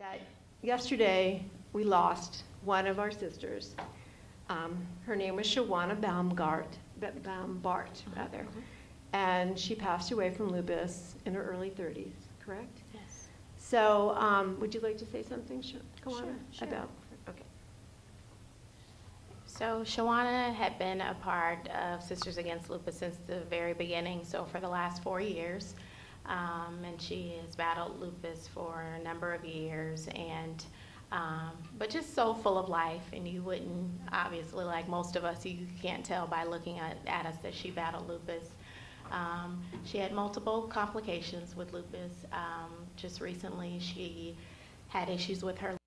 that yesterday we lost one of our sisters. Um, her name was Shawana Baumgart, Ba- Baumbart, rather. And she passed away from lupus in her early 30s, correct? Yes. So, um, would you like to say something, Sha- Kawana, Sure, sure. about? Okay. So Shawana had been a part of Sisters Against Lupus since the very beginning, so for the last four years. Um, and she has battled lupus for a number of years and, um, but just so full of life. And you wouldn't, obviously, like most of us, you can't tell by looking at, at us that she battled lupus. Um, she had multiple complications with lupus. Um, just recently, she had issues with her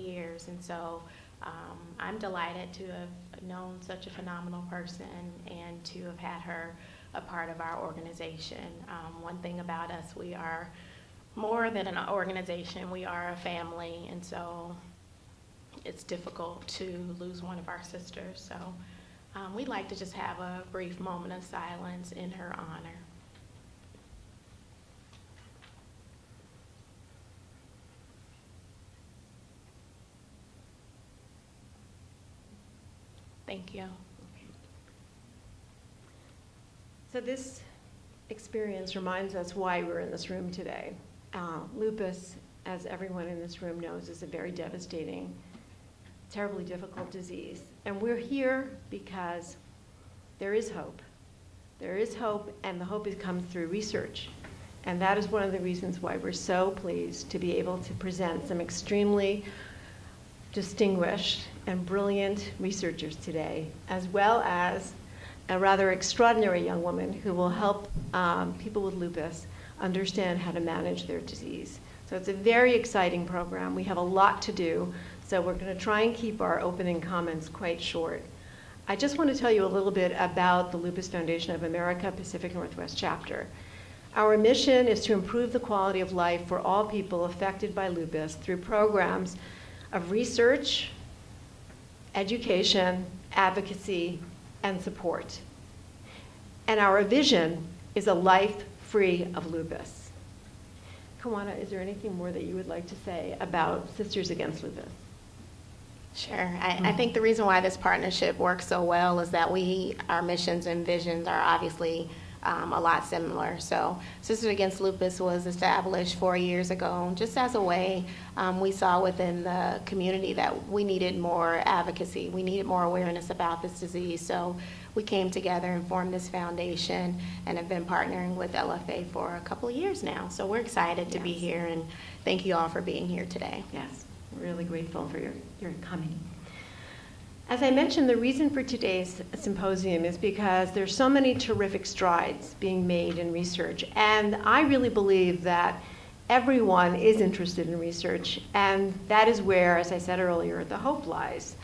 years, and so um, I'm delighted to have known such a phenomenal person and to have had her a part of our organization. Um, one thing about us, we are more than an organization, we are a family, and so it's difficult to lose one of our sisters. So um, we'd like to just have a brief moment of silence in her honor. Thank you. So this experience reminds us why we're in this room today. Uh, lupus, as everyone in this room knows, is a very devastating, terribly difficult disease. And we're here because there is hope. There is hope, and the hope has come through research. And that is one of the reasons why we're so pleased to be able to present some extremely distinguished and brilliant researchers today, as well as a rather extraordinary young woman who will help um, people with lupus understand how to manage their disease. So it's a very exciting program. We have a lot to do, so we're going to try and keep our opening comments quite short. I just want to tell you a little bit about the Lupus Foundation of America Pacific Northwest chapter. Our mission is to improve the quality of life for all people affected by lupus through programs of research, education, advocacy, and support. And our vision is a life free of lupus. Kawana, is there anything more that you would like to say about Sisters Against Lupus? Sure. I, I mm-hmm. think the reason why this partnership works so well is that we, our missions and visions are obviously um, a lot similar. So, Sisters Against Lupus was established four years ago just as a way um, we saw within the community that we needed more advocacy, we needed more awareness about this disease. So, we came together and formed this foundation and have been partnering with LFA for a couple of years now. So, we're excited to be here and thank you all for being here today. Yes, really grateful for your, your coming. As I mentioned, the reason for today's symposium is because there's so many terrific strides being made in research. And I really believe that everyone is interested in research, and that is where, as I said earlier, the hope lies.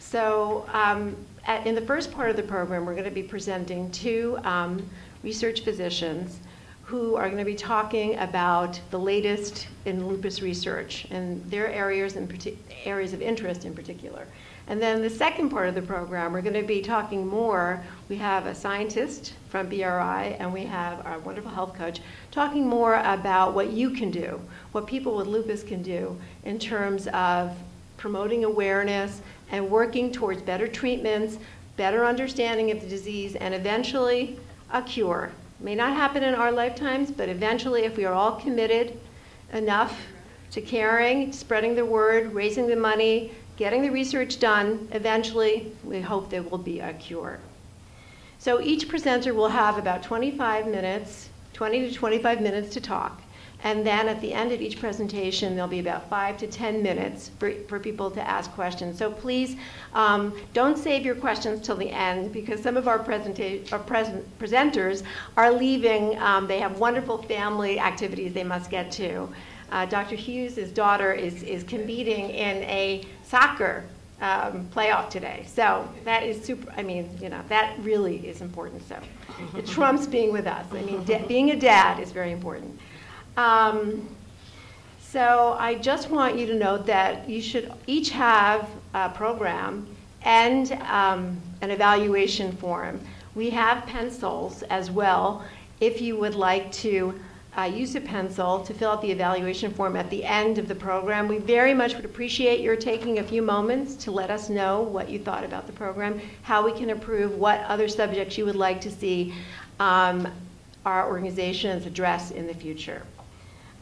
So, um, at, in the first part of the program, we're going to be presenting two um, research physicians who are going to be talking about the latest in lupus research and their areas and areas of interest in particular. And then the second part of the program, we're going to be talking more. We have a scientist from BRI and we have our wonderful health coach talking more about what you can do, what people with lupus can do in terms of promoting awareness and working towards better treatments, better understanding of the disease, and eventually a cure. May not happen in our lifetimes, but eventually, if we are all committed enough to caring, spreading the word, raising the money, getting the research done, eventually, we hope there will be a cure. So each presenter will have about 25 minutes, 20 to 25 minutes to talk. And then at the end of each presentation, there'll be about five to 10 minutes for, for people to ask questions. So please um, don't save your questions till the end because some of our, presenta- our present presenters are leaving. Um, they have wonderful family activities they must get to. Uh, Dr. Hughes' daughter is, is competing in a soccer um, playoff today. So that is super, I mean, you know, that really is important. So it trumps being with us. I mean, being a dad is very important. Um, so I just want you to note that you should each have a program and um, an evaluation form. We have pencils as well if you would like to uh, use a pencil to fill out the evaluation form at the end of the program. We very much would appreciate your taking a few moments to let us know what you thought about the program, how we can improve, what other subjects you would like to see um, our organizations address in the future.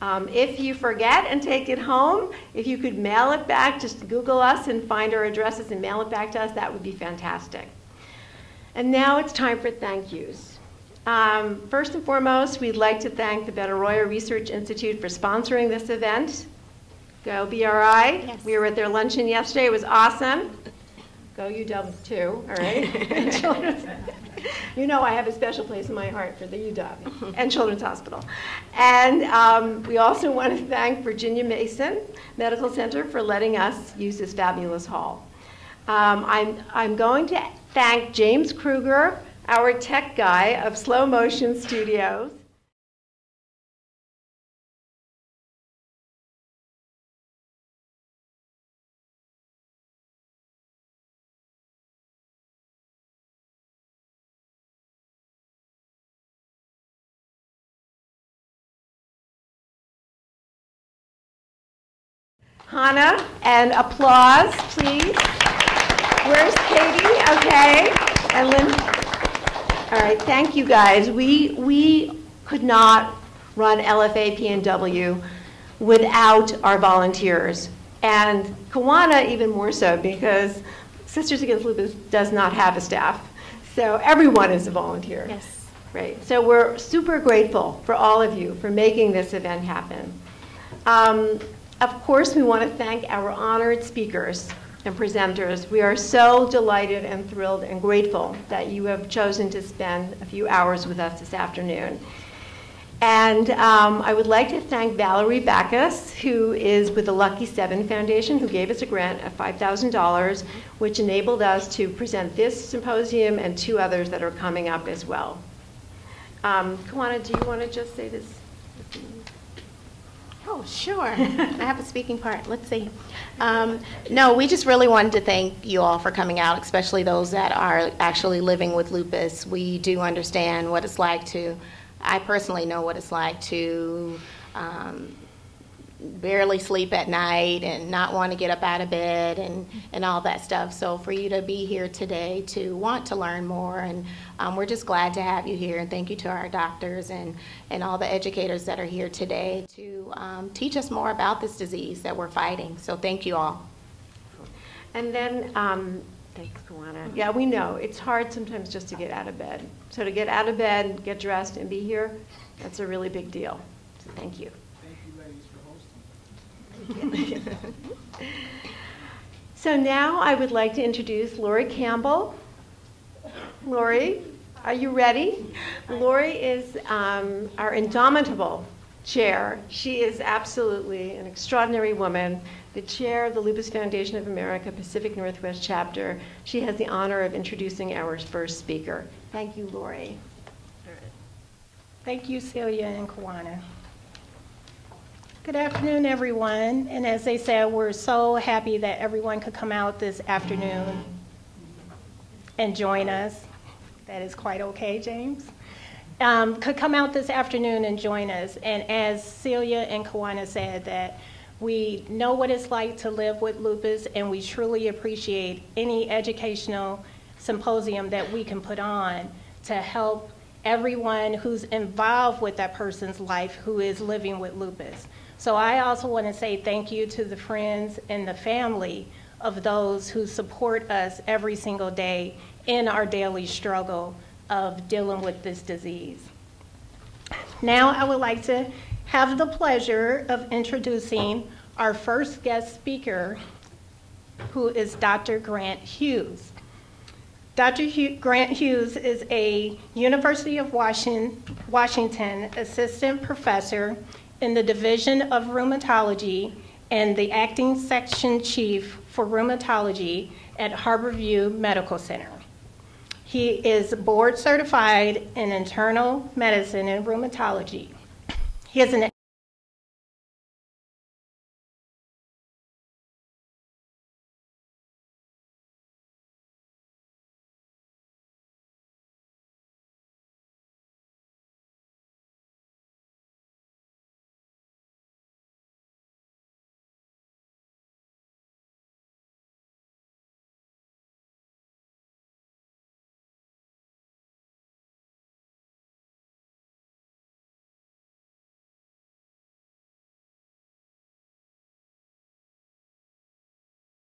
Um, if you forget and take it home, if you could mail it back, just Google us and find our addresses and mail it back to us, that would be fantastic. And now it's time for thank yous. Um, first and foremost, we'd like to thank the Benaroya Research Institute for sponsoring this event. Go BRI. Yes. We were at their luncheon yesterday. It was awesome. Go UW too, all right? you know I have a special place in my heart for the UW and Children's Hospital. And um, we also want to thank Virginia Mason Medical Center for letting us use this fabulous hall. Um, I'm, I'm going to thank James Kruger, our tech guy of Flowmotion Studios. Hannah, and applause, please. Where's Katie? Okay. And Lynn. All right, thank you guys. We, we could not run LFA PNW without our volunteers. And Kiwana even more so because Sisters Against Lupus does not have a staff. So everyone is a volunteer. Yes. Right. So we're super grateful for all of you for making this event happen. Um, of course, we want to thank our honored speakers and presenters. We are so delighted and thrilled and grateful that you have chosen to spend a few hours with us this afternoon. And um, I would like to thank Valerie Backus, who is with the Lucky Seven Foundation, who gave us a grant of $5,000, which enabled us to present this symposium and two others that are coming up as well. Um, Kawana, do you want to just say this? Oh, sure. I have a speaking part. Let's see. Um, no, we just really wanted to thank you all for coming out, especially those that are actually living with lupus. We do understand what it's like to, I personally know what it's like to um, barely sleep at night and not want to get up out of bed and, and all that stuff. So for you to be here today to want to learn more, and um, we're just glad to have you here. And thank you to our doctors and, and all the educators that are here today to um, teach us more about this disease that we're fighting. So thank you all. And then, um, thanks, Kawana. Yeah, we know, it's hard sometimes just to get out of bed. So to get out of bed, get dressed, and be here, that's a really big deal. So thank you. Thank you, ladies, for hosting. So now I would like to introduce Lori Campbell. Lori, are you ready? Lori is um, our indomitable chair. She is absolutely an extraordinary woman, the chair of the Lupus Foundation of America Pacific Northwest chapter. She has the honor of introducing our first speaker. Thank you, Lori. Thank you, Celia and Kawana. Good afternoon, everyone. And as they said, we're so happy that everyone could come out this afternoon and join us. That is quite okay, James. Um, could come out this afternoon and join us. And as Celia and Kawana said, that we know what it's like to live with lupus, and we truly appreciate any educational symposium that we can put on to help everyone who's involved with that person's life who is living with lupus. So I also want to say thank you to the friends and the family of those who support us every single day in our daily struggle of dealing with this disease. Now I would like to have the pleasure of introducing our first guest speaker, who is Dr. Grant Hughes. Dr. Grant Hughes is a University of Washington, Washington assistant professor in the Division of Rheumatology and the acting section chief for rheumatology at Harborview Medical Center. He is board certified in internal medicine and rheumatology. He has an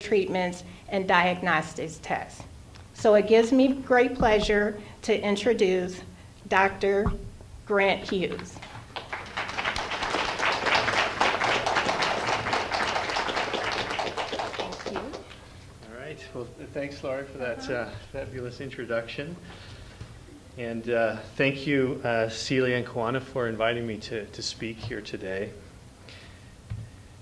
treatments and diagnostics tests. So it gives me great pleasure to introduce Dr. Grant Hughes. All right. Well, thanks, Laurie, for that uh, fabulous introduction. And uh, thank you, uh, Celia and Kawana, for inviting me to, to speak here today.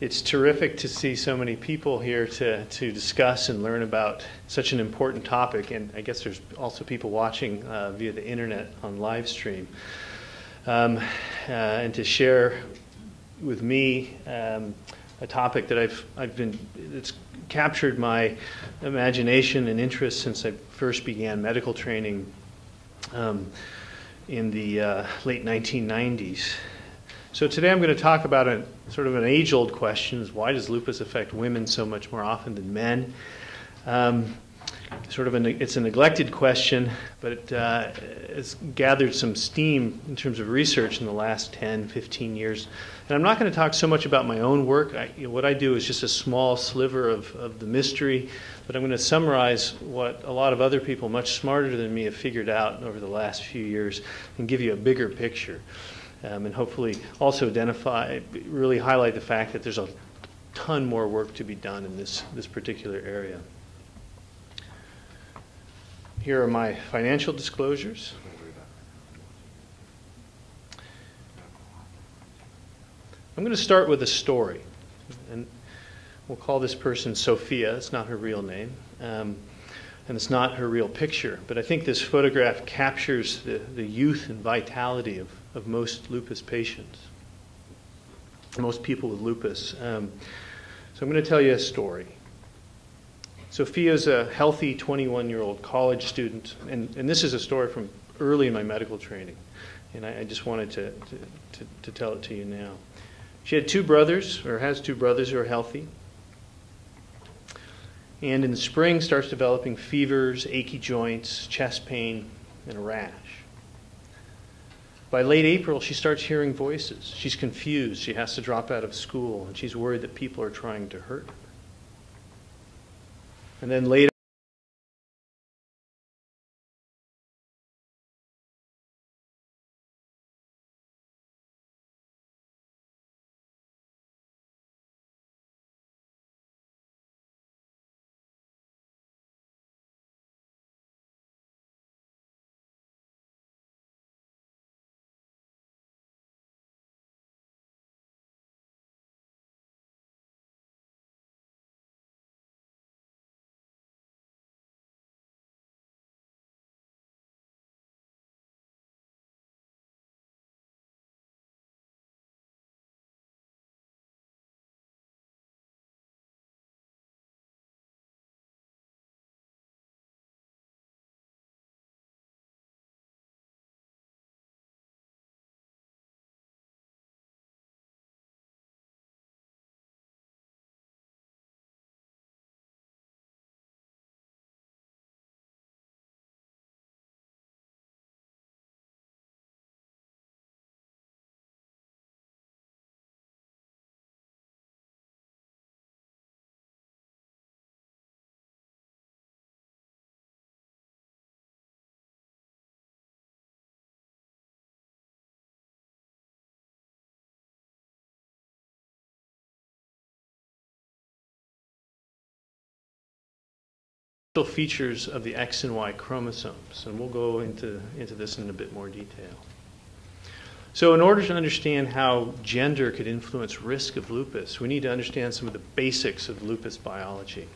It's terrific to see so many people here to, to discuss and learn about such an important topic. And I guess there's also people watching uh, via the internet on live stream. Um, uh, and to share with me um, a topic that I've, I've been, it's captured my imagination and interest since I first began medical training um, in the uh, late 1990s. So today I'm going to talk about a sort of an age-old question: is why does lupus affect women so much more often than men? Um, sort of a, it's a neglected question, but it uh, has gathered some steam in terms of research in the last 10, 15 years. And I'm not going to talk so much about my own work. I, you know, what I do is just a small sliver of, of the mystery, but I'm going to summarize what a lot of other people much smarter than me have figured out over the last few years and give you a bigger picture. Um, and hopefully also identify, really highlight the fact that there's a ton more work to be done in this, this particular area. Here are my financial disclosures. I'm going to start with a story. And we'll call this person Sophia. It's not her real name. Um, and it's not her real picture. But I think this photograph captures the, the youth and vitality of, of most lupus patients, most people with lupus. Um, so I'm going to tell you a story. Sophia is a healthy 21 year old college student, and, and this is a story from early in my medical training, and I, I just wanted to, to, to, to tell it to you now. She had two brothers, or has two brothers who are healthy and in the spring starts developing fevers, achy joints, chest pain, and a rash. By late April, she starts hearing voices. She's confused. She has to drop out of school, and she's worried that people are trying to hurt her. And then later, features of the X and Y chromosomes, and we'll go into, into this in a bit more detail. So in order to understand how gender could influence risk of lupus, we need to understand some of the basics of lupus biology.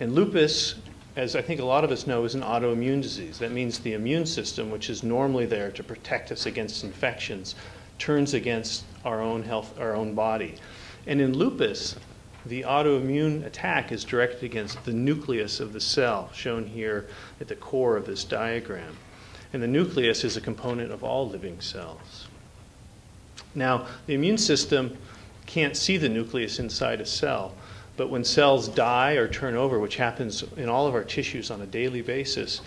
And lupus, as I think a lot of us know, is an autoimmune disease. That means the immune system, which is normally there to protect us against infections, turns against our own health, our own body. And in lupus, the autoimmune attack is directed against the nucleus of the cell, shown here at the core of this diagram. And the nucleus is a component of all living cells. Now, the immune system can't see the nucleus inside a cell, but when cells die or turn over, which happens in all of our tissues on a daily basis,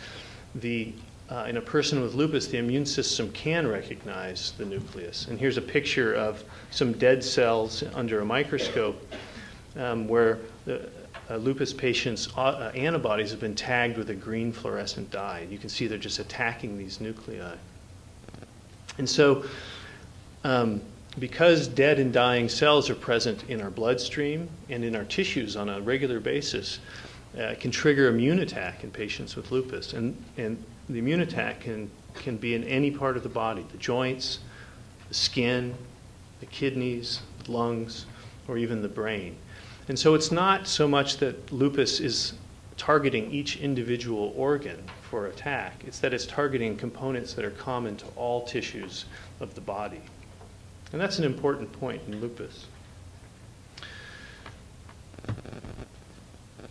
the, uh, in a person with lupus, the immune system can recognize the nucleus. And here's a picture of some dead cells under a microscope um, where the uh, lupus patients' uh, antibodies have been tagged with a green fluorescent dye. You can see they're just attacking these nuclei. And so, um, because dead and dying cells are present in our bloodstream and in our tissues on a regular basis, uh, can trigger immune attack in patients with lupus. And, and the immune attack can, can be in any part of the body the joints, the skin, the kidneys, lungs, or even the brain. And so it's not so much that lupus is targeting each individual organ for attack, it's that it's targeting components that are common to all tissues of the body. And that's an important point in lupus.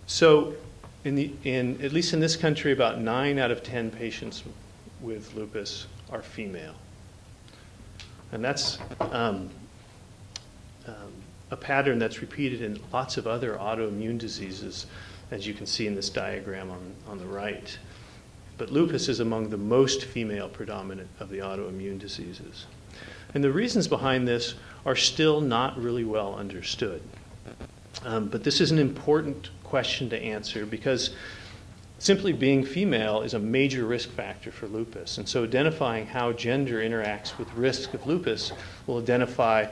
So, in the, in, at least in this country, about 9 out of 10 patients with lupus are female. And that's um, a pattern that's repeated in lots of other autoimmune diseases, as you can see in this diagram on, on the right. But lupus is among the most female predominant of the autoimmune diseases. And the reasons behind this are still not really well understood. Um, but this is an important question to answer because simply being female is a major risk factor for lupus. And so identifying how gender interacts with risk of lupus will identify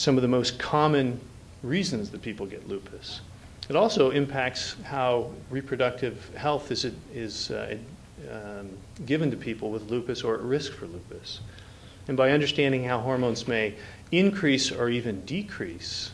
some of the most common reasons that people get lupus. It also impacts how reproductive health is, is uh, um, given to people with lupus or at risk for lupus. And by understanding how hormones may increase or even decrease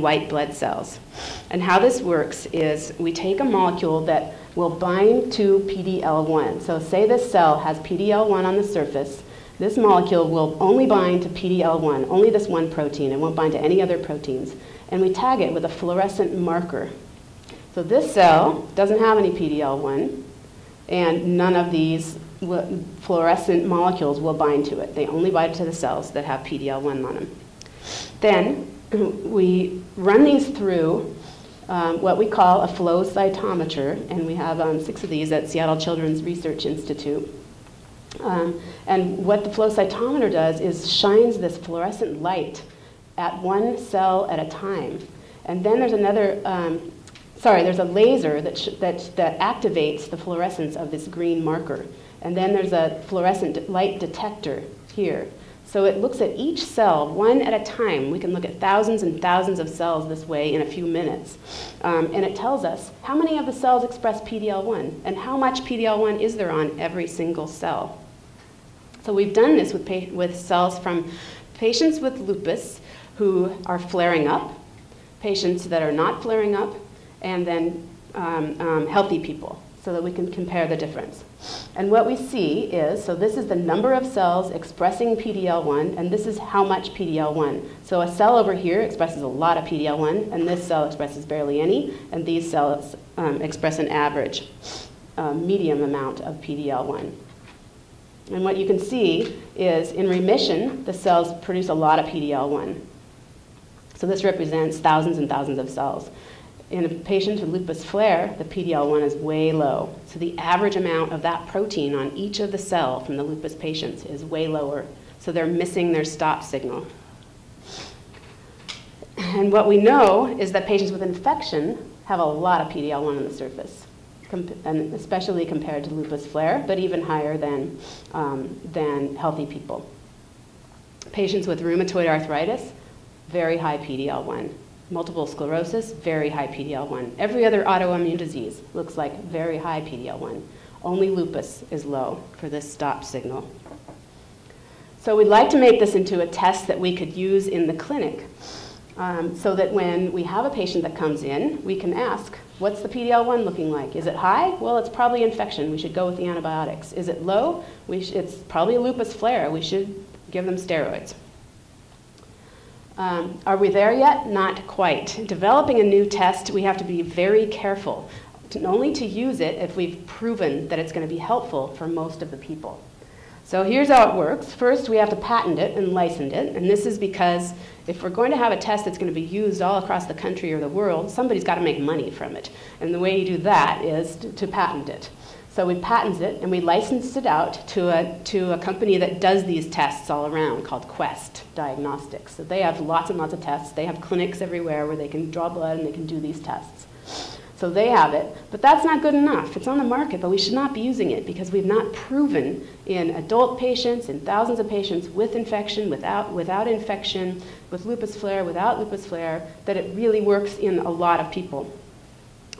white blood cells. And how this works is we take a molecule that will bind to PD-L1. So say this cell has PD-L1 on the surface. This molecule will only bind to PD-L1, only this one protein. It won't bind to any other proteins. And we tag it with a fluorescent marker. So this cell doesn't have any PD-L1, and none of these fluorescent molecules will bind to it. They only bind to the cells that have PD-L1 on them. Then we run these through um, what we call a flow cytometer, and we have um, six of these at Seattle Children's Research Institute. Um, and what the flow cytometer does is shines this fluorescent light at one cell at a time. And then there's another, um, sorry, there's a laser that, that, that activates the fluorescence of this green marker. And then there's a fluorescent light detector here. So it looks at each cell one at a time. We can look at thousands and thousands of cells this way in a few minutes. Um, and it tells us how many of the cells express PD-L1 and how much PD-L1 is there on every single cell. So we've done this with, with cells from patients with lupus who are flaring up, patients that are not flaring up, and then um, um, healthy people so that we can compare the difference. And what we see is, so this is the number of cells expressing PD-L1, and this is how much PD-L1. So a cell over here expresses a lot of PD-L1, and this cell expresses barely any, and these cells um, express an average, uh, medium amount of PD-L1. And what you can see is in remission, the cells produce a lot of PD-L1. So this represents thousands and thousands of cells. In a patient with lupus flare, the PD-L1 is way low. So the average amount of that protein on each of the cell from the lupus patients is way lower. So they're missing their stop signal. And what we know is that patients with infection have a lot of PD-L1 on the surface, and especially compared to lupus flare, but even higher than, um, than healthy people. Patients with rheumatoid arthritis, very high PD-L1 multiple sclerosis, very high PD-L1. Every other autoimmune disease looks like very high PD-L1. Only lupus is low for this stop signal. So we'd like to make this into a test that we could use in the clinic um, so that when we have a patient that comes in, we can ask, what's the PD-L1 looking like? Is it high? Well, it's probably infection. We should go with the antibiotics. Is it low? it's probably a lupus flare. We should give them steroids. Um, are we there yet? Not quite. Developing a new test, we have to be very careful, to, only to use it if we've proven that it's going to be helpful for most of the people. So here's how it works. First, we have to patent it and license it, and this is because if we're going to have a test that's going to be used all across the country or the world, somebody's got to make money from it. And the way you do that is to, to patent it. So we patented it and we licensed it out to a, to a company that does these tests all around called Quest Diagnostics. So they have lots and lots of tests. They have clinics everywhere where they can draw blood and they can do these tests. So they have it, but that's not good enough. It's on the market, but we should not be using it because we've not proven in adult patients, in thousands of patients with infection, without, without infection, with lupus flare, without lupus flare, that it really works in a lot of people.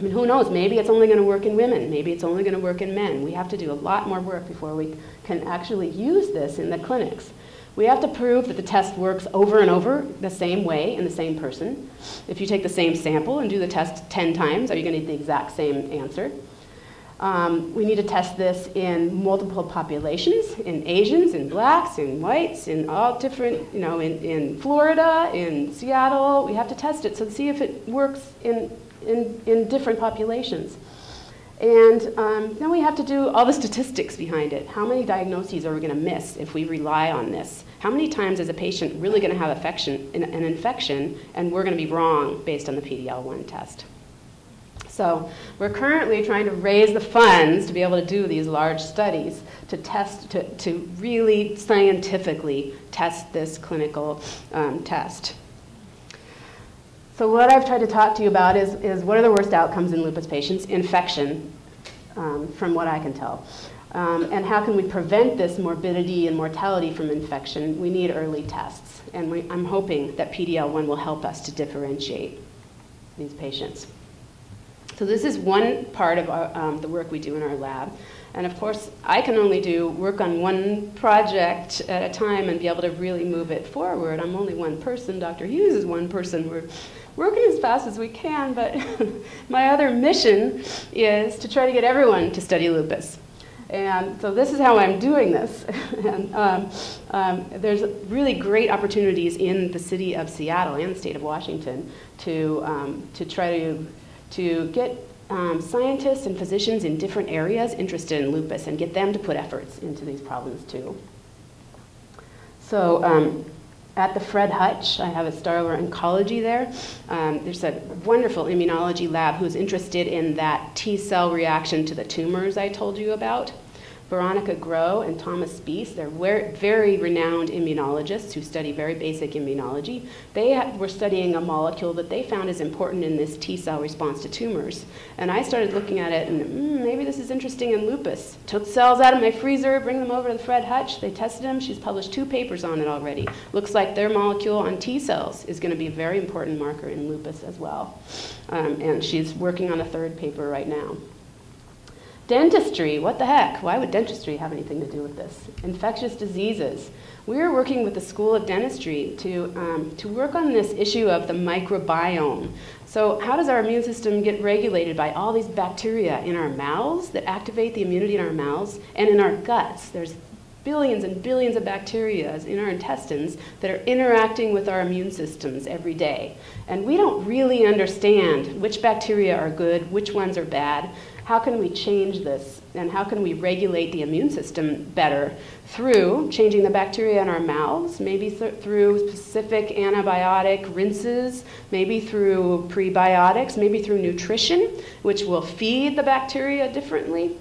I mean, who knows? Maybe it's only going to work in women. Maybe it's only going to work in men. We have to do a lot more work before we can actually use this in the clinics. We have to prove that the test works over and over the same way in the same person. If you take the same sample and do the test 10 times, are you going to get the exact same answer? Um, we need to test this in multiple populations, in Asians, in blacks, in whites, in all different, you know, in, in Florida, in Seattle. We have to test it so see if it works in in, in different populations. And um, then we have to do all the statistics behind it. How many diagnoses are we going to miss if we rely on this? How many times is a patient really going to have affection, an infection and we're going to be wrong based on the PD-L1 test? So we're currently trying to raise the funds to be able to do these large studies to test, to, to really scientifically test this clinical um, test. So what I've tried to talk to you about is, is what are the worst outcomes in lupus patients? Infection, um, from what I can tell. Um, and how can we prevent this morbidity and mortality from infection? We need early tests. And we, I'm hoping that PD-L1 will help us to differentiate these patients. So this is one part of our, um, the work we do in our lab. And of course, I can only do work on one project at a time and be able to really move it forward. I'm only one person. Dr. Hughes is one person. We're working as fast as we can, but my other mission is to try to get everyone to study lupus. And so this is how I'm doing this. and um, um, there's really great opportunities in the city of Seattle and the state of Washington to, um, to try to, to get um, scientists and physicians in different areas interested in lupus and get them to put efforts into these problems too. So um, at the Fred Hutch, I have a Starler Oncology there. Um, there's a wonderful immunology lab who's interested in that T cell reaction to the tumors I told you about. Veronica Groh and Thomas Spies, they're very renowned immunologists who study very basic immunology. They were studying a molecule that they found is important in this T cell response to tumors. And I started looking at it and mm, maybe this is interesting in lupus. Took cells out of my freezer, bring them over to Fred Hutch. They tested them. She's published two papers on it already. Looks like their molecule on T cells is going to be a very important marker in lupus as well. Um, and she's working on a third paper right now. Dentistry, what the heck? Why would dentistry have anything to do with this? Infectious diseases. We're working with the School of Dentistry to, um, to work on this issue of the microbiome. So, how does our immune system get regulated by all these bacteria in our mouths that activate the immunity in our mouths and in our guts? There's billions and billions of bacteria in our intestines that are interacting with our immune systems every day. And we don't really understand which bacteria are good, which ones are bad how can we change this and how can we regulate the immune system better through changing the bacteria in our mouths, maybe th- through specific antibiotic rinses, maybe through prebiotics, maybe through nutrition, which will feed the bacteria differently.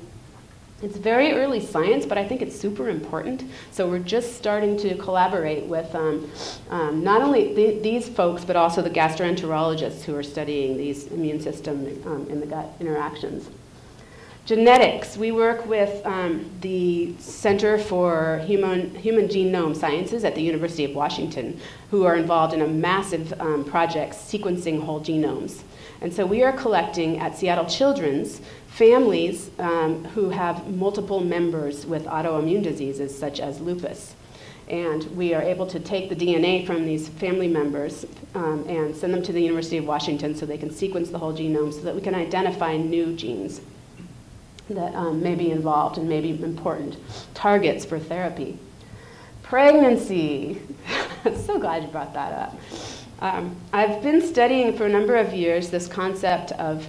It's very early science, but I think it's super important. So we're just starting to collaborate with um, um, not only th- these folks, but also the gastroenterologists who are studying these immune system um, in the gut interactions. Genetics, we work with um, the Center for Human, Human Genome Sciences at the University of Washington, who are involved in a massive um, project sequencing whole genomes. And so we are collecting at Seattle Children's families um, who have multiple members with autoimmune diseases such as lupus. And we are able to take the DNA from these family members um, and send them to the University of Washington so they can sequence the whole genome so that we can identify new genes that um, may be involved and may be important targets for therapy. Pregnancy. so glad you brought that up. Um, I've been studying for a number of years this concept of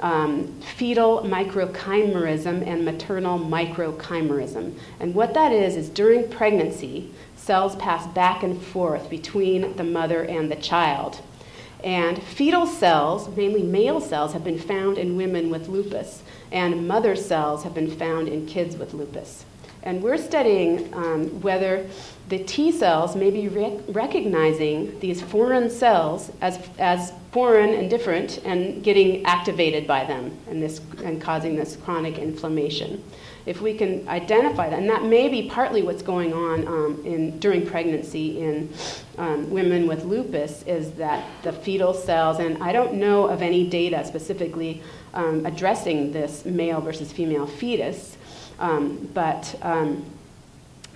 um, fetal microchimerism and maternal microchimerism. And what that is, is during pregnancy, cells pass back and forth between the mother and the child. And fetal cells, mainly male cells, have been found in women with lupus and mother cells have been found in kids with lupus. And we're studying um, whether the T cells may be rec- recognizing these foreign cells as, as foreign and different and getting activated by them and, this, and causing this chronic inflammation. If we can identify that, and that may be partly what's going on um, in, during pregnancy in um, women with lupus, is that the fetal cells, and I don't know of any data specifically um, addressing this male versus female fetus, um, but, um,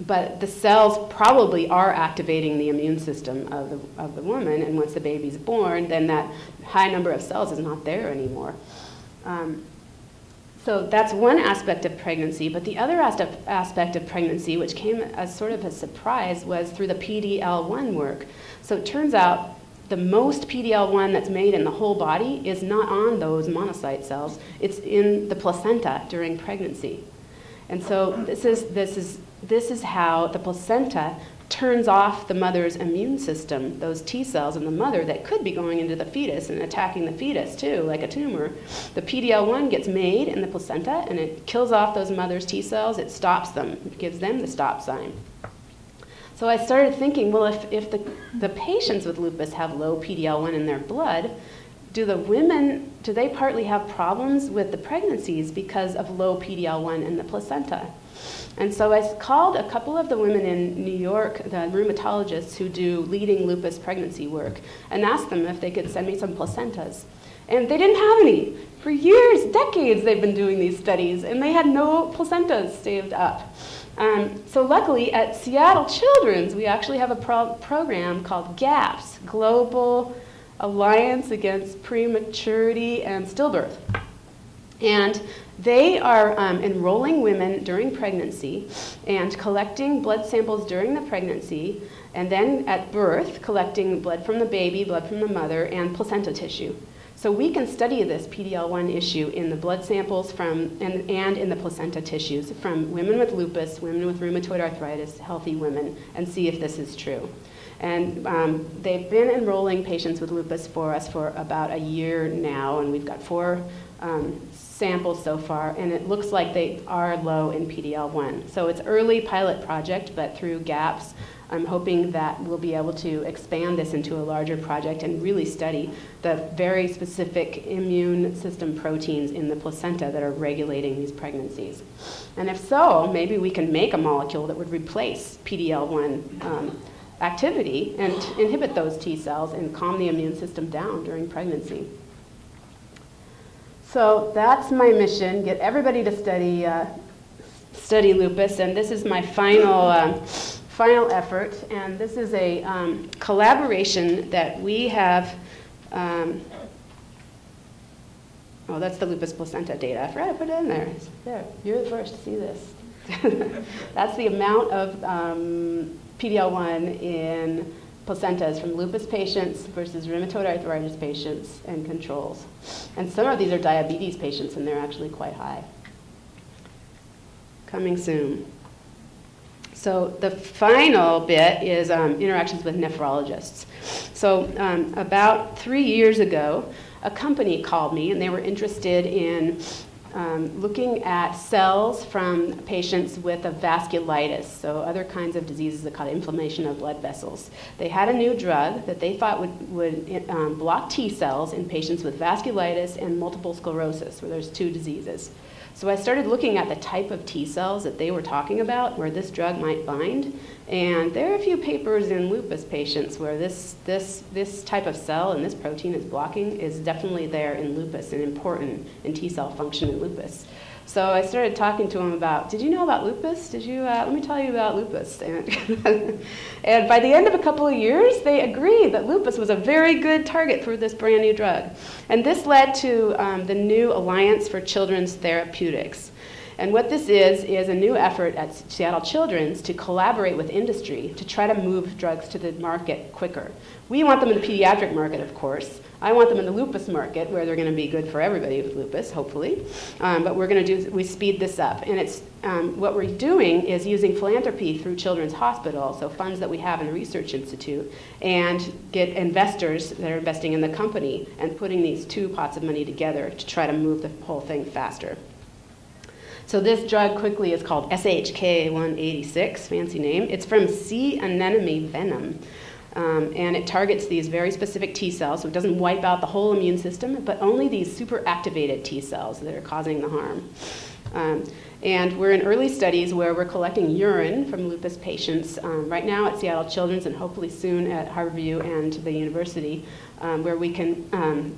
but the cells probably are activating the immune system of the, of the woman, and once the baby's born, then that high number of cells is not there anymore. Um, so that's one aspect of pregnancy, but the other aspect of pregnancy, which came as sort of a surprise, was through the PD-L1 work. So it turns out the most PD-L1 that's made in the whole body is not on those monocyte cells. It's in the placenta during pregnancy. And so this is, this is, this is how the placenta turns off the mother's immune system, those T cells in the mother that could be going into the fetus and attacking the fetus too, like a tumor. The PD-L1 gets made in the placenta and it kills off those mother's T cells, it stops them, it gives them the stop sign. So I started thinking, well, if, if the, the patients with lupus have low PD-L1 in their blood, do the women, do they partly have problems with the pregnancies because of low PD-L1 in the placenta? And so I called a couple of the women in New York, the rheumatologists who do leading lupus pregnancy work, and asked them if they could send me some placentas. And they didn't have any. For years, decades, they've been doing these studies, and they had no placentas saved up. Um, so luckily, at Seattle Children's, we actually have a pro program called GAPPS, Global Alliance Against Prematurity and Stillbirth. And they are um, enrolling women during pregnancy and collecting blood samples during the pregnancy, and then at birth, collecting blood from the baby, blood from the mother, and placenta tissue. So we can study this PD-L1 issue in the blood samples from, and, and in the placenta tissues from women with lupus, women with rheumatoid arthritis, healthy women, and see if this is true. And um, they've been enrolling patients with lupus for us for about a year now, and we've got four um, samples so far, and it looks like they are low in PD-L1. So it's early pilot project, but through GAPPS, I'm hoping that we'll be able to expand this into a larger project and really study the very specific immune system proteins in the placenta that are regulating these pregnancies. And if so, maybe we can make a molecule that would replace PD-L1 um, activity and inhibit those T cells and calm the immune system down during pregnancy. So that's my mission, get everybody to study, uh, study lupus, and this is my final uh, final effort, and this is a um, collaboration that we have. Um, oh, that's the lupus placenta data. I forgot to put it in there. There, you're the first to see this. that's the amount of um, PD-L1 in placentas from lupus patients versus rheumatoid arthritis patients and controls. And some of these are diabetes patients, and they're actually quite high. Coming soon. So the final bit is um, interactions with nephrologists. So um, about three years ago, a company called me and they were interested in um, looking at cells from patients with a vasculitis, so other kinds of diseases that cause inflammation of blood vessels. They had a new drug that they thought would, would um, block T cells in patients with vasculitis and multiple sclerosis, where there's two diseases. So I started looking at the type of T cells that they were talking about where this drug might bind. And there are a few papers in lupus patients where this, this, this type of cell and this protein is blocking is definitely there in lupus and important in T cell function in lupus. So I started talking to him about, did you know about lupus? Did you, uh, let me tell you about lupus. And, and by the end of a couple of years, they agreed that lupus was a very good target for this brand new drug. And this led to um, the new Alliance for Children's Therapeutics. And what this is, is a new effort at Seattle Children's to collaborate with industry to try to move drugs to the market quicker. We want them in the pediatric market, of course, I want them in the lupus market where they're going to be good for everybody with lupus, hopefully. Um, but we're going to do, we speed this up. And it's, um, what we're doing is using philanthropy through Children's Hospital, so funds that we have in the Research Institute, and get investors that are investing in the company and putting these two pots of money together to try to move the whole thing faster. So this drug quickly is called SHK186, fancy name. It's from sea anemone venom. Um, and it targets these very specific T cells, so it doesn't wipe out the whole immune system, but only these super activated T cells that are causing the harm. Um, and we're in early studies where we're collecting urine from lupus patients um, right now at Seattle Children's and hopefully soon at Harborview and the university, um, where we can um,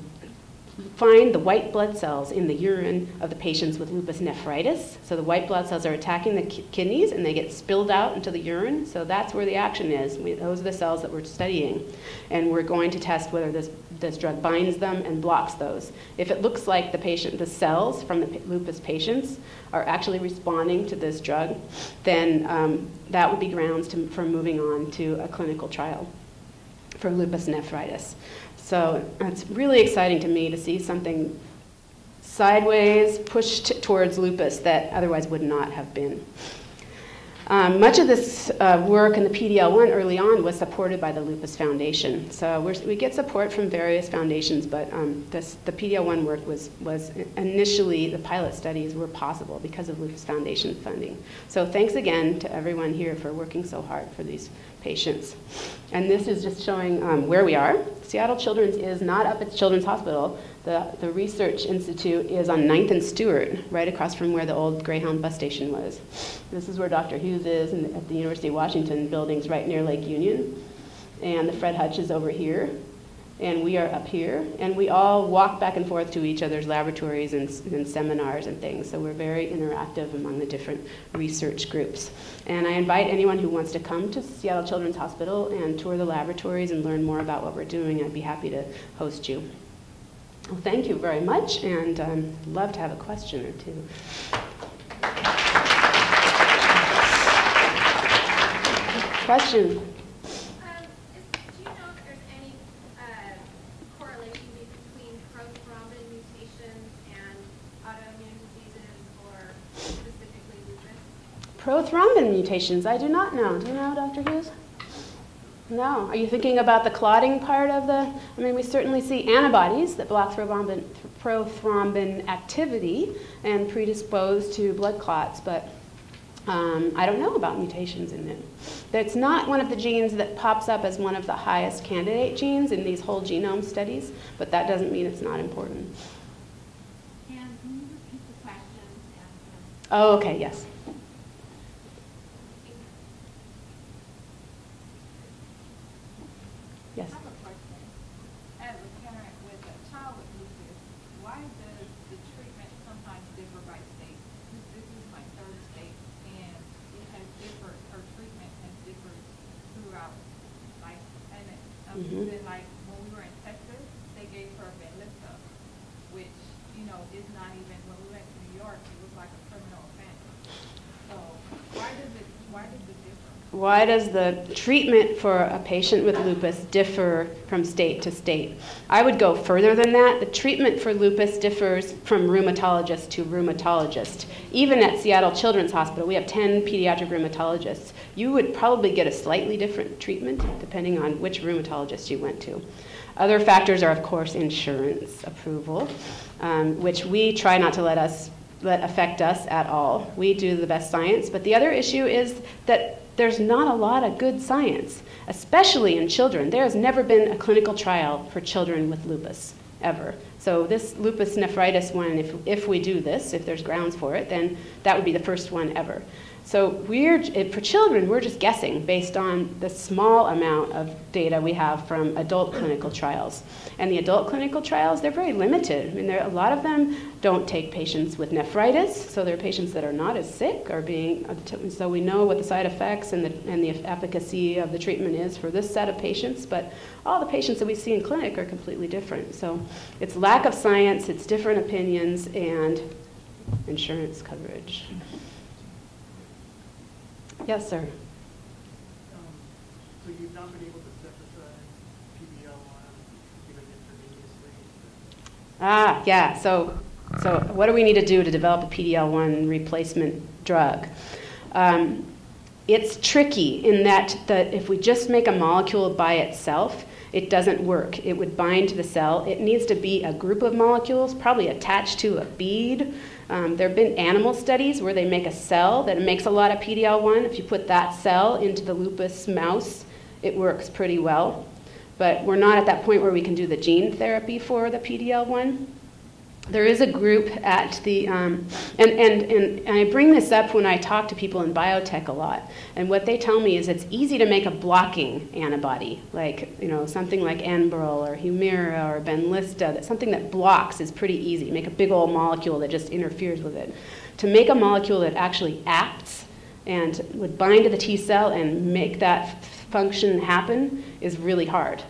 find the white blood cells in the urine of the patients with lupus nephritis. So the white blood cells are attacking the ki kidneys and they get spilled out into the urine. So that's where the action is. We, those are the cells that we're studying. And we're going to test whether this, this drug binds them and blocks those. If it looks like the patient, the cells from the lupus patients are actually responding to this drug, then um, that would be grounds to, for moving on to a clinical trial for lupus nephritis. So it's really exciting to me to see something sideways pushed towards lupus that otherwise would not have been. Um, much of this uh, work in the PDL1 early on was supported by the Lupus Foundation. So we get support from various foundations, but um, this, the PDL1 work was, was initially, the pilot studies were possible because of Lupus Foundation funding. So thanks again to everyone here for working so hard for these patients. And this is just showing um, where we are. Seattle Children's is not up at Children's Hospital. The, the Research Institute is on 9th and Stewart, right across from where the old Greyhound bus station was. This is where Dr. Hughes is in, at the University of Washington buildings right near Lake Union. And the Fred Hutch is over here and we are up here, and we all walk back and forth to each other's laboratories and, and, seminars and things. So we're very interactive among the different research groups. And I invite anyone who wants to come to Seattle Children's Hospital and tour the laboratories and learn more about what we're doing. I'd be happy to host you. Well, thank you very much, and um, love to have a question or two. Question? Prothrombin mutations, I do not know. Do you know, Dr. Hughes? No. Are you thinking about the clotting part of the? I mean, we certainly see antibodies that block prothrombin, prothrombin activity and predispose to blood clots, but um, I don't know about mutations in it. It's not one of the genes that pops up as one of the highest candidate genes in these whole genome studies, but that doesn't mean it's not important. Oh, okay, yes. Yes. I have a question. As a parent with a child with lupus, why does the treatment sometimes differ by state? This, this is my third state, and it has differed, her treatment has differed throughout. Like, and it, um, Mhm. then like, when we were in Texas, they gave her Benlysta, which, you know, is not even, when we went to New York, it was like a criminal offense. So, why does it, why does it differ? Why does the treatment for a patient with lupus differ from state to state? I would go further than that. The treatment for lupus differs from rheumatologist to rheumatologist. Even at Seattle Children's Hospital, we have 10 pediatric rheumatologists. You would probably get a slightly different treatment depending on which rheumatologist you went to. Other factors are, of course, insurance approval, um, which we try not to let us let affect us at all. We do the best science, but the other issue is that there's not a lot of good science, especially in children. There has never been a clinical trial for children with lupus, ever. So this lupus nephritis one, if, if we do this, if there's grounds for it, then that would be the first one ever. So we're, for children, we're just guessing based on the small amount of data we have from adult clinical trials. And the adult clinical trials, they're very limited. I mean, there, a lot of them don't take patients with nephritis, so they're patients that are not as sick are being, so we know what the side effects and the, and the efficacy of the treatment is for this set of patients, but all the patients that we see in clinic are completely different. So it's lack of science, it's different opinions, and insurance coverage. Yes, sir. Um, So you've not been able to synthesize PD-L1 given intravenously? Ah, yeah. So, so what do we need to do to develop a PD-L1 replacement drug? Um, it's tricky in that that if we just make a molecule by itself, it doesn't work. It would bind to the cell. It needs to be a group of molecules, probably attached to a bead. Um, there have been animal studies where they make a cell that makes a lot of PD-L1. If you put that cell into the lupus mouse, it works pretty well. But we're not at that point where we can do the gene therapy for the PD-L1 there is a group at the, um, and, and, and, and, I bring this up when I talk to people in biotech a lot. And what they tell me is it's easy to make a blocking antibody, like, you know, something like Enbrel or Humira or Benlysta, that something that blocks is pretty easy. Make a big old molecule that just interferes with it. To make a molecule that actually acts and would bind to the T cell and make that function happen is really hard.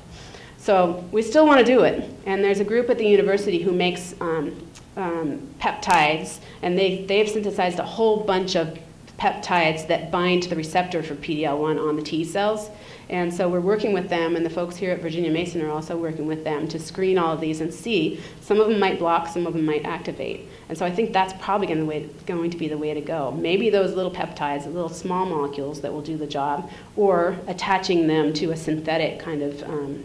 So we still want to do it. And there's a group at the university who makes um, um, peptides, and they, they've synthesized a whole bunch of peptides that bind to the receptor for PD-L1 on the T cells. And so we're working with them, and the folks here at Virginia Mason are also working with them to screen all of these and see. Some of them might block, some of them might activate. And so I think that's probably going to, way, going to be the way to go. Maybe those little peptides, little small molecules that will do the job, or attaching them to a synthetic kind of um,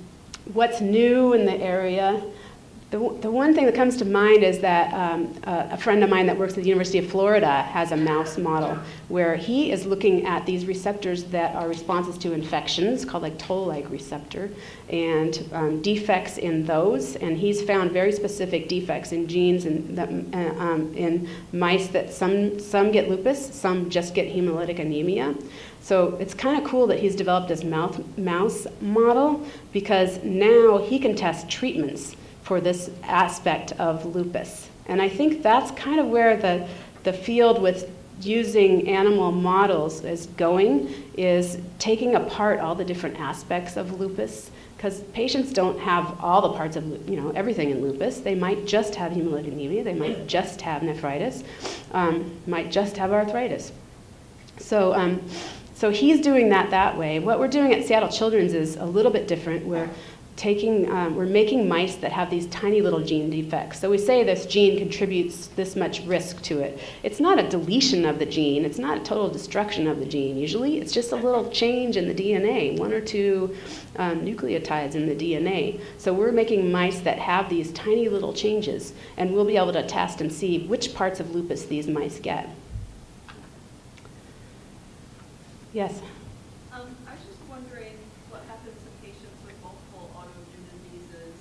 what's new in the area? The, the one thing that comes to mind is that um, a, a friend of mine that works at the University of Florida has a mouse model where he is looking at these receptors that are responses to infections, called like toll-like receptor, and um, defects in those. And he's found very specific defects in genes in, uh, um, in mice that some, some get lupus, some just get hemolytic anemia. So it's kind of cool that he's developed this mouse, model because now he can test treatments for this aspect of lupus. And I think that's kind of where the, the field with using animal models is going, is taking apart all the different aspects of lupus. Because patients don't have all the parts of, you know, everything in lupus. They might just have hemolytic anemia, they might just have nephritis, um, might just have arthritis. So, um, so he's doing that that way. What we're doing at Seattle Children's is a little bit different. We're taking, um, we're making mice that have these tiny little gene defects. So we say this gene contributes this much risk to it. It's not a deletion of the gene, it's not a total destruction of the gene. Usually it's just a little change in the DNA, one or two um, nucleotides in the DNA. So we're making mice that have these tiny little changes, and we'll be able to test and see which parts of lupus these mice get. Yes? Um, I was just wondering what happens to patients with multiple autoimmune diseases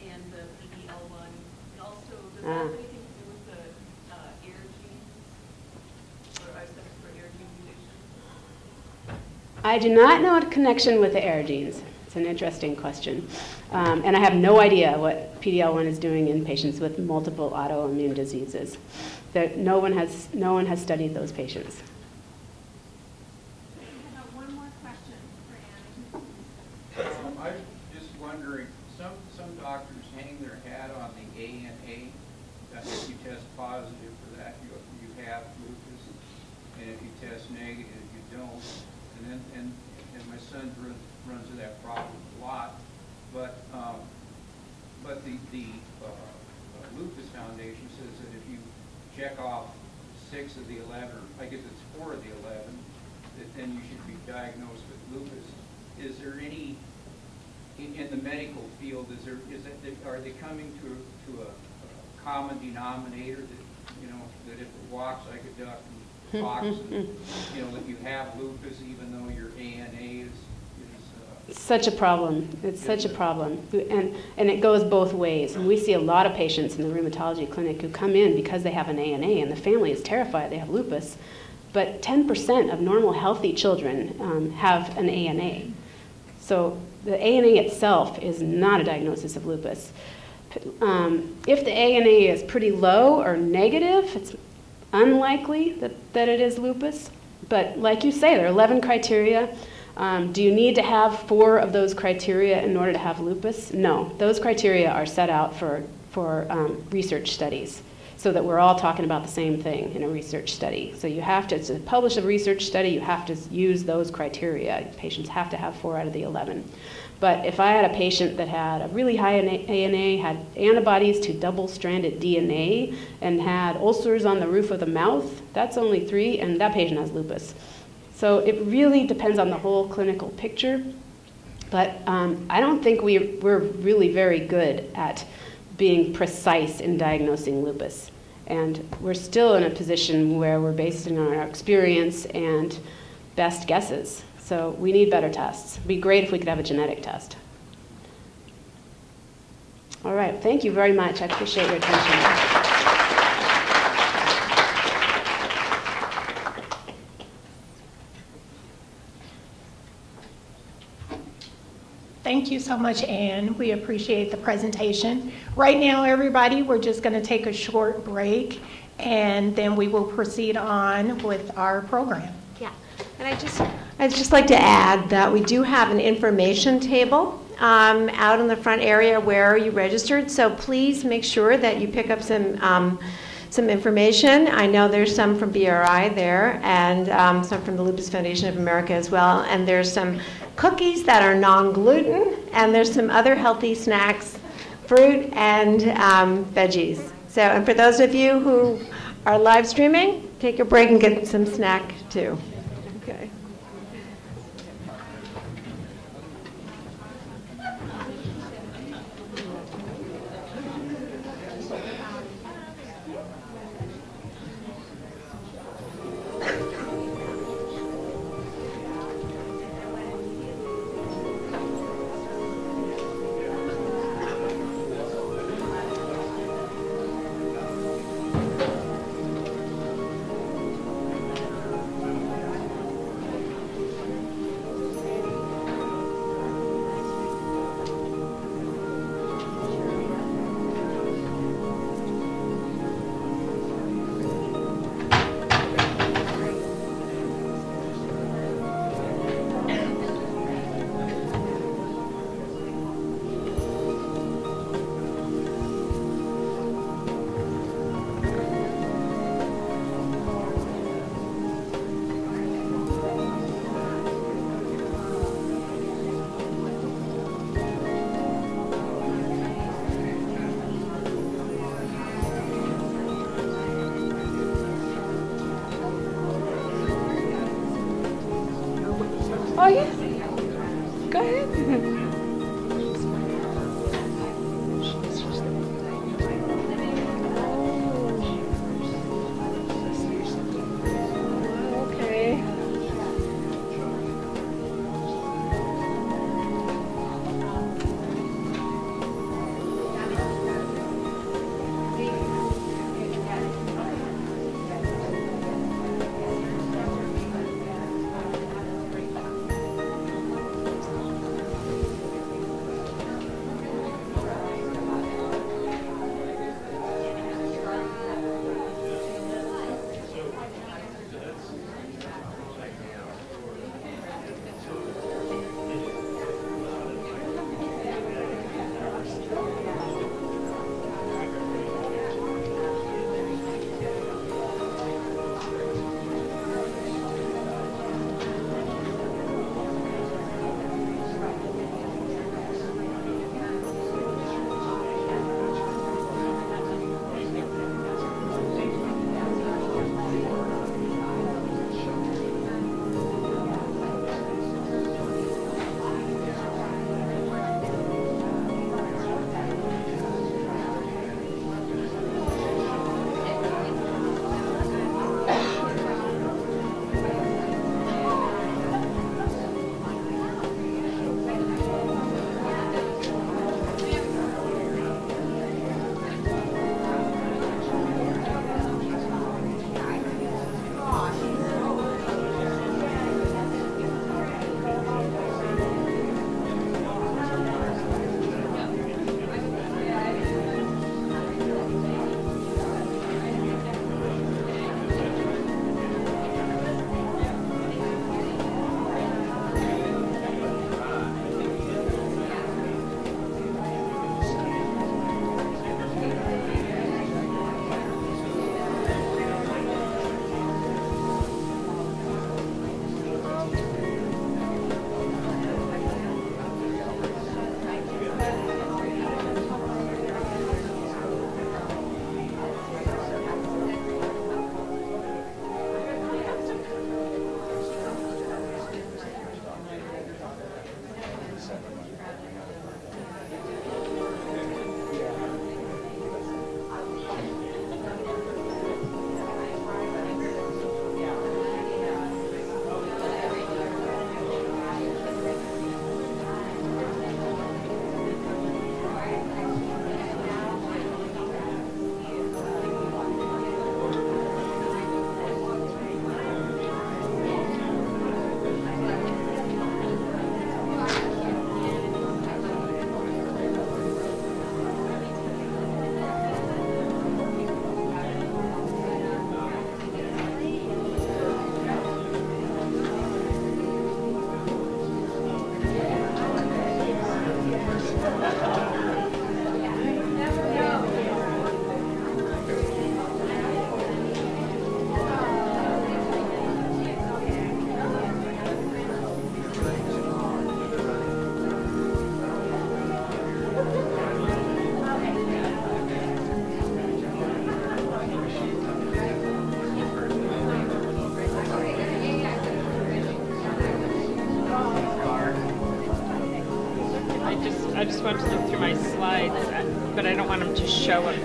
and the PD-L1, and also, does that Ah. have anything to do with the uh, AIRE genes? Or I for AIRE gene mutation? I do not know a connection with the AIRE genes. It's an interesting question. Um, and I have no idea what PD-L1 is doing in patients with multiple autoimmune diseases. There, no, one has, no one has studied those patients. I have one more question for Annie. Um, I was just wondering, some, some doctors hang their hat on the ANA, that if you test positive for that, you, you have lupus, and if you test negative, you don't. And then, and, and my son runs, runs into that problem a lot, but, um, but the, the uh, lupus foundation says that if you check off six of the eleven, I guess it's four of the eleven, that then you should be diagnosed with lupus. Is there any, in, in the medical field, is there, is it, are they coming to, to a, a common denominator that, you know, that if it walks like a duck and talks, and, you know, that you have lupus even though your ANA is, uh, Such a problem. It's such a problem. And, and it goes both ways. And we see a lot of patients in the rheumatology clinic who come in because they have an ANA and the family is terrified they have lupus. But 10% of normal healthy children um, have an ANA. So the ANA itself is not a diagnosis of lupus. Um, if the ANA is pretty low or negative, it's unlikely that, that it is lupus. But like you say, there are 11 criteria. Um, do you need to have four of those criteria in order to have lupus? No. Those criteria are set out for, for um, research studies so that we're all talking about the same thing in a research study. So you have to, to publish a research study, you have to use those criteria. Patients have to have four out of the 11. But if I had a patient that had a really high ANA, had antibodies to double-stranded DNA, and had ulcers on the roof of the mouth, that's only three, and that patient has lupus. So it really depends on the whole clinical picture. But um, I don't think we, we're really very good at being precise in diagnosing lupus. And we're still in a position where we're basing on our experience and best guesses. So we need better tests. It'd be great if we could have a genetic test. All right, thank you very much. I appreciate your attention. Thank you so much, Anne. We appreciate the presentation. Right now, everybody, we're just going to take a short break, and then we will proceed on with our program. Yeah, and I just, I'd just like to add that we do have an information table um, out in the front area where you registered, so please make sure that you pick up some, um, some information. I know there's some from BRI there, and um, some from the Lupus Foundation of America as well, and there's some cookies that are non-gluten, and there's some other healthy snacks, fruit and um, veggies. So, and for those of you who are live streaming, take a break and get some snack too. Okay.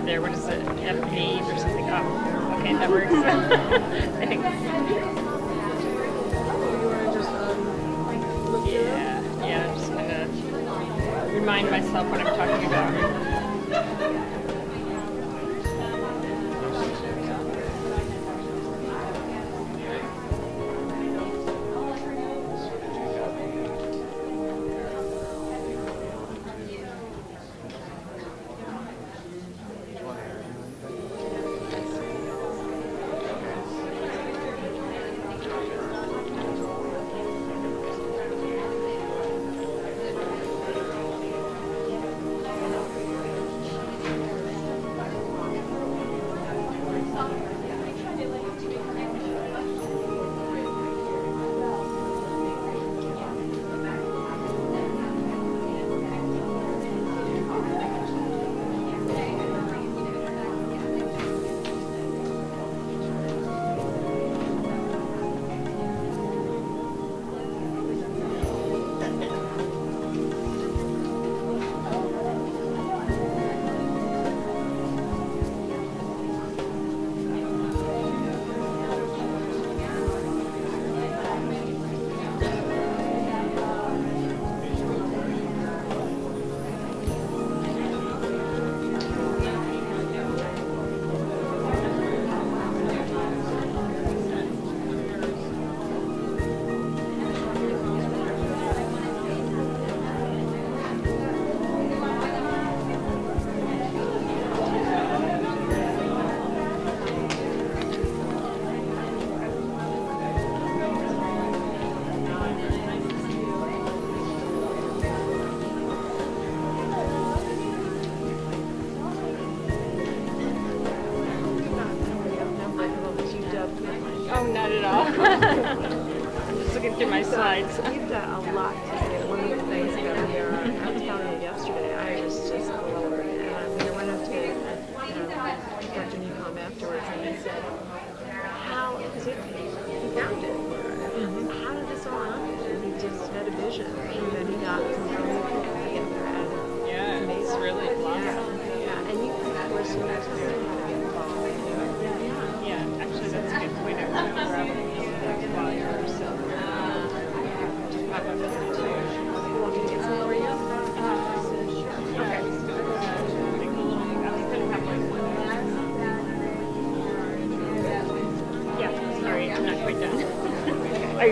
there, what is it, F8 or something? Oh, okay, that works.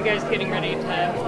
guys getting ready to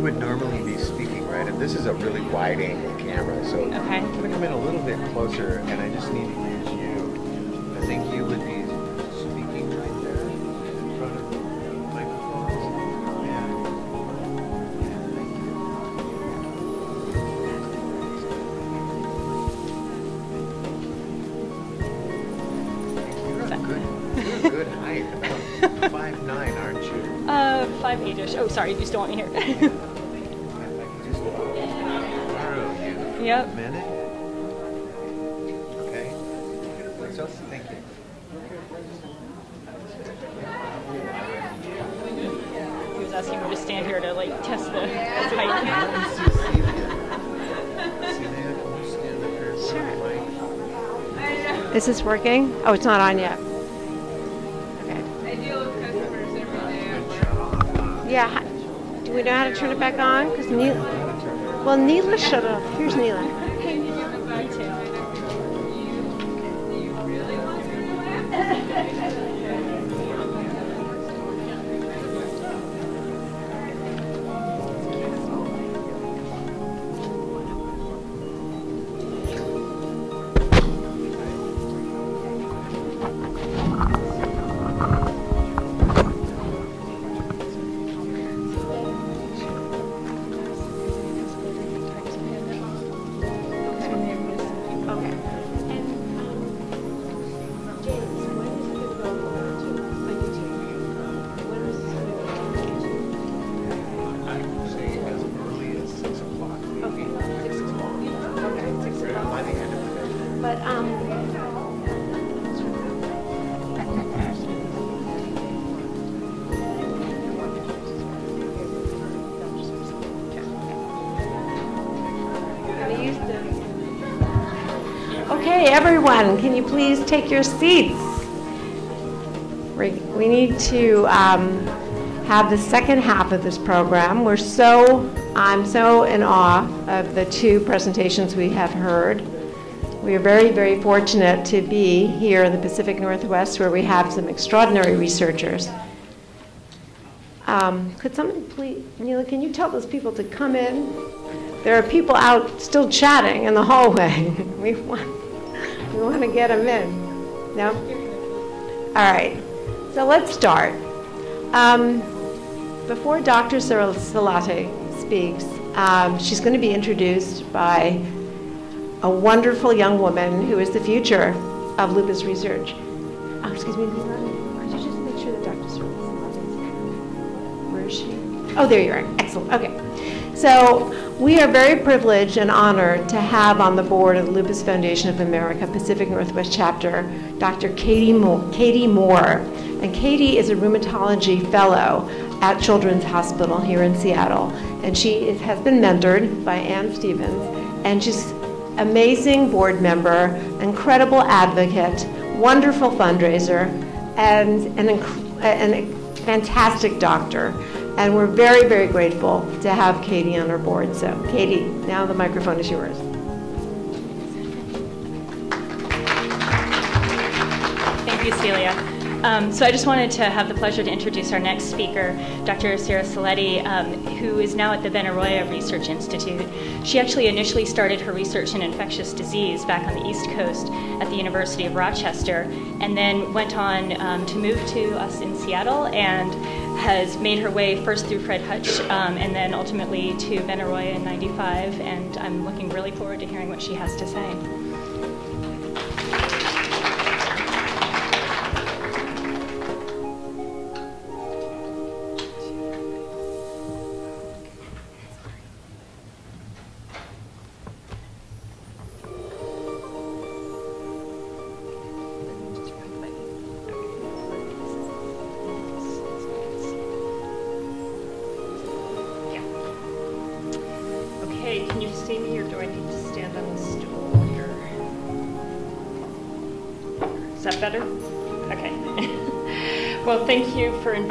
would normally be speaking, right? And this is a really wide angle camera, so Okay. I'm gonna come in a little bit closer, and I just need to use you. I think you would be speaking right there in front of the microphones. Yeah. Yeah, thank you. You're a good, you're a good height, about five nine, aren't you? Uh, five eight-ish. Oh, sorry, you still want me here? Yep. a minute. Okay? So, thank you. He was asking me to stand here to like test the his height. Celia, can you stand up here for the mic? Is this working? Oh, it's not on yet. Okay. I customers every day. Yeah. Do we know how to turn it back on? Because Neil. Well, Neela shut off. Here's Neela. Please take your seats? We need to um, have the second half of this program. We're so, I'm so in awe of the two presentations we have heard. We are very, very fortunate to be here in the Pacific Northwest where we have some extraordinary researchers. Um, Could someone please, Neela, can you tell those people to come in? There are people out still chatting in the hallway. We want, want to get them in. No? All right, so let's start. Um, Before Dr. Salate speaks, um, she's going to be introduced by a wonderful young woman who is the future of lupus research. Oh, excuse me, could you just make sure that Dr. Salate is here? Where is she? Oh, there you are. Excellent. Okay. So we are very privileged and honored to have on the board of the Lupus Foundation of America Pacific Northwest Chapter Dr. Katie Moore. Katie Moore. And Katie is a rheumatology fellow at Children's Hospital here in Seattle. And she is, has been mentored by Anne Stevens. And she's amazing board member, incredible advocate, wonderful fundraiser, and an, inc- and a fantastic doctor. And we're very, very grateful to have Katie on our board. So, Katie, now the microphone is yours. Thank you, Celia. Um, so I just wanted to have the pleasure to introduce our next speaker, Dr. Cerosaletti, um, who is now at the Benaroya Research Institute. She actually initially started her research in infectious disease back on the East Coast at the University of Rochester, and then went on um, to move to us in Seattle and has made her way first through Fred Hutch um, and then ultimately to Benaroya in 95, and I'm looking really forward to hearing what she has to say.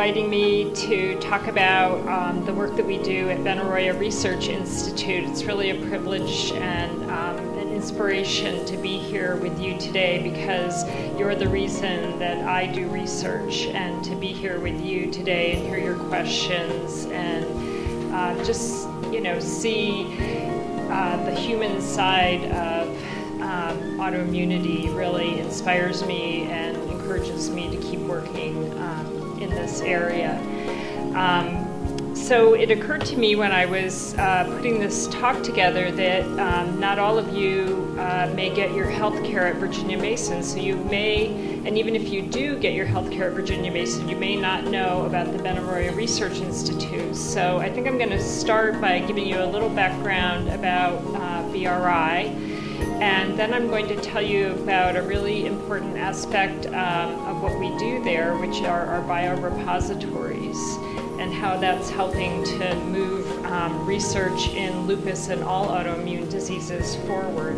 Inviting me to talk about um, the work that we do at Benaroya Research Institute. It's really a privilege and um, an inspiration to be here with you today because you're the reason that I do research and to be here with you today and hear your questions and uh, just, you know, see uh, the human side of um, autoimmunity really inspires me and encourages me to keep working um, in this area. Um, so it occurred to me when I was uh, putting this talk together that um, not all of you uh, may get your health care at Virginia Mason. So you may, and even if you do get your health care at Virginia Mason, you may not know about the Benaroya Research Institute. So I think I'm going to start by giving you a little background about uh, BRI. And then I'm going to tell you about a really important aspect um, what we do there, which are our biorepositories and how that's helping to move um, research in lupus and all autoimmune diseases forward.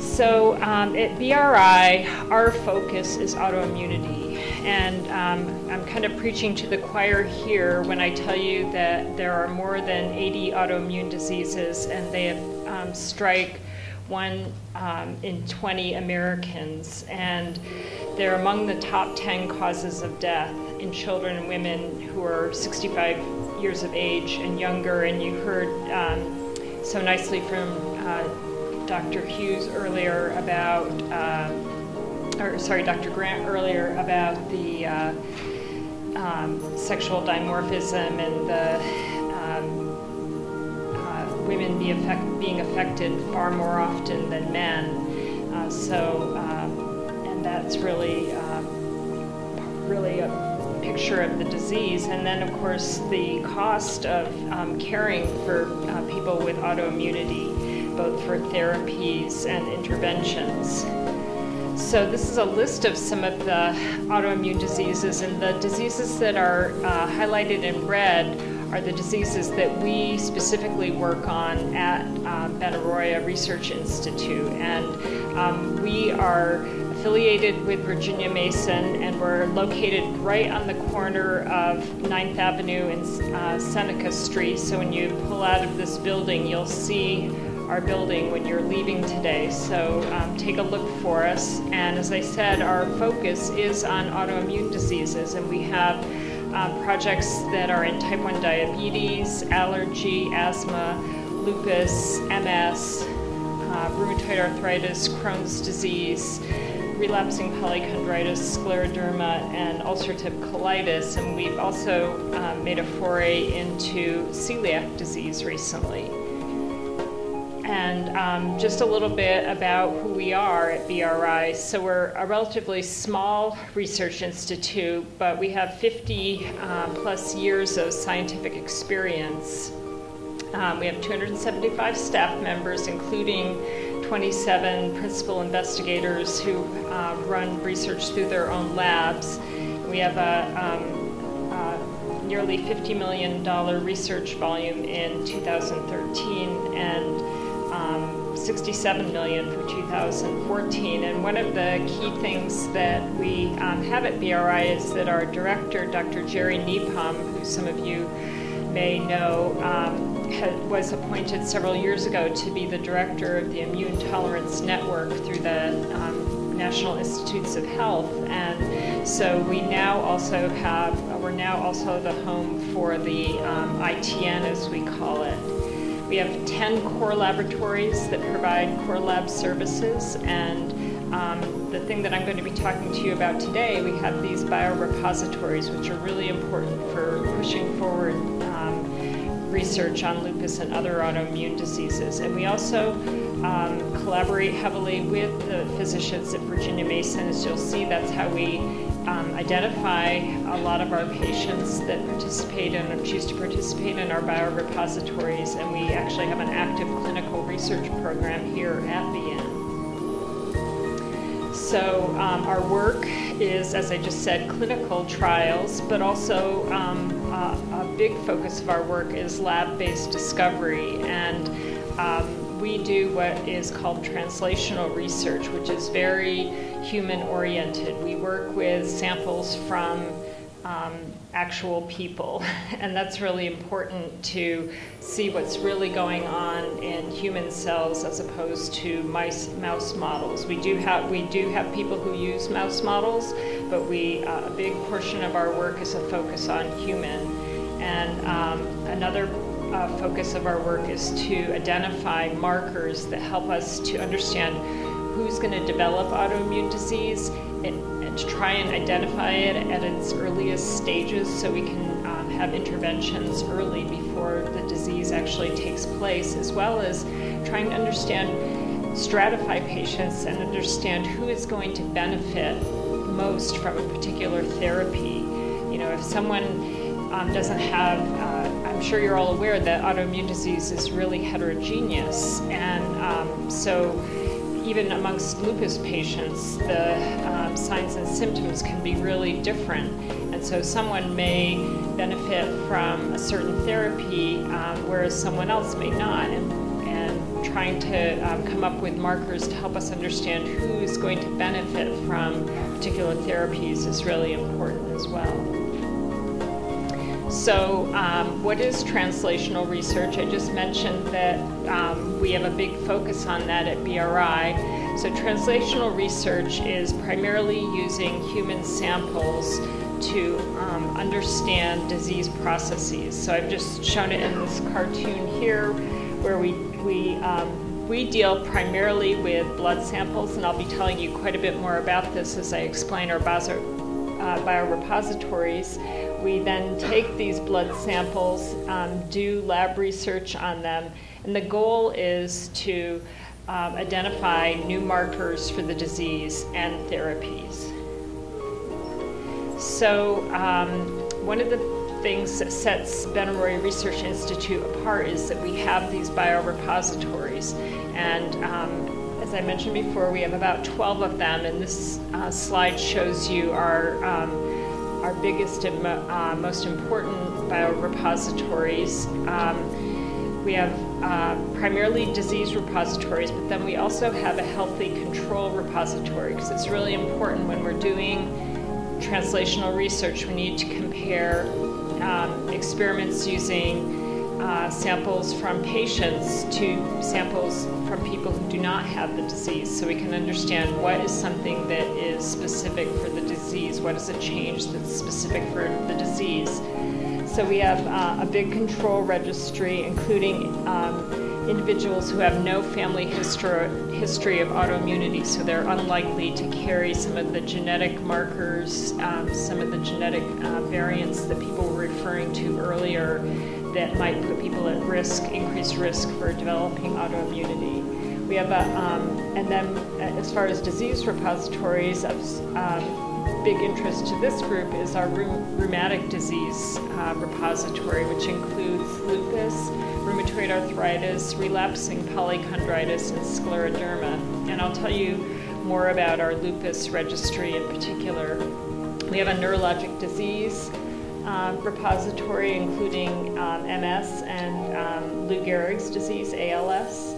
So um, at BRI, our focus is autoimmunity. And um, I'm kind of preaching to the choir here when I tell you that there are more than 80 autoimmune diseases and they um, strike one um, in 20 Americans. And they're among the top 10 causes of death in children and women who are 65 years of age and younger. And you heard um, so nicely from uh, Dr. Hughes earlier about, uh, or sorry, Dr. Grant earlier about the uh, um, sexual dimorphism and the women be affect, being affected far more often than men. Uh, so, um, and that's really, um, really a picture of the disease, and then, of course, the cost of um, caring for uh, people with autoimmunity, both for therapies and interventions. So, this is a list of some of the autoimmune diseases, and the diseases that are uh, highlighted in red are the diseases that we specifically work on at uh, Benaroya Research Institute. And um, we are affiliated with Virginia Mason, and we're located right on the corner of 9th Avenue and uh, Seneca Street. So when you pull out of this building, you'll see our building when you're leaving today. So um, take a look for us. And as I said, our focus is on autoimmune diseases, and we have um, projects that are in type 1 diabetes, allergy, asthma, lupus, MS, uh, rheumatoid arthritis, Crohn's disease, relapsing polychondritis, scleroderma, and ulcerative colitis. And we've also um, made a foray into celiac disease recently. And um, just a little bit about who we are at BRI. So we're a relatively small research institute, but we have 50 um, plus years of scientific experience. Um, we have 275 staff members, including 27 principal investigators who uh, run research through their own labs. We have a um, uh, nearly $50 million research volume in 2013 and um, 67 million for 2014. And one of the key things that we um, have at BRI is that our director, Dr. Jerry Nepom, who some of you may know, um, had, was appointed several years ago to be the director of the Immune Tolerance Network through the um, National Institutes of Health. And so we now also have, we're now also the home for the um, ITN, as we call it. We have 10 core laboratories that provide core lab services, and um, the thing that I'm going to be talking to you about today, we have these biorepositories, which are really important for pushing forward research on lupus and other autoimmune diseases. And we also um, collaborate heavily with the physicians at Virginia Mason. As you'll see, that's how we um, identify a lot of our patients that participate in or choose to participate in our biorepositories. And we actually have an active clinical research program here at VM. So um, our work is, as I just said, clinical trials, but also um, a big focus of our work is lab-based discovery. And um, we do what is called translational research, which is very human-oriented. We work with samples from um, actual people. And that's really important to see what's really going on in human cells as opposed to mice, mouse models. We do have, we do have people who use mouse models, but we, uh, a big portion of our work is a focus on human. And um, another uh, focus of our work is to identify markers that help us to understand who's going to develop autoimmune disease and, and, to try and identify it at its earliest stages so we can um, have interventions early before the disease actually takes place, as well as trying to understand, stratify patients and understand who is going to benefit most from a particular therapy. You know, if someone um, doesn't have, uh, I'm sure you're all aware that autoimmune disease is really heterogeneous. And um, so even amongst lupus patients, the um, signs and symptoms can be really different. And so someone may benefit from a certain therapy, um, whereas someone else may not. And, and trying to um, come up with markers to help us understand who is going to benefit from particular therapies is really important as well. So, um, what is translational research? I just mentioned that um, we have a big focus on that at BRI. So, translational research is primarily using human samples to um, understand disease processes. So, I've just shown it in this cartoon here where we, we um, we deal primarily with blood samples, and I'll be telling you quite a bit more about this as I explain our uh, biorepositories. We then take these blood samples, um, do lab research on them, and the goal is to um, identify new markers for the disease and therapies. So, um, one of the things that sets Benaroya Research Institute apart is that we have these biorepositories. And um, as I mentioned before, we have about 12 of them, and this uh, slide shows you our um, our biggest and uh, most important biorepositories. Um, we have uh, primarily disease repositories, but then we also have a healthy control repository because it's really important when we're doing translational research. We need to compare um, experiments using uh, samples from patients to samples from people who do not have the disease so we can understand what is something that is specific for the disease, what is a change that's specific for the disease. So we have uh, a big control registry, including um, individuals who have no family history, history of autoimmunity, so they're unlikely to carry some of the genetic markers, um, some of the genetic uh, variants that people were referring to earlier that might put people at risk, increased risk for developing autoimmunity. We have a, um, and then uh, as far as disease repositories, of um, big interest to this group is our rheumatic disease uh, repository, which includes lupus, rheumatoid arthritis, relapsing polychondritis, and scleroderma. And I'll tell you more about our lupus registry in particular. We have a neurologic disease uh, repository, including um, MS and um, Lou Gehrig's disease, ALS.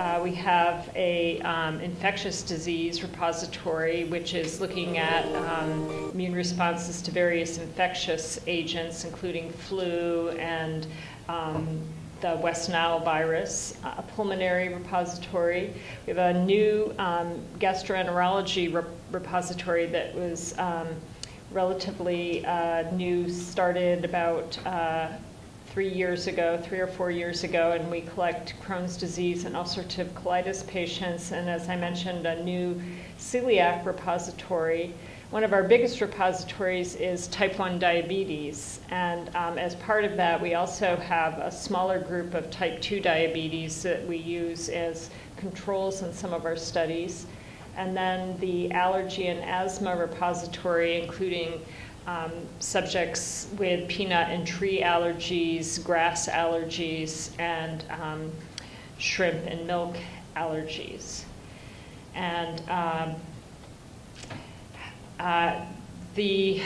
Uh, we have a um, infectious disease repository, which is looking at um, immune responses to various infectious agents, including flu and um, the West Nile virus, a pulmonary repository. We have a new um, gastroenterology re- repository that was um, relatively uh, new, started about uh, three years ago, three or four years ago, and we collect Crohn's disease and ulcerative colitis patients. And as I mentioned, a new celiac repository. One of our biggest repositories is type 1 diabetes. And um, as part of that, we also have a smaller group of type 2 diabetes that we use as controls in some of our studies and then the allergy and asthma repository, including um, subjects with peanut and tree allergies, grass allergies, and um, shrimp and milk allergies. And um, uh, the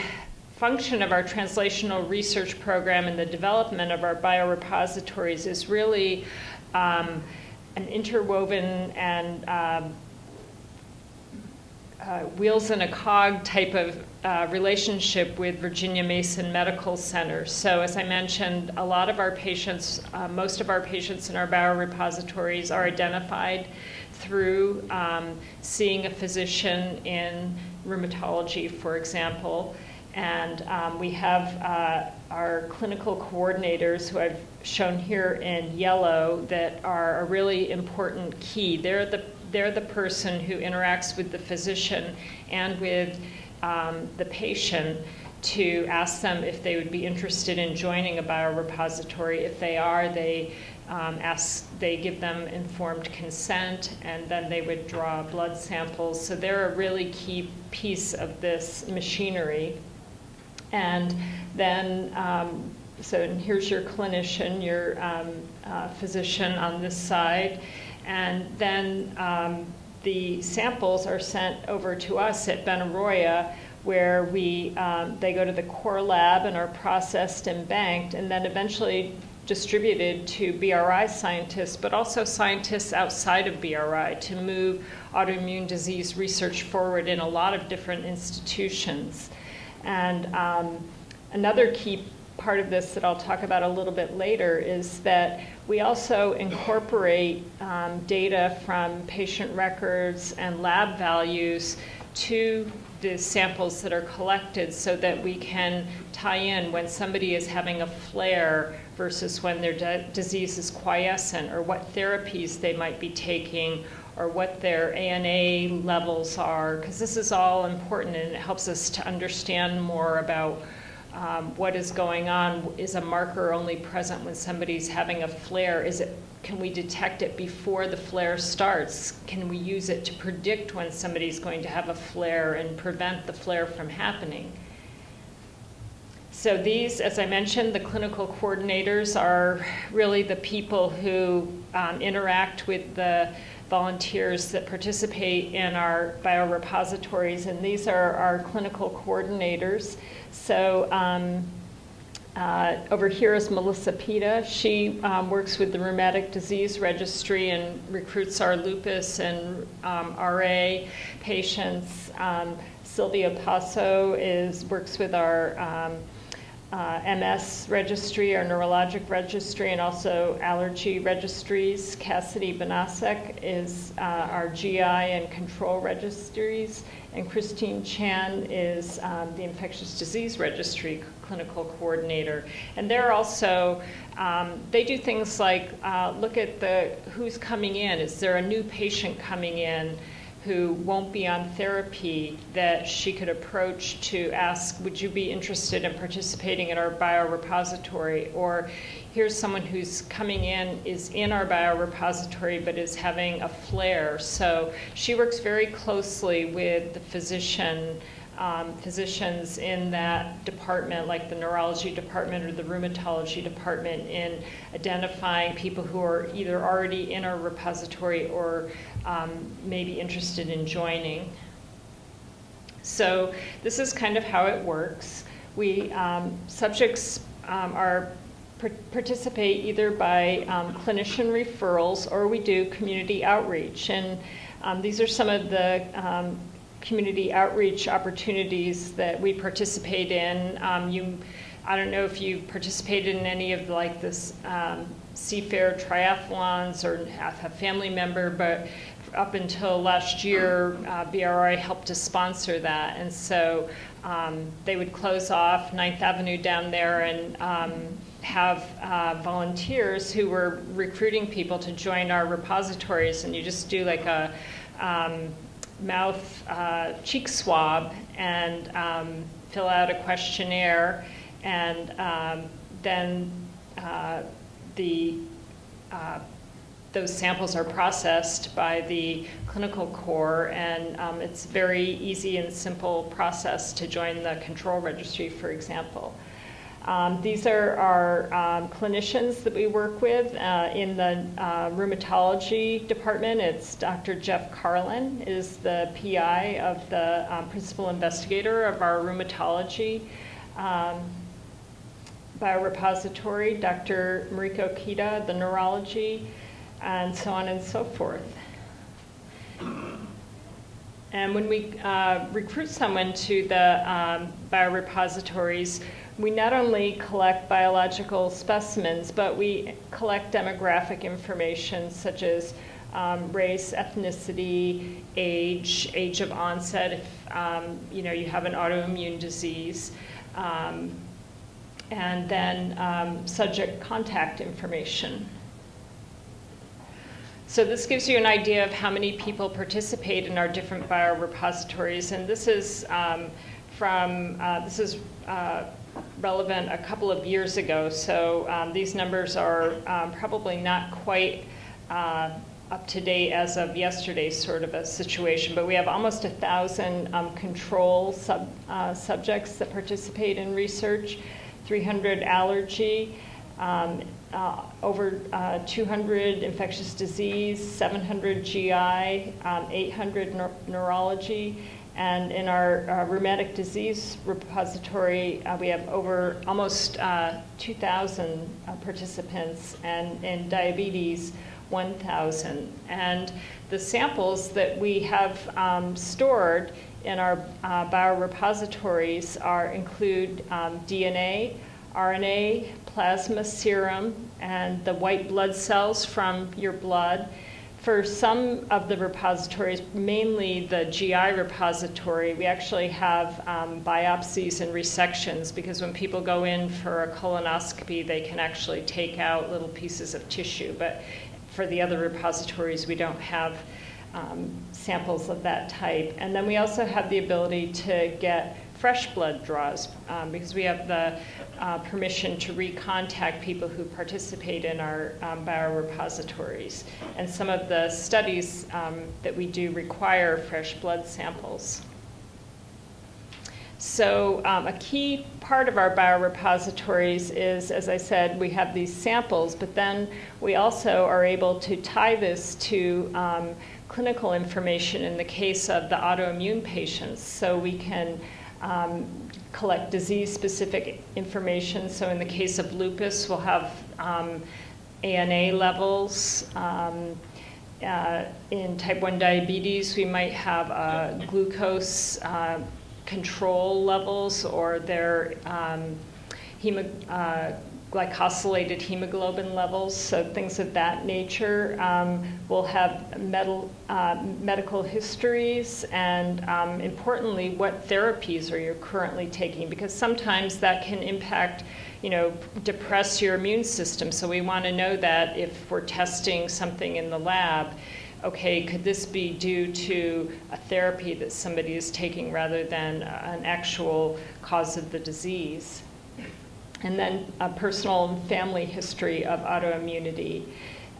function of our translational research program and the development of our biorepositories is really um, an interwoven and um, uh, wheels in a cog type of uh, relationship with Virginia Mason Medical Center. So, as I mentioned, a lot of our patients, uh, most of our patients in our biorepositories are identified through um, seeing a physician in rheumatology, for example. And um, we have uh, our clinical coordinators, who I've shown here in yellow, that are a really important key. They're the they're the person who interacts with the physician and with um, the patient to ask them if they would be interested in joining a biorepository. If they are, they um, ask, they give them informed consent, and then they would draw blood samples. So they're a really key piece of this machinery. And then, um, so here's your clinician, your um, uh, physician on this side. And then um, the samples are sent over to us at Benaroya, where we, um, they go to the core lab and are processed and banked, and then eventually distributed to BRI scientists, but also scientists outside of BRI to move autoimmune disease research forward in a lot of different institutions. And um, another key part of this that I'll talk about a little bit later is that we also incorporate um, data from patient records and lab values to the samples that are collected so that we can tie in when somebody is having a flare versus when their disease is quiescent or what therapies they might be taking or what their ANA levels are, because this is all important and it helps us to understand more about um, what is going on. Is a marker only present when somebody's having a flare? Is it can we detect it before the flare starts? Can we use it to predict when somebody's going to have a flare and prevent the flare from happening? So these, as I mentioned, the clinical coordinators are really the people who um, interact with the volunteers that participate in our biorepositories, and these are our clinical coordinators. So um, uh, over here is Melissa Pita. She um, works with the Rheumatic Disease Registry and recruits our lupus and um, RA patients. Um, Sylvia Passo is works with our um, uh, MS registry, our neurologic registry, and also allergy registries. Cassidy Banasek is uh, our GI and control registries, and Christine Chan is um, the infectious disease registry clinical coordinator. And they're also, um, they do things like uh, look at the who's coming in. Is there a new patient coming in? Who won't be on therapy that she could approach to ask, Would you be interested in participating in our biorepository? Or here's someone who's coming in, is in our biorepository, but is having a flare. So she works very closely with the physician. Um, physicians in that department, like the neurology department or the rheumatology department, in identifying people who are either already in our repository or um, may be interested in joining. So this is kind of how it works. We um, subjects um, are participate either by um, clinician referrals or we do community outreach. And um, these are some of the um, community outreach opportunities that we participate in. you, I don't know if you've participated in any of like this Seafair triathlons or have a family member, but up until last year, uh, BRI helped to sponsor that. And so um, they would close off Ninth Avenue down there and um, have uh, volunteers who were recruiting people to join our repositories. And you just do like a um, mouth uh, cheek swab and um, fill out a questionnaire. And um, then uh, the uh, those samples are processed by the clinical core, and um, it's very easy and simple process to join the control registry, for example. Um, these are our um, clinicians that we work with uh, in the uh, rheumatology department. It's Dr. Jeff Carlin is the PI of the um, principal investigator of our rheumatology um, biorepository. Dr. Mariko Kita, the neurology and so on and so forth. And when we uh, recruit someone to the um, biorepositories, we not only collect biological specimens, but we collect demographic information such as um, race, ethnicity, age, age of onset, if um, you know you have an autoimmune disease, um, and then um, subject contact information. So this gives you an idea of how many people participate in our different biorepositories, and this is um, from uh, this is uh, relevant a couple of years ago. So um, these numbers are um, probably not quite uh, up to date as of yesterday's sort of a situation, but we have almost a thousand um, control sub, uh, subjects that participate in research, 300 allergy, um, uh, over uh, 200 infectious disease, 700 GI, um, 800 neur- neurology, and in our uh, rheumatic disease repository, uh, we have over almost uh, 2,000 uh, participants, and in diabetes, 1,000. And the samples that we have um, stored in our biorepositories are include um, DNA, RNA, plasma serum, and the white blood cells from your blood. For some of the repositories, mainly the GI repository, we actually have um, biopsies and resections because when people go in for a colonoscopy, they can actually take out little pieces of tissue. But for the other repositories, we don't have um, samples of that type. And then we also have the ability to get fresh blood draws um, because we have the uh, permission to recontact people who participate in our um, biorepositories. And some of the studies um, that we do require fresh blood samples. So um, a key part of our biorepositories is, as I said, we have these samples, but then we also are able to tie this to um, clinical information in the case of the autoimmune patients. So we can um, collect disease-specific information. So in the case of lupus, we'll have um, ANA levels. Um, uh, in type 1 diabetes, we might have uh, glucose uh, control levels or their um, hemo, uh, glycosylated hemoglobin levels, so things of that nature. Um, we'll have metal, uh, medical histories and um, importantly, what therapies are you currently taking because sometimes that can impact, you know, depress your immune system. So we want to know that if we're testing something in the lab, okay, could this be due to a therapy that somebody is taking rather than an actual cause of the disease? And then a personal and family history of autoimmunity.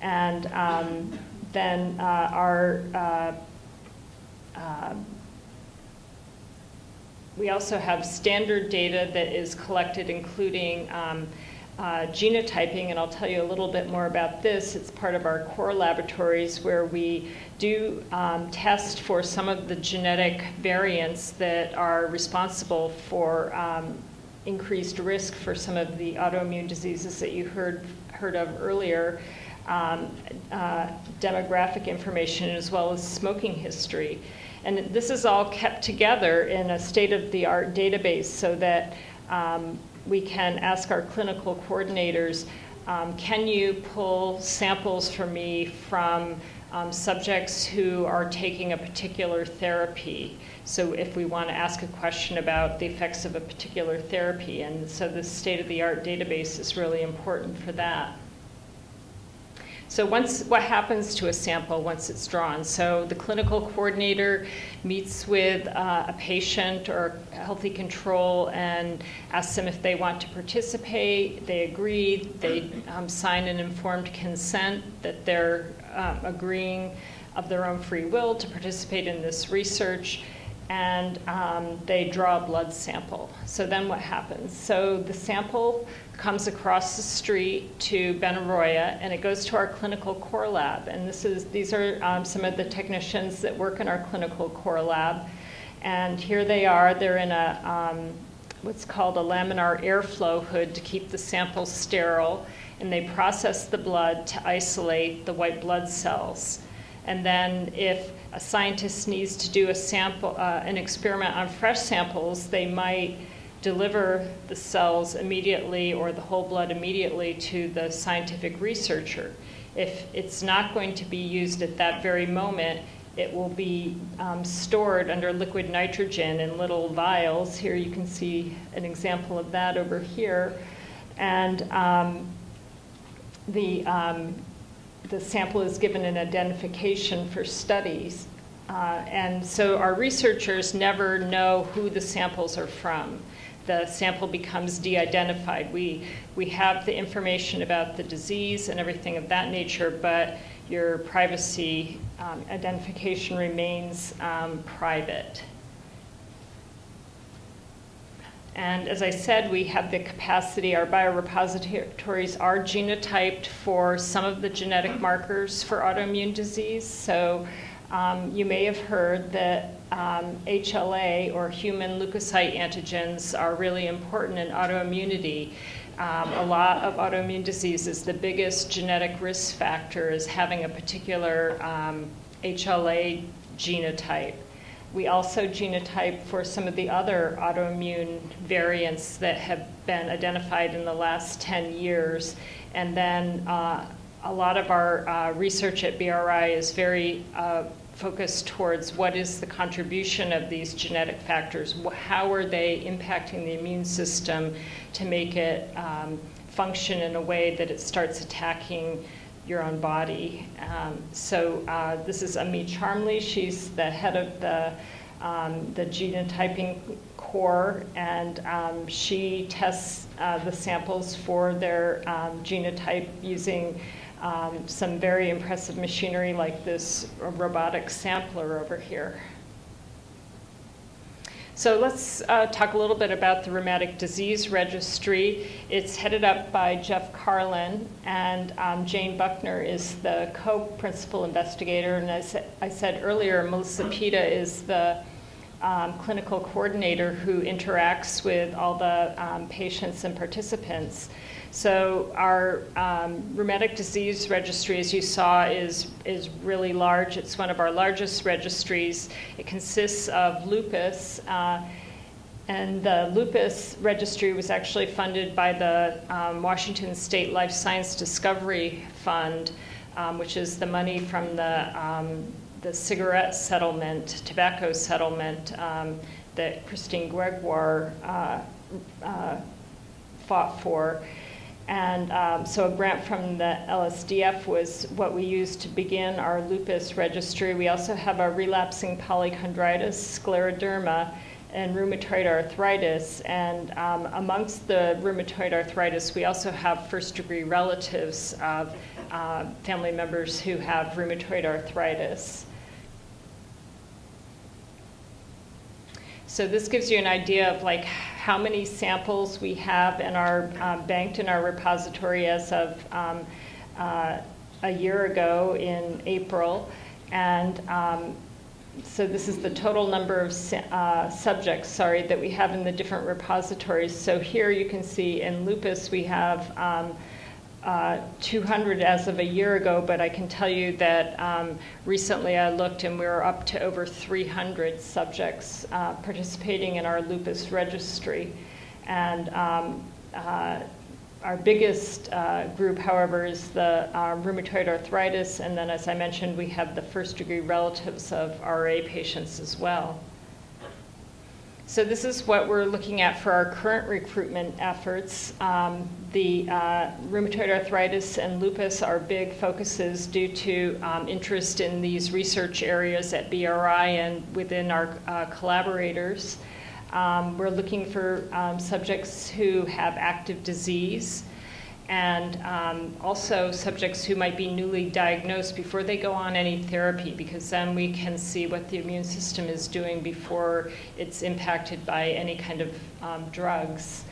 And um, then uh, our, uh, uh, we also have standard data that is collected, including um, uh, genotyping, and I'll tell you a little bit more about this. It's part of our core laboratories where we do um, test for some of the genetic variants that are responsible for um, increased risk for some of the autoimmune diseases that you heard, heard of earlier, um, uh, demographic information as well as smoking history. And this is all kept together in a state-of-the-art database so that um, we can ask our clinical coordinators, um, can you pull samples for me from um, subjects who are taking a particular therapy? So if we want to ask a question about the effects of a particular therapy, and so the state-of-the-art database is really important for that. So once, what happens to a sample once it's drawn? So the clinical coordinator meets with uh, a patient or a healthy control and asks them if they want to participate. They agree. They um, sign an informed consent that they're um, agreeing of their own free will to participate in this research and um, they draw a blood sample. So then what happens? So the sample comes across the street to Benaroya and it goes to our clinical core lab. And this is, these are um, some of the technicians that work in our clinical core lab. And here they are, they're in a, um, what's called a laminar airflow hood to keep the sample sterile. And they process the blood to isolate the white blood cells. And then if a scientist needs to do a sample, uh, an experiment on fresh samples, they might deliver the cells immediately or the whole blood immediately to the scientific researcher. If it's not going to be used at that very moment, it will be um, stored under liquid nitrogen in little vials. Here you can see an example of that over here. And um, the, um, the sample is given an identification for studies. Uh, and so our researchers never know who the samples are from. The sample becomes de-identified. We, we have the information about the disease and everything of that nature, but your privacy um, identification remains um, private. And as I said, we have the capacity, our biorepositories are genotyped for some of the genetic markers for autoimmune disease. So um, you may have heard that um, HLA or human leukocyte antigens are really important in autoimmunity. Um, a lot of autoimmune diseases, the biggest genetic risk factor is having a particular um, HLA genotype. We also genotype for some of the other autoimmune variants that have been identified in the last 10 years. And then uh, a lot of our uh, research at BRI is very uh, focused towards what is the contribution of these genetic factors, how are they impacting the immune system to make it um, function in a way that it starts attacking your own body. Um, so uh, this is Ami Charmley. She's the head of the, um, the genotyping core, and um, she tests uh, the samples for their um, genotype using um, some very impressive machinery like this robotic sampler over here. So let's uh, talk a little bit about the Rheumatic Disease Registry. It's headed up by Jeff Carlin, and um, Jane Buckner is the co-principal investigator. And as I said earlier, Melissa Pita is the um, clinical coordinator who interacts with all the um, patients and participants. So our um, rheumatic disease registry, as you saw, is, is really large. It's one of our largest registries. It consists of lupus. Uh, and the lupus registry was actually funded by the um, Washington State Life Science Discovery Fund, um, which is the money from the, um, the cigarette settlement, tobacco settlement um, that Christine Gregoire uh, uh, fought for. And um, so a grant from the LSDF was what we used to begin our lupus registry. We also have our relapsing polychondritis, scleroderma, and rheumatoid arthritis. And um, amongst the rheumatoid arthritis, we also have first degree relatives of uh, family members who have rheumatoid arthritis. So this gives you an idea of like how many samples we have and are um, banked in our repository as of um, uh, a year ago in April, and um, so this is the total number of uh, subjects, sorry, that we have in the different repositories. So here you can see in lupus we have um, uh, 200 as of a year ago, but I can tell you that um, recently I looked and we are up to over 300 subjects uh, participating in our lupus registry. And um, uh, our biggest uh, group, however, is the uh, rheumatoid arthritis, and then as I mentioned, we have the first degree relatives of RA patients as well. So this is what we're looking at for our current recruitment efforts. Um, the uh, rheumatoid arthritis and lupus are big focuses due to um, interest in these research areas at BRI and within our uh, collaborators. Um, we're looking for um, subjects who have active disease and um, also subjects who might be newly diagnosed before they go on any therapy, because then we can see what the immune system is doing before it's impacted by any kind of um, drugs.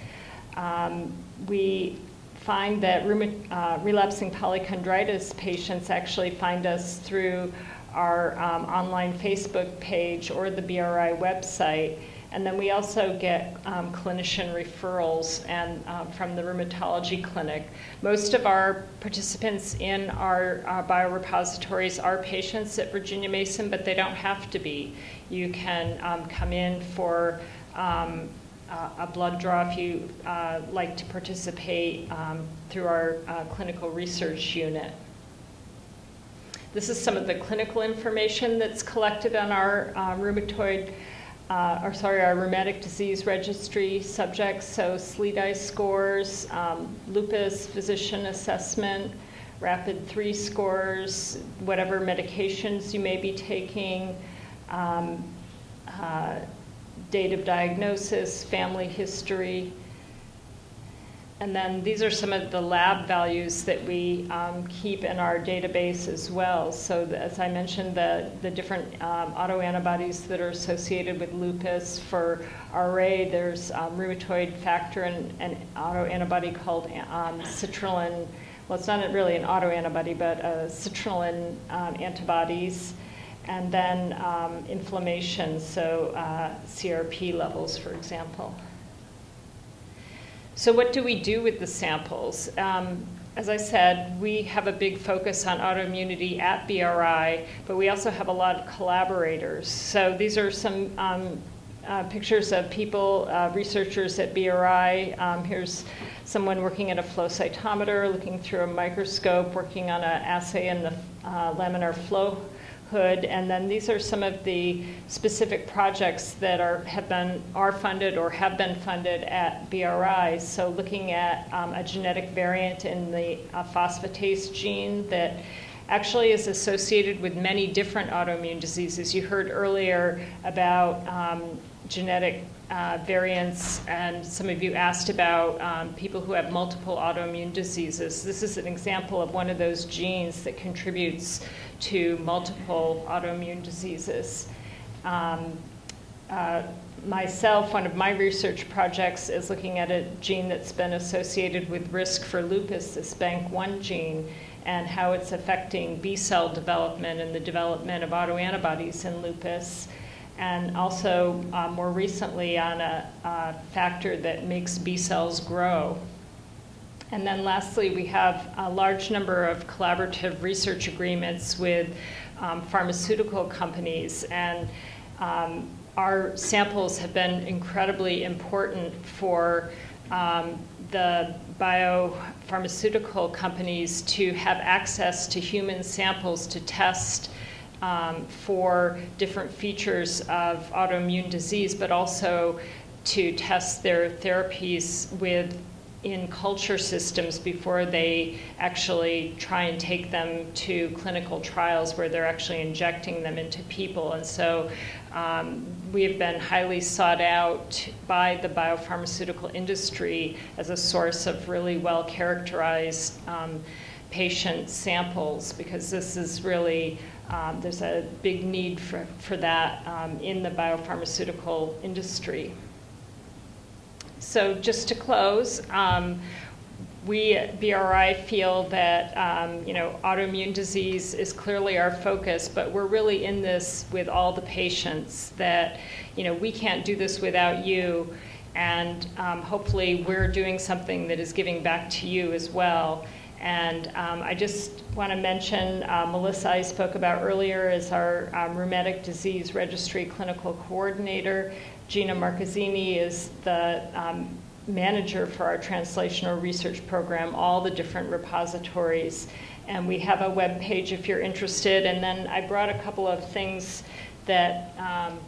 Um, we find that uh, relapsing polychondritis patients actually find us through our um, online Facebook page or the BRI website And then we also get um, clinician referrals and um, from the rheumatology clinic. Most of our participants in our uh, biorepositories are patients at Virginia Mason, but they don't have to be. You can um, come in for um, a blood draw if you uh, like to participate um, through our uh, clinical research unit. This is some of the clinical information that's collected on our uh, rheumatoid, uh, or sorry, our rheumatic disease registry subjects. So SLEDAI scores, um, lupus physician assessment, rapid three scores, whatever medications you may be taking, um, uh, date of diagnosis, family history. And then these are some of the lab values that we um, keep in our database as well. So as I mentioned, the, the different um, autoantibodies that are associated with lupus. For RA, there's um, rheumatoid factor and an autoantibody called um, citrulline. Well, it's not really an autoantibody, but uh, citrulline um, antibodies. And then um, inflammation, so uh, CRP levels, for example. So what do we do with the samples? Um, as I said, we have a big focus on autoimmunity at BRI, but we also have a lot of collaborators. So these are some um, uh, pictures of people, uh, researchers at BRI. Um, here's someone working at a flow cytometer, looking through a microscope, working on an assay in the uh, laminar flow hood. And then these are some of the specific projects that are have been are funded or have been funded at BRI. So looking at um, a genetic variant in the uh, phosphatase gene that actually is associated with many different autoimmune diseases. You heard earlier about um, genetic uh, variants, and some of you asked about um, people who have multiple autoimmune diseases. This is an example of one of those genes that contributes to multiple autoimmune diseases. Um, uh, myself, one of my research projects is looking at a gene that's been associated with risk for lupus, this BANK1 gene, and how it's affecting B cell development and the development of autoantibodies in lupus. And also, uh, more recently, on a, a factor that makes B cells grow. And then lastly, we have a large number of collaborative research agreements with um, pharmaceutical companies. And um, our samples have been incredibly important for um, the biopharmaceutical companies to have access to human samples to test um, for different features of autoimmune disease, but also to test their therapies with in culture systems before they actually try and take them to clinical trials where they're actually injecting them into people. And so um, we have been highly sought out by the biopharmaceutical industry as a source of really well characterized um, patient samples because this is really. Um, there's a big need for, for that um, in the biopharmaceutical industry. So just to close, um, we at BRI feel that um, you know autoimmune disease is clearly our focus, but we're really in this with all the patients. That you know we can't do this without you, and um, hopefully we're doing something that is giving back to you as well. And um, I just want to mention uh, Melissa I spoke about earlier is our um, rheumatic disease registry clinical coordinator. Gina Marcazzini is the um, manager for our translational research program, all the different repositories. And we have a web page if you're interested. And then I brought a couple of things that um,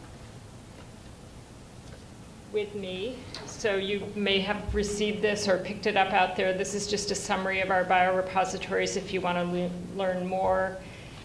with me. So you may have received this or picked it up out there. This is just a summary of our biorepositories if you want to le learn more.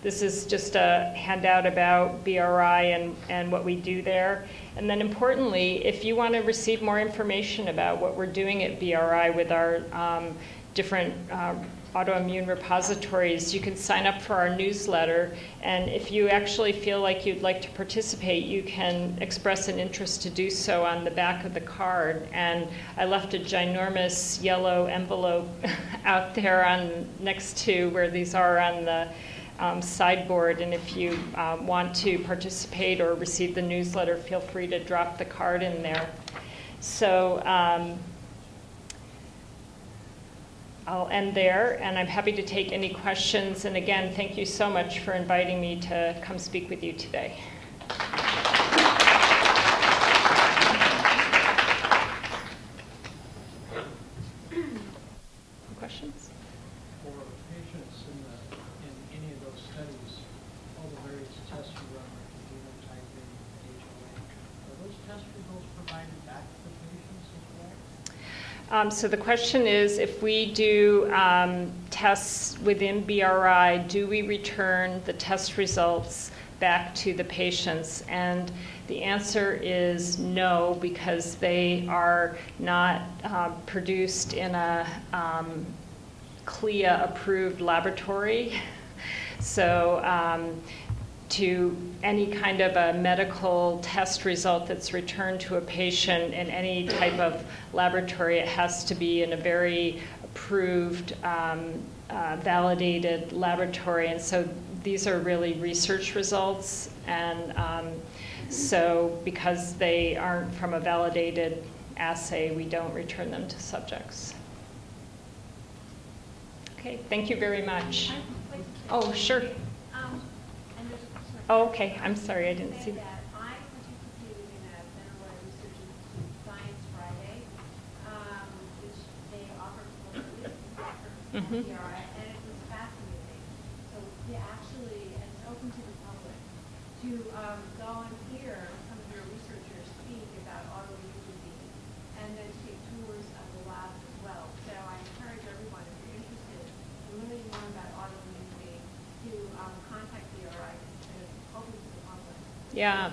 This is just a handout about BRI and, and what we do there. And then importantly, if you want to receive more information about what we're doing at BRI with our um, different uh, autoimmune repositories, you can sign up for our newsletter. And if you actually feel like you'd like to participate, you can express an interest to do so on the back of the card. And I left a ginormous yellow envelope out there on next to where these are on the um, sideboard, and if you um, want to participate or receive the newsletter, feel free to drop the card in there. So um, I'll end there, and I'm happy to take any questions. And again, thank you so much for inviting me to come speak with you today. Questions? For patients in the, in any of those studies, all the various tests you run, like the genotyping, HLA, are those test results provided back to the patients as well? Um, so the question is, if we do um, tests within BRI, do we return the test results back to the patients? And the answer is no, because they are not uh, produced in a um, CLIA-approved laboratory. So um, to any kind of a medical test result that's returned to a patient in any type of laboratory, it has to be in a very approved, um, uh, validated laboratory. And so these are really research results. And um, so because they aren't from a validated assay, we don't return them to subjects. Okay, thank you very much. Oh, sure. Um, and there's a question. Oh, okay, I'm sorry, I didn't see. that. I participated in a Benaroya Research Institute Science Friday, um, which they offer for Mhm. BRI, and it was fascinating. So we actually, and it's open to the public, to um, go and hear some of your researchers speak about autoimmune disease, and then take tours of the labs as well. So I encourage everyone, if you're interested in learning more about autoimmunity, to um, contact BRI, because it's open to the public. Yeah,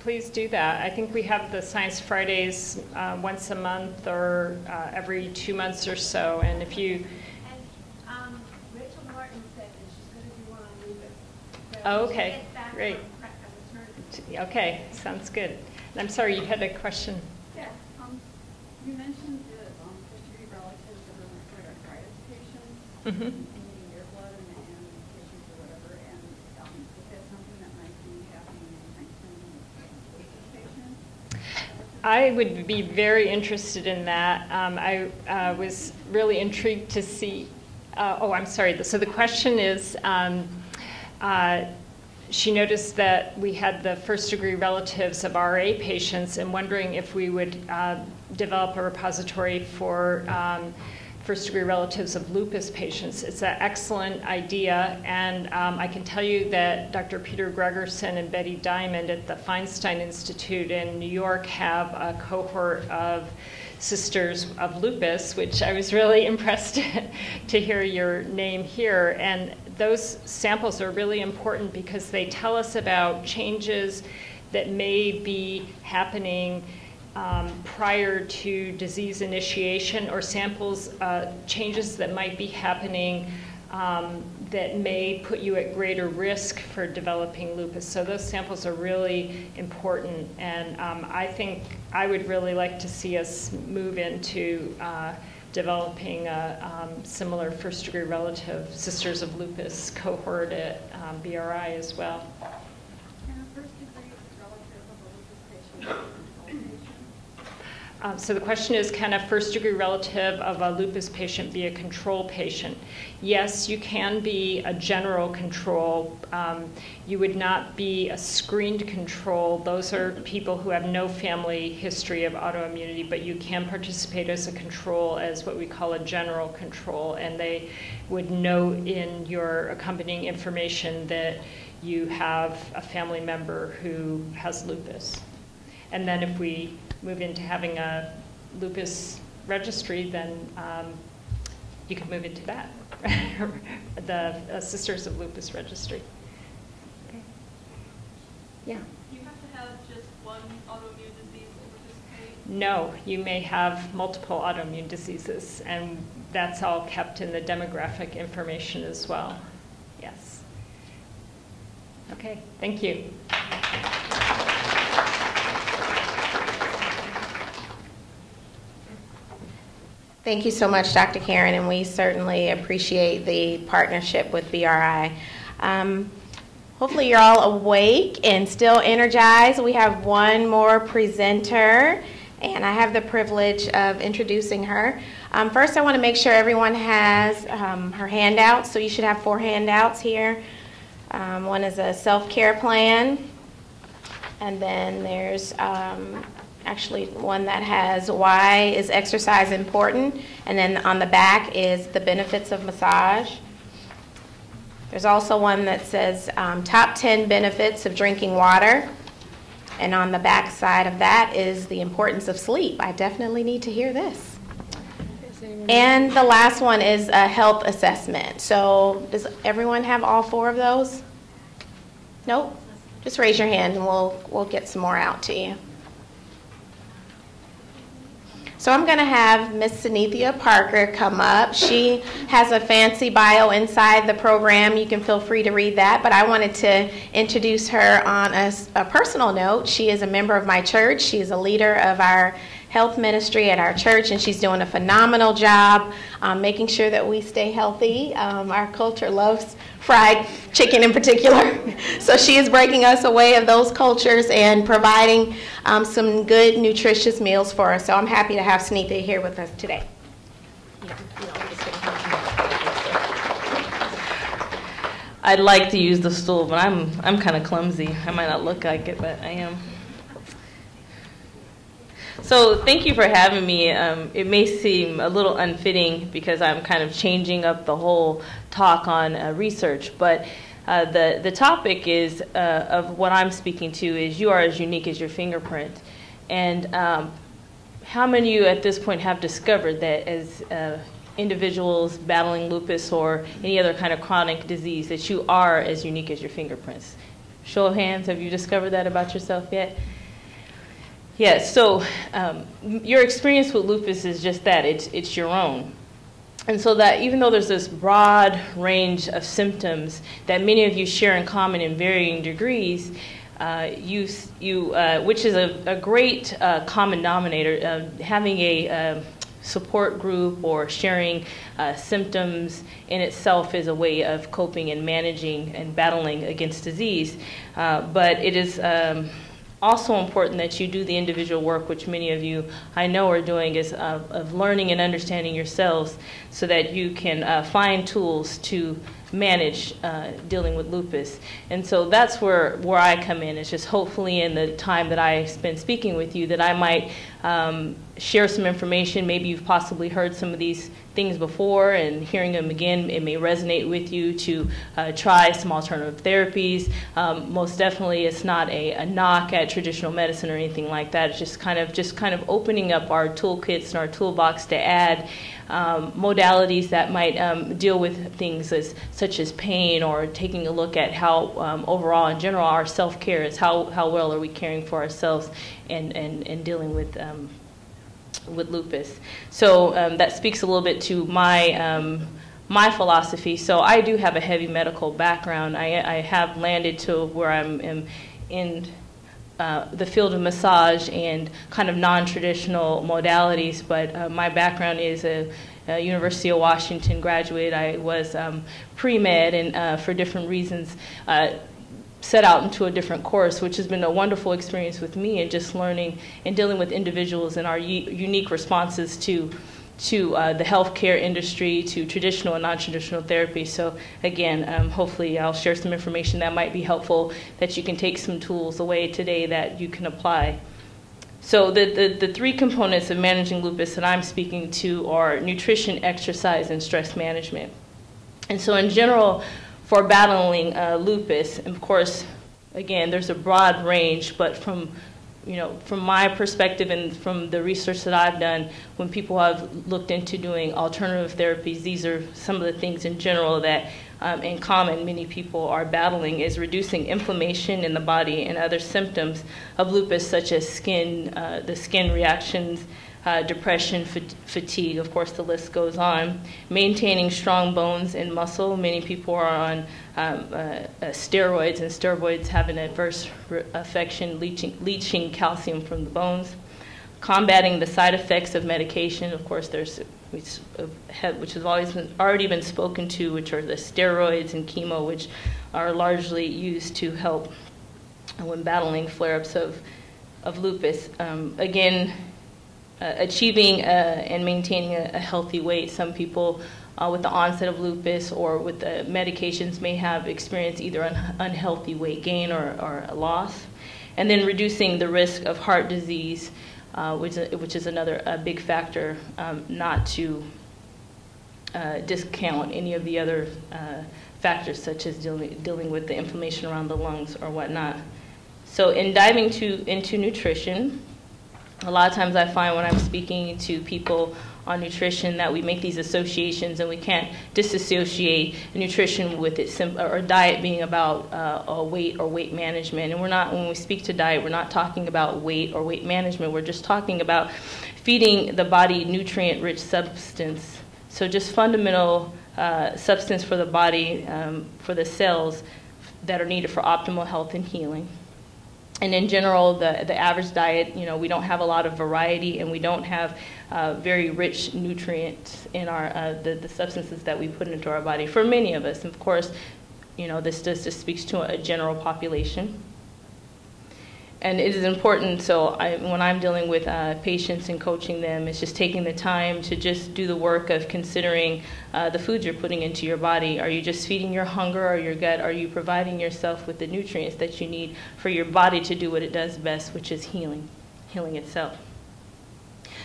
please do that. I think we have the Science Fridays uh, once a month or uh, every two months or so. And if you, And um, Rachel Martin said that she's going to do one on lupus. So Oh, okay, great. from okay, sounds good. And I'm sorry, you had a question. Yeah, um, you mentioned the, um, first-degree relatives of rheumatoid arthritis patients, Mhm. and needing your blood and, and tissues or whatever, and, um, is that something that might be happening anytime soon with lupus patients? I would be very interested in that. Um, I uh, was really intrigued to see. Uh, oh, I'm sorry. So the question is. Um, uh, she noticed that we had the first degree relatives of RA patients and wondering if we would uh, develop a repository for um, first degree relatives of lupus patients. It's an excellent idea, and um, I can tell you that Dr. Peter Gregersen and Betty Diamond at the Feinstein Institute in New York have a cohort of Sisters of Lupus, which I was really impressed to hear your name here. And those samples are really important because they tell us about changes that may be happening um, prior to disease initiation or samples, uh, changes that might be happening um, that may put you at greater risk for developing lupus. So those samples are really important, and um, I think I would really like to see us move into uh, developing a um, similar first-degree relative Sisters of Lupus cohort at um, BRI as well. Can a first-degree relative of a lupus patient be a control patient? Um, So the question is, can a first-degree relative of a lupus patient be a control patient? Yes, you can be a general control. Um, You would not be a screened control. Those are people who have no family history of autoimmunity, but you can participate as a control as what we call a general control. And they would note in your accompanying information that you have a family member who has lupus. And then if we move into having a lupus registry, then um, you could move into that, the uh, Sisters of Lupus Registry. Okay. Yeah. You have to have just one autoimmune disease to? No, you may have multiple autoimmune diseases, and that's all kept in the demographic information as well. Yes. Okay, thank you. Thank you so much, Dr. Karen, and we certainly appreciate the partnership with BRI. Um, hopefully you're all awake and still energized. We have one more presenter, and I have the privilege of introducing her. Um, first, I want to make sure everyone has um, her handouts, so you should have four handouts here. Um, one is a self-care plan, and then there's um, actually one that has why is exercise important, and then on the back is the benefits of massage. There's also one that says um, top 10 benefits of drinking water. And on the back side of that is the importance of sleep. I definitely need to hear this. And the last one is a health assessment. So does everyone have all four of those? Nope? Just raise your hand and we'll, we'll get some more out to you. So I'm going to have Miss Sanithia Parker come up. She has a fancy bio inside the program. You can feel free to read that. But I wanted to introduce her on a, a personal note. She is a member of my church. She is a leader of our health ministry at our church, and she's doing a phenomenal job um, making sure that we stay healthy. Um, our culture loves fried chicken in particular, so she is breaking us away of those cultures and providing um, some good, nutritious meals for us. So I'm happy to have Sanithia here with us today. I'd like to use the stool, but I'm I'm kind of clumsy. I might not look like it, but I am. So thank you for having me. Um, it may seem a little unfitting because I'm kind of changing up the whole talk on uh, research, but uh, the the topic is uh, of what I'm speaking to is you are as unique as your fingerprint, and um, how many of you at this point have discovered that as uh, individuals battling lupus or any other kind of chronic disease that you are as unique as your fingerprints? Show of hands, have you discovered that about yourself yet? Yes, so um, your experience with lupus is just that it's, it's your own. And so that even though there's this broad range of symptoms that many of you share in common in varying degrees, uh, you, you, uh, which is a, a great uh, common denominator, uh, having a uh, support group or sharing uh, symptoms in itself is a way of coping and managing and battling against disease. but it is um, also important that you do the individual work, which many of you I know are doing, is uh, of learning and understanding yourselves so that you can uh, find tools to manage uh, dealing with lupus. And so that's where, where I come in. It's just hopefully in the time that I spend speaking with you that I might um, share some information. Maybe you've possibly heard some of these things before and hearing them again, it may resonate with you to uh, try some alternative therapies. Um, most definitely, it's not a, a, knock at traditional medicine or anything like that. It's just kind of just kind of opening up our toolkits and our toolbox to add um, modalities that might um, deal with things as, such as pain or taking a look at how um, overall in general our self-care is how, how well are we caring for ourselves and, and, and dealing with um, with lupus. So um, that speaks a little bit to my um, my philosophy. So I do have a heavy medical background. I, I have landed to where I'm, am in uh, the field of massage and kind of non-traditional modalities, but uh, my background is a, a, University of Washington graduate. I was um, pre-med and uh, for different reasons uh, set out into a different course, which has been a wonderful experience with me and just learning and dealing with individuals and our unique responses to to uh, the healthcare industry, to traditional and non-traditional therapy. So again, um, hopefully I'll share some information that might be helpful, that you can take some tools away today that you can apply. So the, the, the three components of managing lupus that I'm speaking to are nutrition, exercise, and stress management. And so in general, for battling uh, lupus, and of course, again, there's a broad range, but from you know, from my perspective and from the research that I've done, when people have looked into doing alternative therapies, these are some of the things in general that, um, in common, many people are battling is reducing inflammation in the body and other symptoms of lupus, such as skin, uh, the skin reactions, uh, depression, fatigue, of course, the list goes on. Maintaining strong bones and muscle. Many people are on um, uh, uh, steroids, and steroids have an adverse affection, leaching, leaching calcium from the bones. combating the side effects of medication. Of course, there's which, uh, have, which has always been, already been spoken to, which are the steroids and chemo, which are largely used to help when battling flare-ups of, of lupus. Um, again, uh, achieving uh, and maintaining a, a, healthy weight. Some people uh, with the onset of lupus or with the medications may have experienced either an unhealthy weight gain or, or a loss. And then reducing the risk of heart disease, uh, which, which is another big factor, um, not to uh, discount any of the other factors such as dealing, dealing with the inflammation around the lungs or whatnot. So in diving to, into nutrition, a lot of times I find when I'm speaking to people on nutrition that we make these associations and we can't disassociate nutrition with it or diet being about uh, weight or weight management. And we're not when we speak to diet we're not talking about weight or weight management. We're just talking about feeding the body nutrient rich substance. So just fundamental uh, substance for the body um, for the cells that are needed for optimal health and healing and in general, the, the average diet, you know, we don't have a lot of variety and we don't have uh, very rich nutrients in our, uh, the, the substances that we put into our body for many of us. And of course, you know, this just, just speaks to a general population and it is important. So I, when I'm dealing with uh, patients and coaching them, it's just taking the time to just do the work of considering uh, the foods you're putting into your body. Are you just feeding your hunger or your gut? Are you providing yourself with the nutrients that you need for your body to do what it does best, which is healing, healing itself?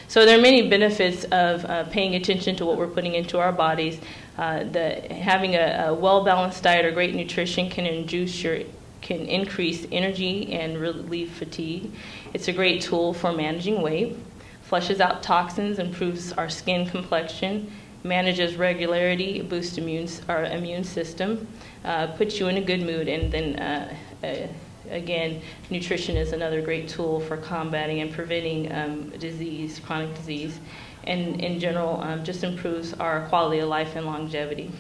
So there are many benefits of uh, paying attention to what we're putting into our bodies. Uh, the, having a, a well-balanced diet or great nutrition can induce your can increase energy and relieve fatigue. It's a great tool for managing weight, flushes out toxins, improves our skin complexion, manages regularity, boosts immune, our immune system, uh, puts you in a good mood, and then uh, uh, again, nutrition is another great tool for combating and preventing um, disease, chronic disease, and in general, um, just improves our quality of life and longevity.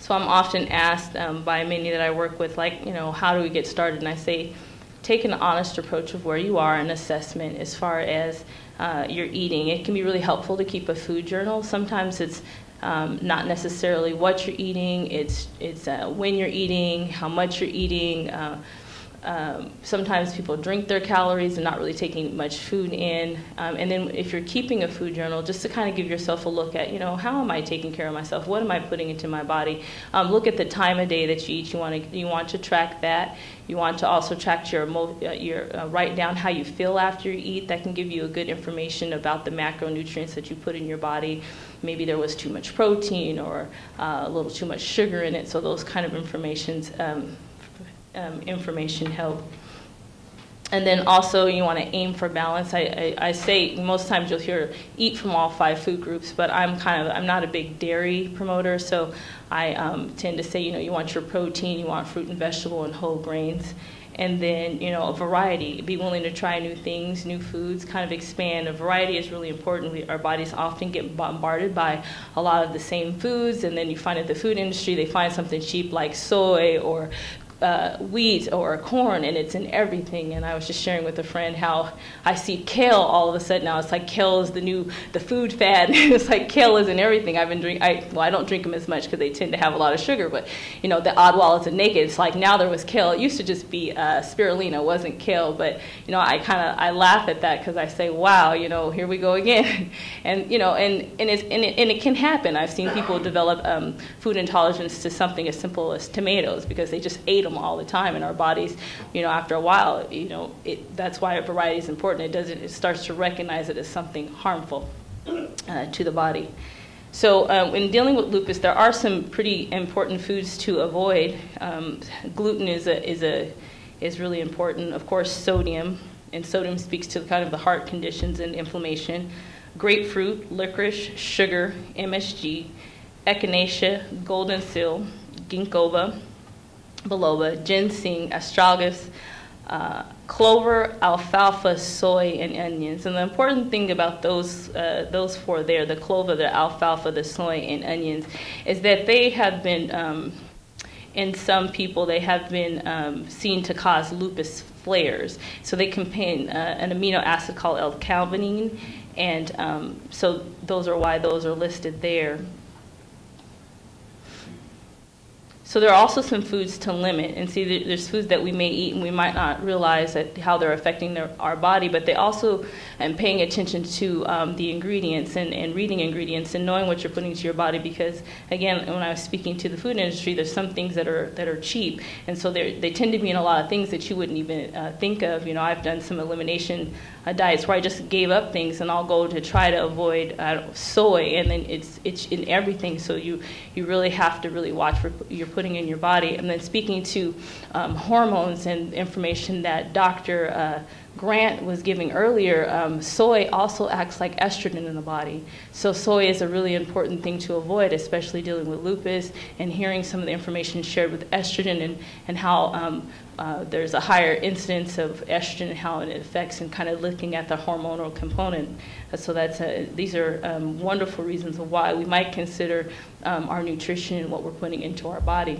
So I'm often asked um, by many that I work with, like, you know, how do we get started? And I say, take an honest approach of where you are, an assessment as far as uh, your eating. It can be really helpful to keep a food journal. Sometimes it's um, not necessarily what you're eating, it's, it's uh, when you're eating, how much you're eating. Uh, um, sometimes people drink their calories and not really taking much food in. Um, and then if you're keeping a food journal, just to kind of give yourself a look at, you know, how am I taking care of myself? What am I putting into my body? Um, look at the time of day that you eat. You want to you want to track that. You want to also track your uh, your uh, write down how you feel after you eat. That can give you a good information about the macronutrients that you put in your body. Maybe there was too much protein or uh, a little too much sugar in it. So those kind of informations um, information help. And then also you want to aim for balance. I, I, I, say most times you'll hear eat from all five food groups, but I'm kind of I'm not a big dairy promoter, so I um, tend to say you know you want your protein, you want fruit and vegetable and whole grains, and then you know a variety. Be willing to try new things, new foods, kind of expand. A variety is really important. We, our bodies often get bombarded by a lot of the same foods, and then you find at the food industry they find something cheap like soy or uh, wheat or corn and it's in everything. And I was just sharing with a friend how I see kale all of a sudden now. It's like kale is the new the food fad. it's like kale is in everything. I've been drink. I well I don't drink them as much because they tend to have a lot of sugar. But you know the Odwallas and naked. It's like now there was kale. It used to just be uh, spirulina, wasn't kale. But you know I kind of I laugh at that because I say wow you know here we go again. and you know and and it's and it, and it can happen. I've seen people develop um, food intolerance to something as simple as tomatoes because they just ate them all the time in our bodies. You know, after a while, you know, it, that's why variety is important. It doesn't. It starts to recognize it as something harmful uh, to the body. So, uh, in dealing with lupus, there are some pretty important foods to avoid. Um, gluten is a, is a is really important. Of course, sodium, and sodium speaks to kind of the heart conditions and inflammation. Grapefruit, licorice, sugar, MSG, echinacea, golden seal, ginkgo biloba, ginseng, astragalus, uh, clover, alfalfa, soy, and onions. And the important thing about those uh, those four there, the clover, the alfalfa, the soy, and onions, is that they have been um, in some people they have been um, seen to cause lupus flares. So they contain uh, an amino acid called L-canavanine, and um, so those are why those are listed there. So there are also some foods to limit, and see, there's foods that we may eat and we might not realize that how they're affecting their, our body, but they also, and paying attention to um, the ingredients and, and reading ingredients and knowing what you're putting to your body, because again, when I was speaking to the food industry, there's some things that are that are cheap, and so they tend to be in a lot of things that you wouldn't even uh, think of. You know, I've done some elimination uh, diets where I just gave up things, and I'll go to try to avoid uh, soy, and then it's it's in everything. So you you really have to really watch what you're putting in your body. And then speaking to um, hormones and information that Dr. Uh, Grant was giving earlier, um, soy also acts like estrogen in the body. So soy is a really important thing to avoid, especially dealing with lupus and hearing some of the information shared with estrogen and, and how um, uh, there's a higher incidence of estrogen and how it affects and kind of looking at the hormonal component. Uh, So that's a, these are um, wonderful reasons of why we might consider um, our nutrition and what we're putting into our body.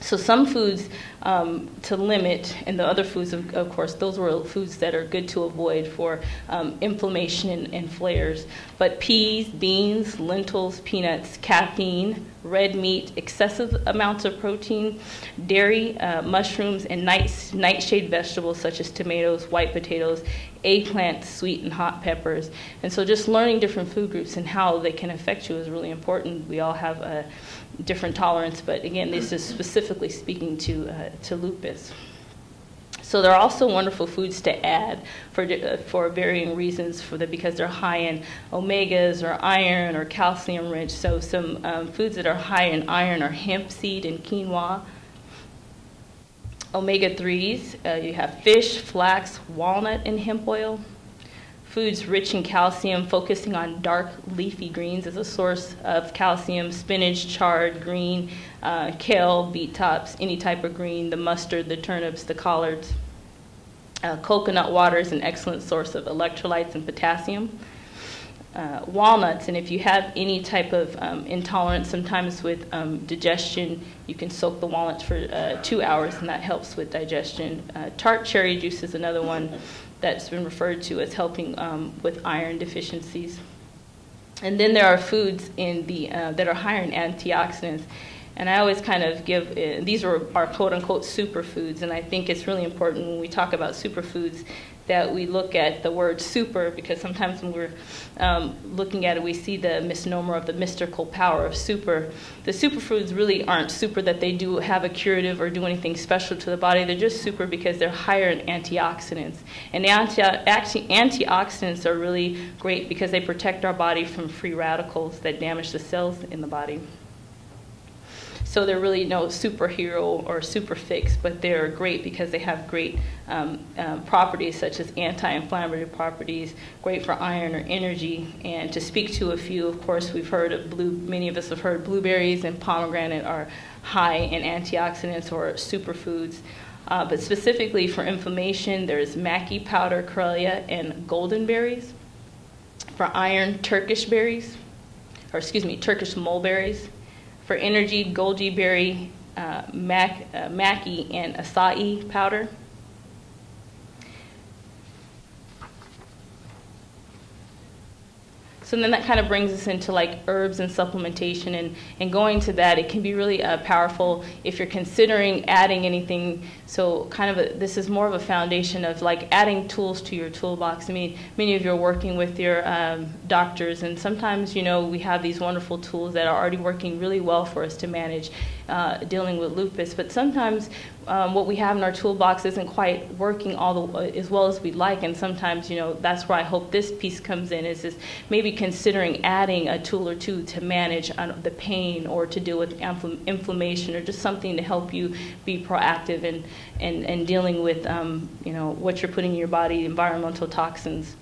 So some foods um, to limit, and the other foods, of, of, course, those were foods that are good to avoid for um, inflammation and, and, flares. But peas, beans, lentils, peanuts, caffeine, red meat, excessive amounts of protein, dairy, uh, mushrooms, and night, nightshade vegetables such as tomatoes, white potatoes, eggplant, sweet and hot peppers. And so just learning different food groups and how they can affect you is really important. We all have a different tolerance, but again, this is specifically speaking to, uh, to lupus. So there are also wonderful foods to add for, uh, for varying reasons for the, because they're high in omegas or iron or calcium rich. So some um, foods that are high in iron are hemp seed and quinoa. Omega-3s, uh, you have fish, flax, walnut, and hemp oil. Foods rich in calcium, focusing on dark leafy greens as a source of calcium, spinach, chard, green, uh, kale, beet tops, any type of green, the mustard, the turnips, the collards. Uh, coconut water is an excellent source of electrolytes and potassium. Uh, walnuts, and if you have any type of um, intolerance, sometimes with um, digestion, you can soak the walnuts for uh, two hours, and that helps with digestion. Uh, tart cherry juice is another one that's been referred to as helping um, with iron deficiencies. And then there are foods in the, uh, that are higher in antioxidants. And I always kind of give, uh, these are our quote unquote superfoods. And I think it's really important when we talk about superfoods that we look at the word super because sometimes when we're um, looking at it, we see the misnomer of the mystical power of super. The superfoods really aren't super that they do have a curative or do anything special to the body. They're just super because they're higher in antioxidants. And anti- antioxidants are really great because they protect our body from free radicals that damage the cells in the body. So they're really no superhero or super fix, but they're great because they have great um, um, properties such as anti-inflammatory properties, great for iron or energy. And to speak to a few, of course, we've heard of blue. Many of us have heard blueberries and pomegranate are high in antioxidants or superfoods. Uh, but specifically for inflammation, there's maca powder, chlorella, and golden berries. For iron, Turkish berries, or excuse me, Turkish mulberries for energy, goji berry, uh, mac, uh, and acai powder. So then that kind of brings us into like herbs and supplementation and, and going to that, it can be really uh, powerful if you're considering adding anything. So kind of a, this is more of a foundation of like adding tools to your toolbox. I mean, many of you are working with your um, doctors and sometimes, you know, we have these wonderful tools that are already working really well for us to manage uh, dealing with lupus. But sometimes um, what we have in our toolbox isn't quite working all the, uh, as well as we'd like, and sometimes you know that's where I hope this piece comes in. Is this maybe considering adding a tool or two to manage uh, the pain or to deal with inflammation or just something to help you be proactive and and, and dealing with um, you know what you're putting in your body, environmental toxins.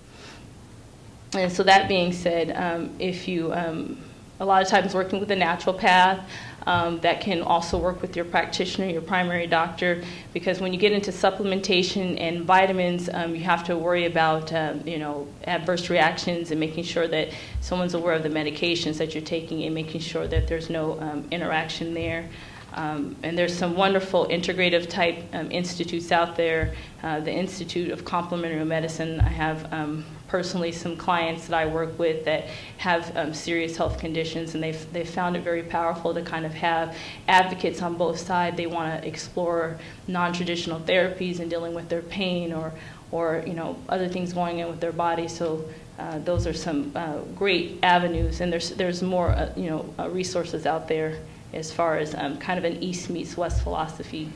And so that being said, um, if you um, a lot of times working with a naturopath, um, that can also work with your practitioner, your primary doctor, because when you get into supplementation and vitamins, um, you have to worry about um, you know adverse reactions and making sure that someone's aware of the medications that you're taking and making sure that there's no um, interaction there. Um, and there's some wonderful integrative type um, institutes out there. Uh, the Institute of Complementary Medicine, I have um, personally some clients that I work with that have um, serious health conditions, and they've, they've found it very powerful to kind of have advocates on both sides. They want to explore non traditional therapies and dealing with their pain or, or you know, other things going on with their body. So uh, those are some uh, great avenues, and there's, there's more uh, you know, uh, resources out there as far as um, kind of an East meets West philosophy.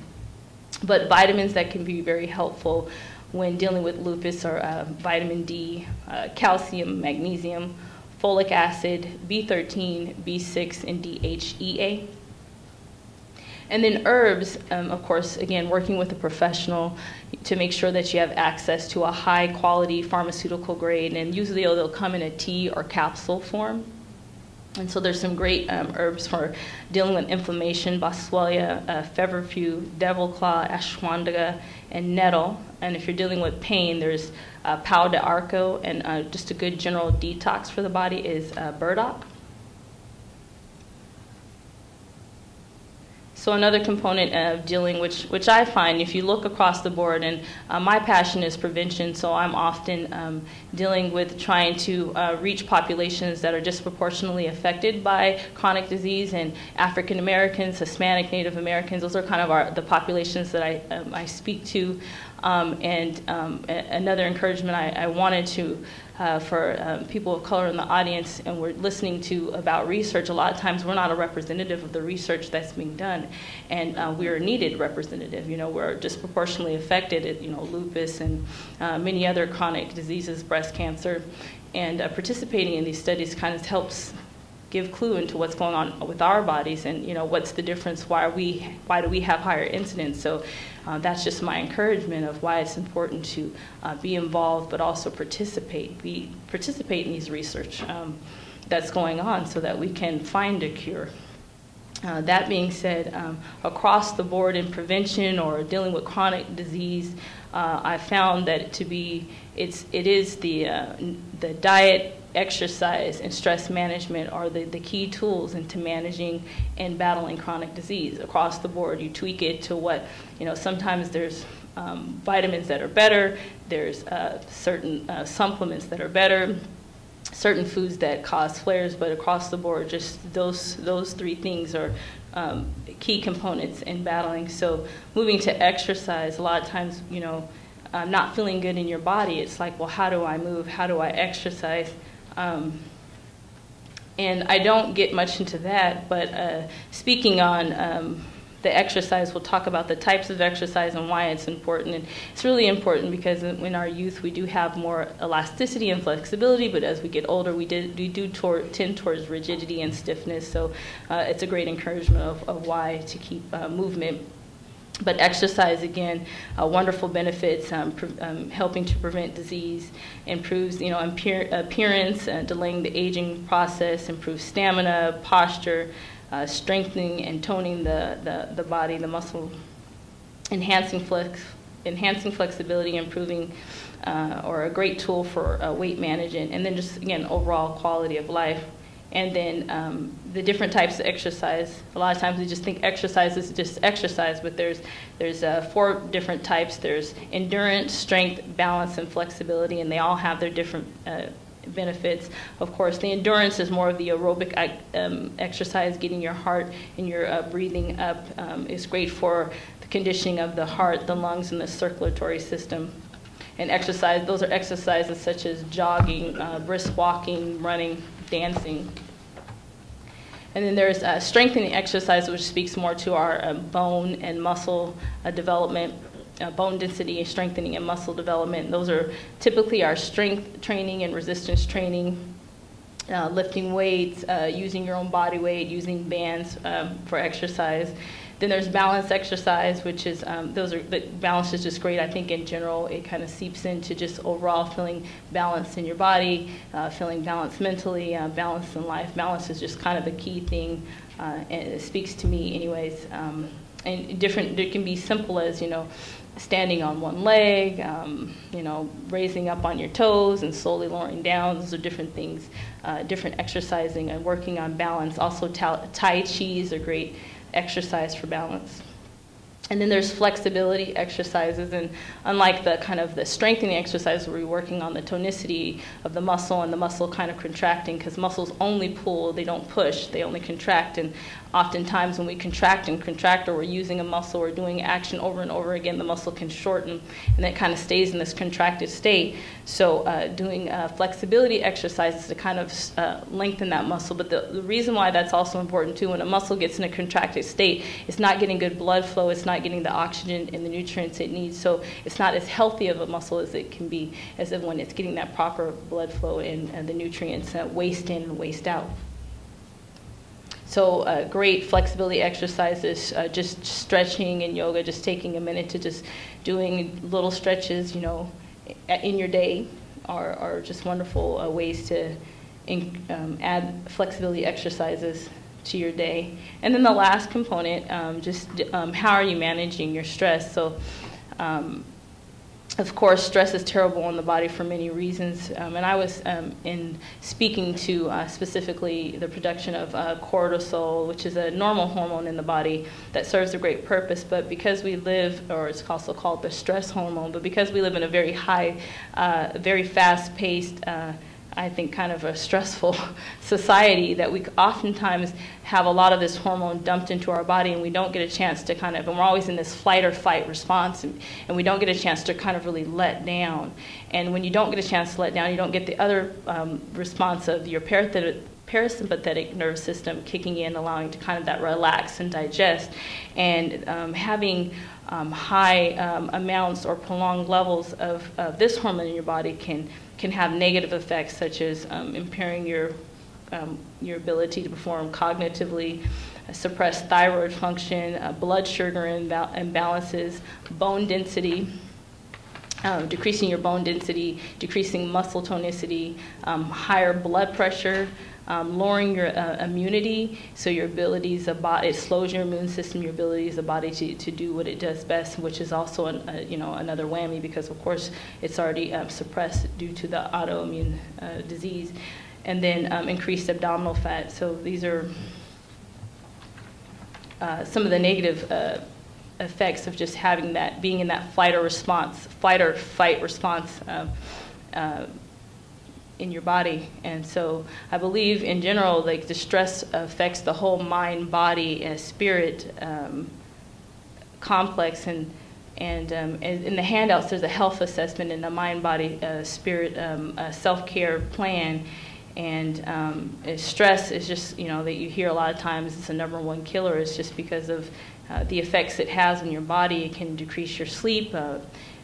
But vitamins that can be very helpful when dealing with lupus are uh, vitamin D, uh, calcium, magnesium, folic acid, B13, B6, and DHEA. And then herbs, um, of course, again, working with a professional to make sure that you have access to a high quality pharmaceutical grade. And usually they'll come in a tea or capsule form. And so there's some great um, herbs for dealing with inflammation, boswellia, uh, feverfew, devil claw, ashwagandha, and nettle. And if you're dealing with pain, there's uh, pau de arco, and uh, just a good general detox for the body is uh, burdock. So another component of dealing, which which I find, if you look across the board, and uh, my passion is prevention, so I'm often um, dealing with trying to uh, reach populations that are disproportionately affected by chronic disease, and African Americans, Hispanic, Native Americans. Those are kind of our, the populations that I um, I speak to. Um, and um, another encouragement I, I wanted to uh, for um, people of color in the audience and we're listening to about research, a lot of times we're not a representative of the research that's being done. And uh, we're a needed representative. You know, we're disproportionately affected, at, you know, lupus and uh, many other chronic diseases, breast cancer. And uh, participating in these studies kind of helps give clue into what's going on with our bodies and you know what's the difference why are we why do we have higher incidence so uh, that's just my encouragement of why it's important to uh, be involved but also participate be participate in these research um, that's going on so that we can find a cure. Uh, that being said, um, across the board in prevention or dealing with chronic disease, uh, I found that to be it's it is the uh, the diet exercise and stress management are the, the key tools into managing and battling chronic disease across the board. You tweak it to what, you know, sometimes there's um, vitamins that are better, there's uh, certain uh, supplements that are better, certain foods that cause flares, but across the board, just those, those three things are um, key components in battling. So moving to exercise, a lot of times, you know, um, not feeling good in your body, it's like, well, how do I move? How do I exercise? Um, and I don't get much into that, but uh, speaking on um, the exercise, we'll talk about the types of exercise and why it's important. And it's really important because in our youth we do have more elasticity and flexibility, but as we get older we, did, we do tend towards rigidity and stiffness. So uh, it's a great encouragement of, of why to keep uh, movement but exercise, again, uh, wonderful benefits, um, um, helping to prevent disease, improves, you know, appear- appearance, uh, delaying the aging process, improves stamina, posture, uh, strengthening and toning the, the, the body, the muscle, enhancing flex, enhancing flexibility, improving, uh, or a great tool for uh, weight management, and then just again overall quality of life and then um, the different types of exercise. A lot of times we just think exercise is just exercise, but there's there's uh, four different types. There's endurance, strength, balance, and flexibility, and they all have their different uh, benefits. Of course, the endurance is more of the aerobic um, exercise, getting your heart and your uh, breathing up. Um, is great for the conditioning of the heart, the lungs, and the circulatory system. And exercise, those are exercises such as jogging, uh, brisk walking, running, dancing. And then there's uh, strengthening exercise, which speaks more to our uh, bone and muscle uh, development, uh, bone density, and strengthening, and muscle development. Those are typically our strength training and resistance training, uh, lifting weights, uh, using your own body weight, using bands um, for exercise. Then there's balance exercise, which is um, those are the balance is just great. I think in general it kind of seeps into just overall feeling balanced in your body, uh, feeling balanced mentally, uh, balanced in life. Balance is just kind of a key thing, uh, and it speaks to me, anyways. Um, and different, it can be simple as you know standing on one leg, um, you know, raising up on your toes and slowly lowering down. Those are different things, uh, different exercising and working on balance. Also, Tai Chi is a great exercise for balance. And then there's flexibility exercises, and unlike the kind of the strengthening exercise where we're working on the tonicity of the muscle and the muscle kind of contracting, because muscles only pull, they don't push, they only contract. And oftentimes when we contract and contract or we're using a muscle or doing action over and over again, the muscle can shorten and it kind of stays in this contracted state. So uh, doing uh, flexibility exercises to kind of uh, lengthen that muscle. But the, the reason why that's also important too, when a muscle gets in a contracted state, it's not getting good blood flow, it's not getting the oxygen and the nutrients it needs. So it's not as healthy of a muscle as it can be as if when it's getting that proper blood flow and, and the nutrients uh, waste in and waste out. So uh, great flexibility exercises, uh, just stretching and yoga, just taking a minute to just doing little stretches, you know, in your day are, are just wonderful uh, ways to in, um, add flexibility exercises to your day. And then the last component, um, just um, how are you managing your stress? So um, of course, stress is terrible on the body for many reasons. Um, and I was um, in speaking to uh, specifically the production of uh, cortisol, which is a normal hormone in the body that serves a great purpose. But because we live, or it's also called the stress hormone, but because we live in a very high, uh, very fast-paced uh, I think, kind of a stressful society that we oftentimes have a lot of this hormone dumped into our body and we don't get a chance to kind of, and we're always in this flight or fight response and, and we don't get a chance to kind of really let down. And when you don't get a chance to let down, you don't get the other um, response of your parasympathetic nervous system kicking in, allowing to kind of that relax and digest. And um, having um, high um, amounts or prolonged levels of, of this hormone in your body can can have negative effects such as um, impairing your, um, your ability to perform cognitively, uh, suppress thyroid function, uh, blood sugar imbal- imbalances, bone density, um, decreasing your bone density, decreasing muscle tonicity, um, higher blood pressure, um, lowering your uh, immunity, so your abilities body, it slows your immune system, your abilities of body to, to do what it does best, which is also an, uh, you know another whammy because of course it's already um, suppressed due to the autoimmune uh, disease, and then um, increased abdominal fat. So these are uh, some of the negative uh, effects of just having that, being in that flight or response, flight or fight response. In your body. And so I believe in general, like the stress affects the whole mind, body, and spirit um, complex. And, and um, in the handouts, there's a health assessment and a mind, body, uh, spirit um, self care plan. And um, stress is just, you know, that you hear a lot of times it's the number one killer, is just because of uh, the effects it has on your body. It can decrease your sleep. Uh,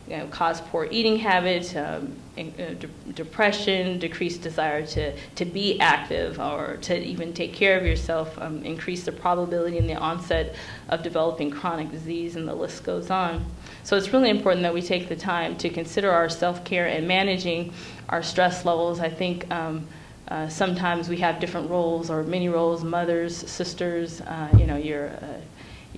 you know, cause poor eating habits, um, uh, de- depression, decreased desire to, to be active or to even take care of yourself, um, increase the probability in the onset of developing chronic disease, and the list goes on. So it's really important that we take the time to consider our self care and managing our stress levels. I think. Um, uh, sometimes we have different roles or many roles mothers sisters uh, you know you're uh,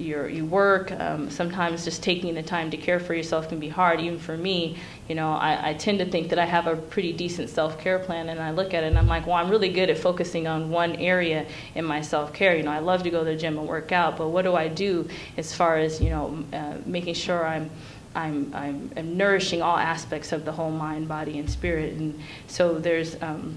your, you work. Um, sometimes just taking the time to care for yourself can be hard. Even for me, you know, I, I tend to think that I have a pretty decent self-care plan, and I look at it and I'm like, well, I'm really good at focusing on one area in my self-care. You know, I love to go to the gym and work out, but what do I do as far as you know, uh, making sure I'm I'm, I'm, I'm, nourishing all aspects of the whole mind, body, and spirit. And so there's, um,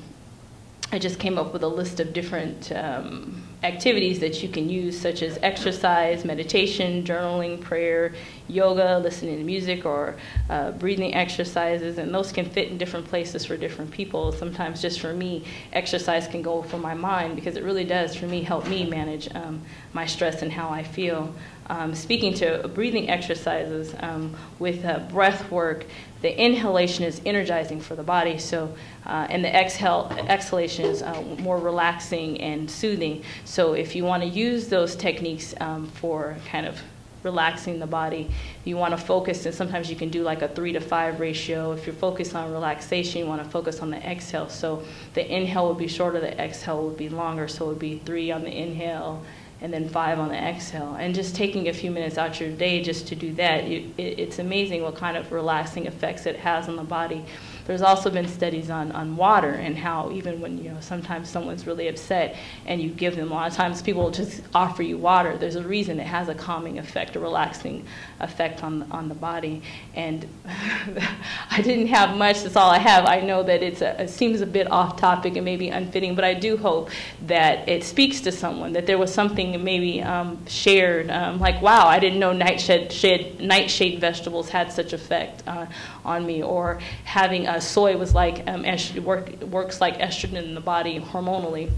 I just came up with a list of different um, activities that you can use, such as exercise, meditation, journaling, prayer, yoga, listening to music, or uh, breathing exercises. And those can fit in different places for different people. Sometimes, just for me, exercise can go for my mind because it really does, for me, help me manage um, my stress and how I feel. Um, speaking to breathing exercises um, with uh, breath work, the inhalation is energizing for the body, so uh, and the exhale exhalation is uh, more relaxing and soothing. So if you want to use those techniques um, for kind of relaxing the body, you want to focus, and sometimes you can do like a three to five ratio. If you're focused on relaxation, you want to focus on the exhale. So the inhale would be shorter, the exhale would be longer. So it would be three on the inhale and then five on the exhale. And just taking a few minutes out your day just to do that, you, it, it's amazing what kind of relaxing effects it has on the body. There's also been studies on, on water and how even when, you know, sometimes someone's really upset and you give them, a lot of times people just offer you water. There's a reason it has a calming effect, a relaxing effect on, on the body. And I didn't have much, that's all I have. I know that it's a, it seems a bit off topic and maybe unfitting, but I do hope that it speaks to someone, that there was something maybe um, shared, um, like, wow, I didn't know nightshade, shade, nightshade vegetables had such effect uh, on me, or having a soy was like, um, work, works like estrogen in the body hormonally.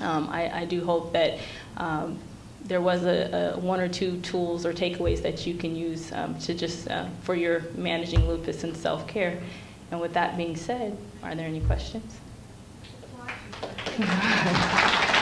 Um, I, I, do hope that um, there was a, a, one or two tools or takeaways that you can use um, to just uh, for your managing lupus and self-care. And with that being said, are there any questions?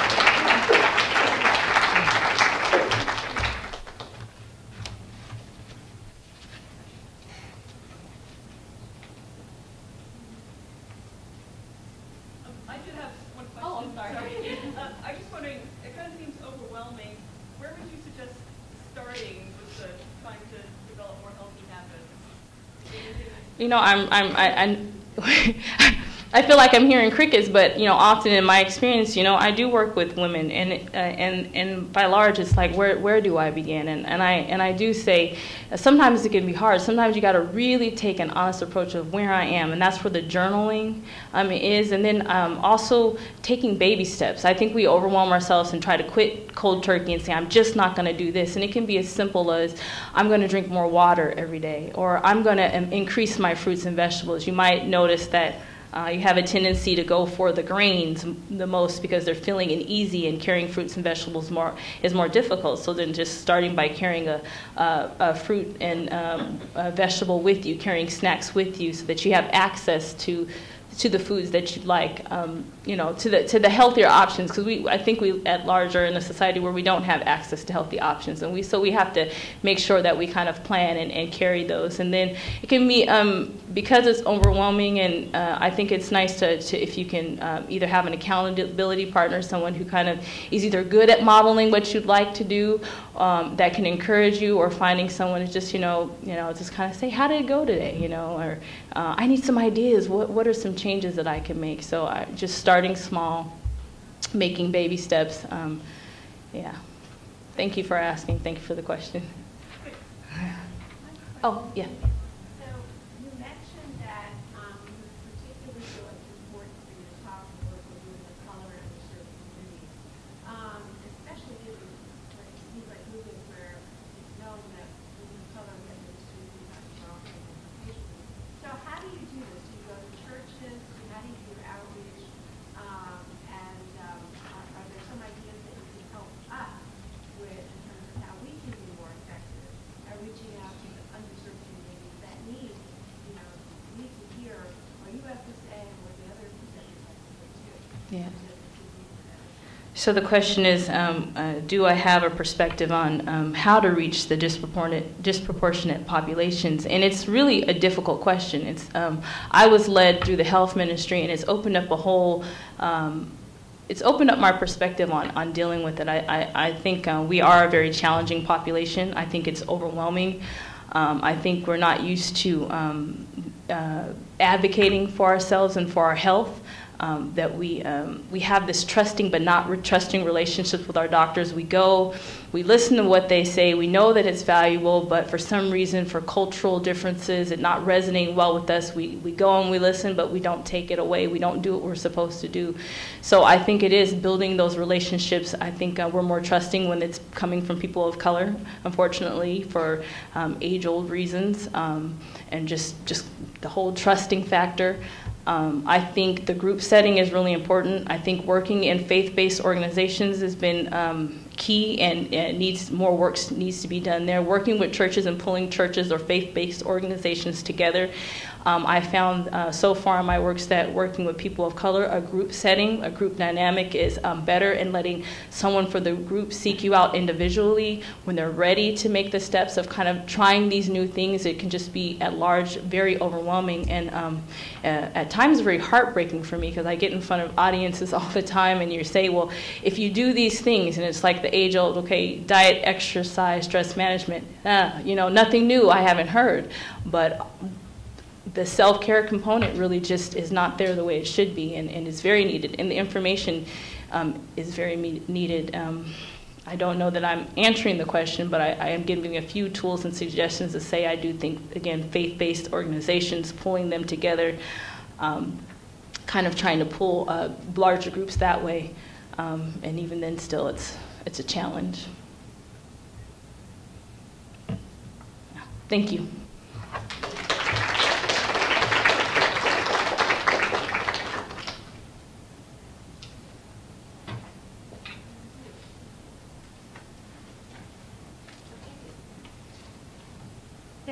you know, I'm, I'm, I, I I feel like I'm hearing crickets, but you know, often in my experience, you know, I do work with women, and uh, and and by large, it's like where where do I begin? And and I and I do say, sometimes it can be hard. Sometimes you got to really take an honest approach of where I am, and that's where the journaling um, is, and then um, also taking baby steps. I think we overwhelm ourselves and try to quit cold turkey and say I'm just not going to do this, and it can be as simple as I'm going to drink more water every day, or I'm going to um, increase my fruits and vegetables. You might notice that uh, you have a tendency to go for the grains the most because they're filling and easy, and carrying fruits and vegetables more is more difficult. So then, just starting by carrying a, a, a fruit and um, a vegetable with you, carrying snacks with you, so that you have access to to the foods that you like, um, you know, to the to the healthier options. Because we, I think we at large are in a society where we don't have access to healthy options, and we so we have to make sure that we kind of plan and, and carry those. And then it can be um, because it's overwhelming, and uh, I think it's nice to, to if you can um, either have an accountability partner, someone who kind of is either good at modeling what you'd like to do, um, that can encourage you, or finding someone who's just you know you know just kind of say how did it go today, you know, or uh, I need some ideas. What what are some changes that I can make? So I, just starting small, making baby steps. Um, yeah. Thank you for asking. Thank you for the question. Oh yeah. So the question is, um, uh, do I have a perspective on um, how to reach the disproportionate, disproportionate populations? And it's really a difficult question. It's, um, I was led through the health ministry, and it's opened up a whole um, it's opened up my perspective on, on dealing with it. I, I, I think uh, we are a very challenging population. I think it's overwhelming. Um, I think we're not used to um, uh, advocating for ourselves and for our health um, that we, um, we have this trusting but not re- trusting relationship with our doctors. We go, we listen to what they say, we know that it's valuable, but for some reason, for cultural differences, it not resonating well with us, we, we go and we listen, but we don't take it away. We don't do what we're supposed to do. So I think it is building those relationships. I think uh, we're more trusting when it's coming from people of color, unfortunately, for um, age old reasons, um, and just, just the whole trusting factor. Um, I think the group setting is really important. I think working in faith-based organizations has been um, key and, and, needs more work needs to be done there. Working with churches and pulling churches or faith-based organizations together um, I found uh, so far in my works that working with people of color, a group setting, a group dynamic is um, better in letting someone for the group seek you out individually when they're ready to make the steps of kind of trying these new things. It can just be at large very overwhelming and um, uh, at times very heartbreaking for me because I get in front of audiences all the time and you say, well, if you do these things, and it's like the age old, okay, diet, exercise, stress management, uh, you know, nothing new I haven't heard. But the self-care component really just is not there the way it should be and, and is very needed. And the information um, is very needed. Um, I don't know that I'm answering the question, but I, I am giving a few tools and suggestions to say I do think, again, faith-based organizations, pulling them together, um, kind of trying to pull uh, larger groups that way. Um, and even then, still, it's, it's a challenge. Thank you.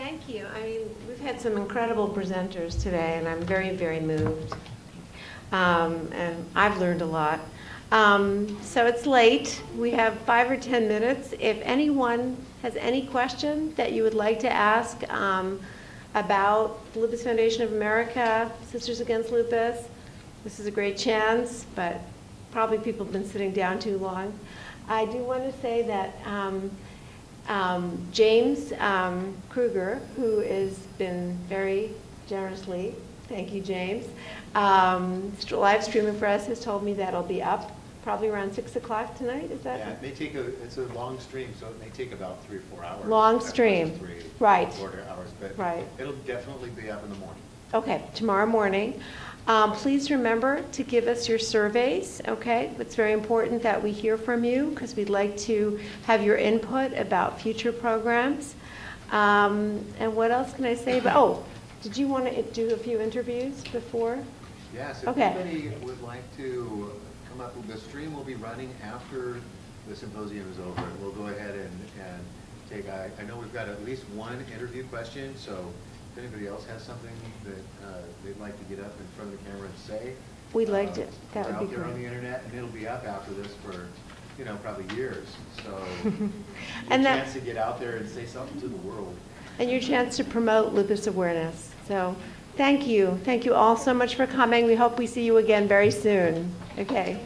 Thank you. I mean, we've had some incredible presenters today, and I'm very, very moved. Um, and I've learned a lot. Um, so it's late. We have five or 10 minutes. If anyone has any question that you would like to ask um, about the Lupus Foundation of America, Sisters Against Lupus, this is a great chance, but probably people have been sitting down too long. I do want to say that um, James um, Kruger, who has been very generously, thank you, James, um, st- live streaming for us, has told me that it'll be up probably around 6 o'clock tonight. Is that? Yeah, it may take a, it's a long stream, so it may take about three or four hours. Long stream. Three. Right. Four hours, but Right. it'll definitely be up in the morning. Okay, tomorrow morning. Um, Please remember to give us your surveys, okay? It's very important that we hear from you because we'd like to have your input about future programs. Um, And what else can I say? about? Oh, did you want to do a few interviews before? Yes, if Okay. anybody would like to come up, the stream will be running after the symposium is over. We'll go ahead and, and take, I, I know we've got at least one interview question, so if anybody else has something that uh, they'd like to get up in front of the camera and say. We'd like uh, to- that would be out there on great. the internet, and it'll be up after this for, you know, probably years. So, your And that- chance to get out there and say something to the world. and your chance to promote lupus awareness. So, thank you. Thank you all so much for coming. We hope we see you again very soon. Okay.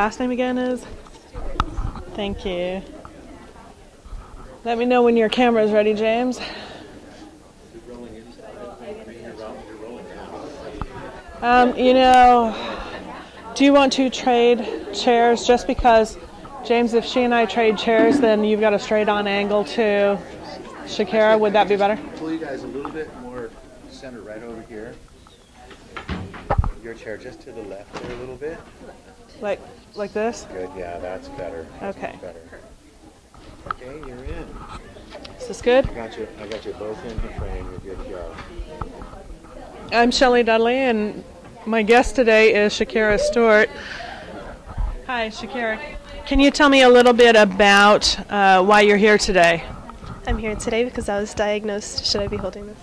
Last name again is? Thank you. Let me know when your camera is ready, James. Um, you know, do you want to trade chairs just because, James, if she and I trade chairs, then you've got a straight on angle to Shakira. Would that be better? Pull you guys a little bit more center right over here. Your chair just to the left there a little bit. Like, like this? Good, yeah, that's better. That's Okay. better. Okay, you're in. Is this good? I got you. I got you both in the frame. You're good to go. I'm Shelley Dudley, and my guest today is Shakira Stewart. Hi, Shakira. Can you tell me a little bit about uh, why you're here today? I'm here today because I was diagnosed. Should I be holding this?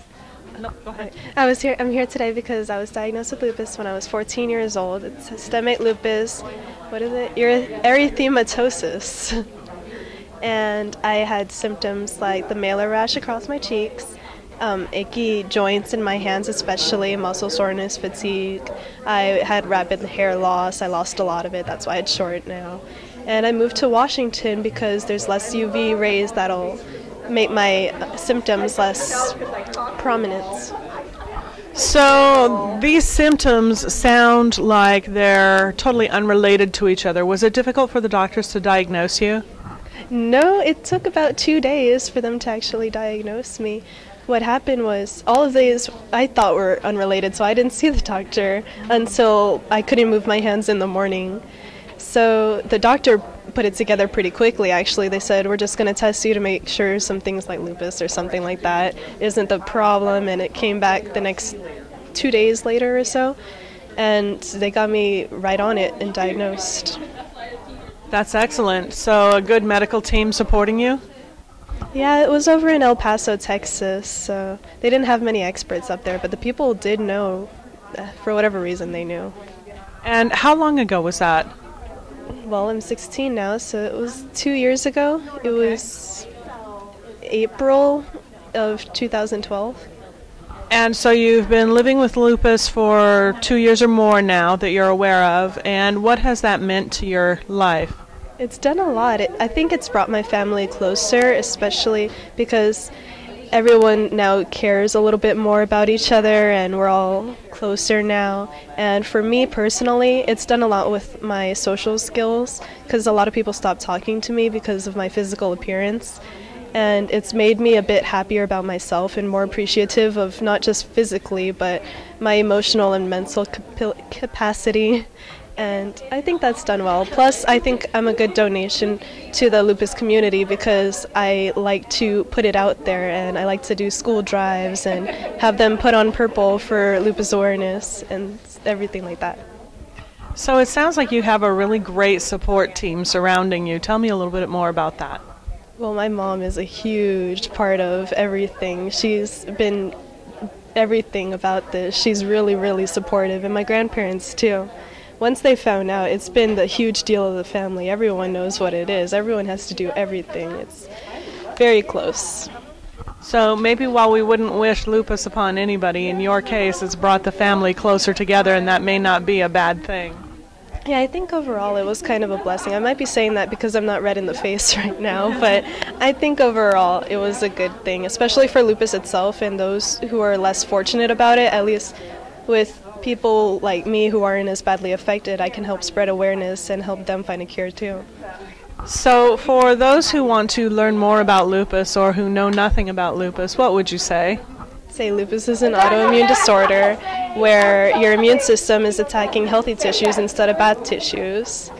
Ahead. I was here. I'm here today because I was diagnosed with lupus when I was 14 years old. It's systemic lupus. What is it? Eryth- erythematosus. and I had symptoms like the malar rash across my cheeks, um, achy joints in my hands, especially muscle soreness, fatigue. I had rapid hair loss. I lost a lot of it. That's why it's short now. And I moved to Washington because there's less UV rays that'll make my symptoms less prominent. So these symptoms sound like they're totally unrelated to each other. Was it difficult for the doctors to diagnose you? No, it took about two days for them to actually diagnose me. What happened was all of these I thought were unrelated, so I didn't see the doctor until I couldn't move my hands in the morning. So the doctor put it together pretty quickly, actually. They said, We're just going to test you to make sure some things like lupus or something like that isn't the problem. And it came back the next two days later or so. And they got me right on it and diagnosed. That's excellent. So a good medical team supporting you? Yeah, it was over in El Paso, Texas. So they didn't have many experts up there, but the people did know. uh, For whatever reason, they knew. And how long ago was that? Well, I'm 16 now, so it was two years ago. It was April of 2012. And so you've been living with lupus for two years or more now that you're aware of. And what has that meant to your life? It's done a lot. It, I think it's brought my family closer, especially because everyone now cares a little bit more about each other and we're all closer now. And for me personally, it's done a lot with my social skills because a lot of people stopped talking to me because of my physical appearance. And it's made me a bit happier about myself and more appreciative of not just physically, but my emotional and mental capi- capacity. And I think that's done well. Plus, I think I'm a good donation to the lupus community because I like to put it out there and I like to do school drives and have them put on purple for lupus awareness and everything like that. So it sounds like you have a really great support team surrounding you. Tell me a little bit more about that. Well, my mom is a huge part of everything. She's been everything about this. She's really, really supportive, and my grandparents too. Once they found out, it's been the huge deal of the family. Everyone knows what it is. Everyone has to do everything. It's very close. So maybe while we wouldn't wish lupus upon anybody, in your case, it's brought the family closer together, and that may not be a bad thing. Yeah, I think overall it was kind of a blessing. I might be saying that because I'm not red in the face right now, but I think overall it was a good thing, especially for lupus itself and those who are less fortunate about it. At least with people like me who aren't as badly affected, I can help spread awareness and help them find a cure too. So, for those who want to learn more about lupus or who know nothing about lupus, what would you say? Say lupus is an autoimmune disorder where your immune system is attacking healthy tissues instead of bad tissues.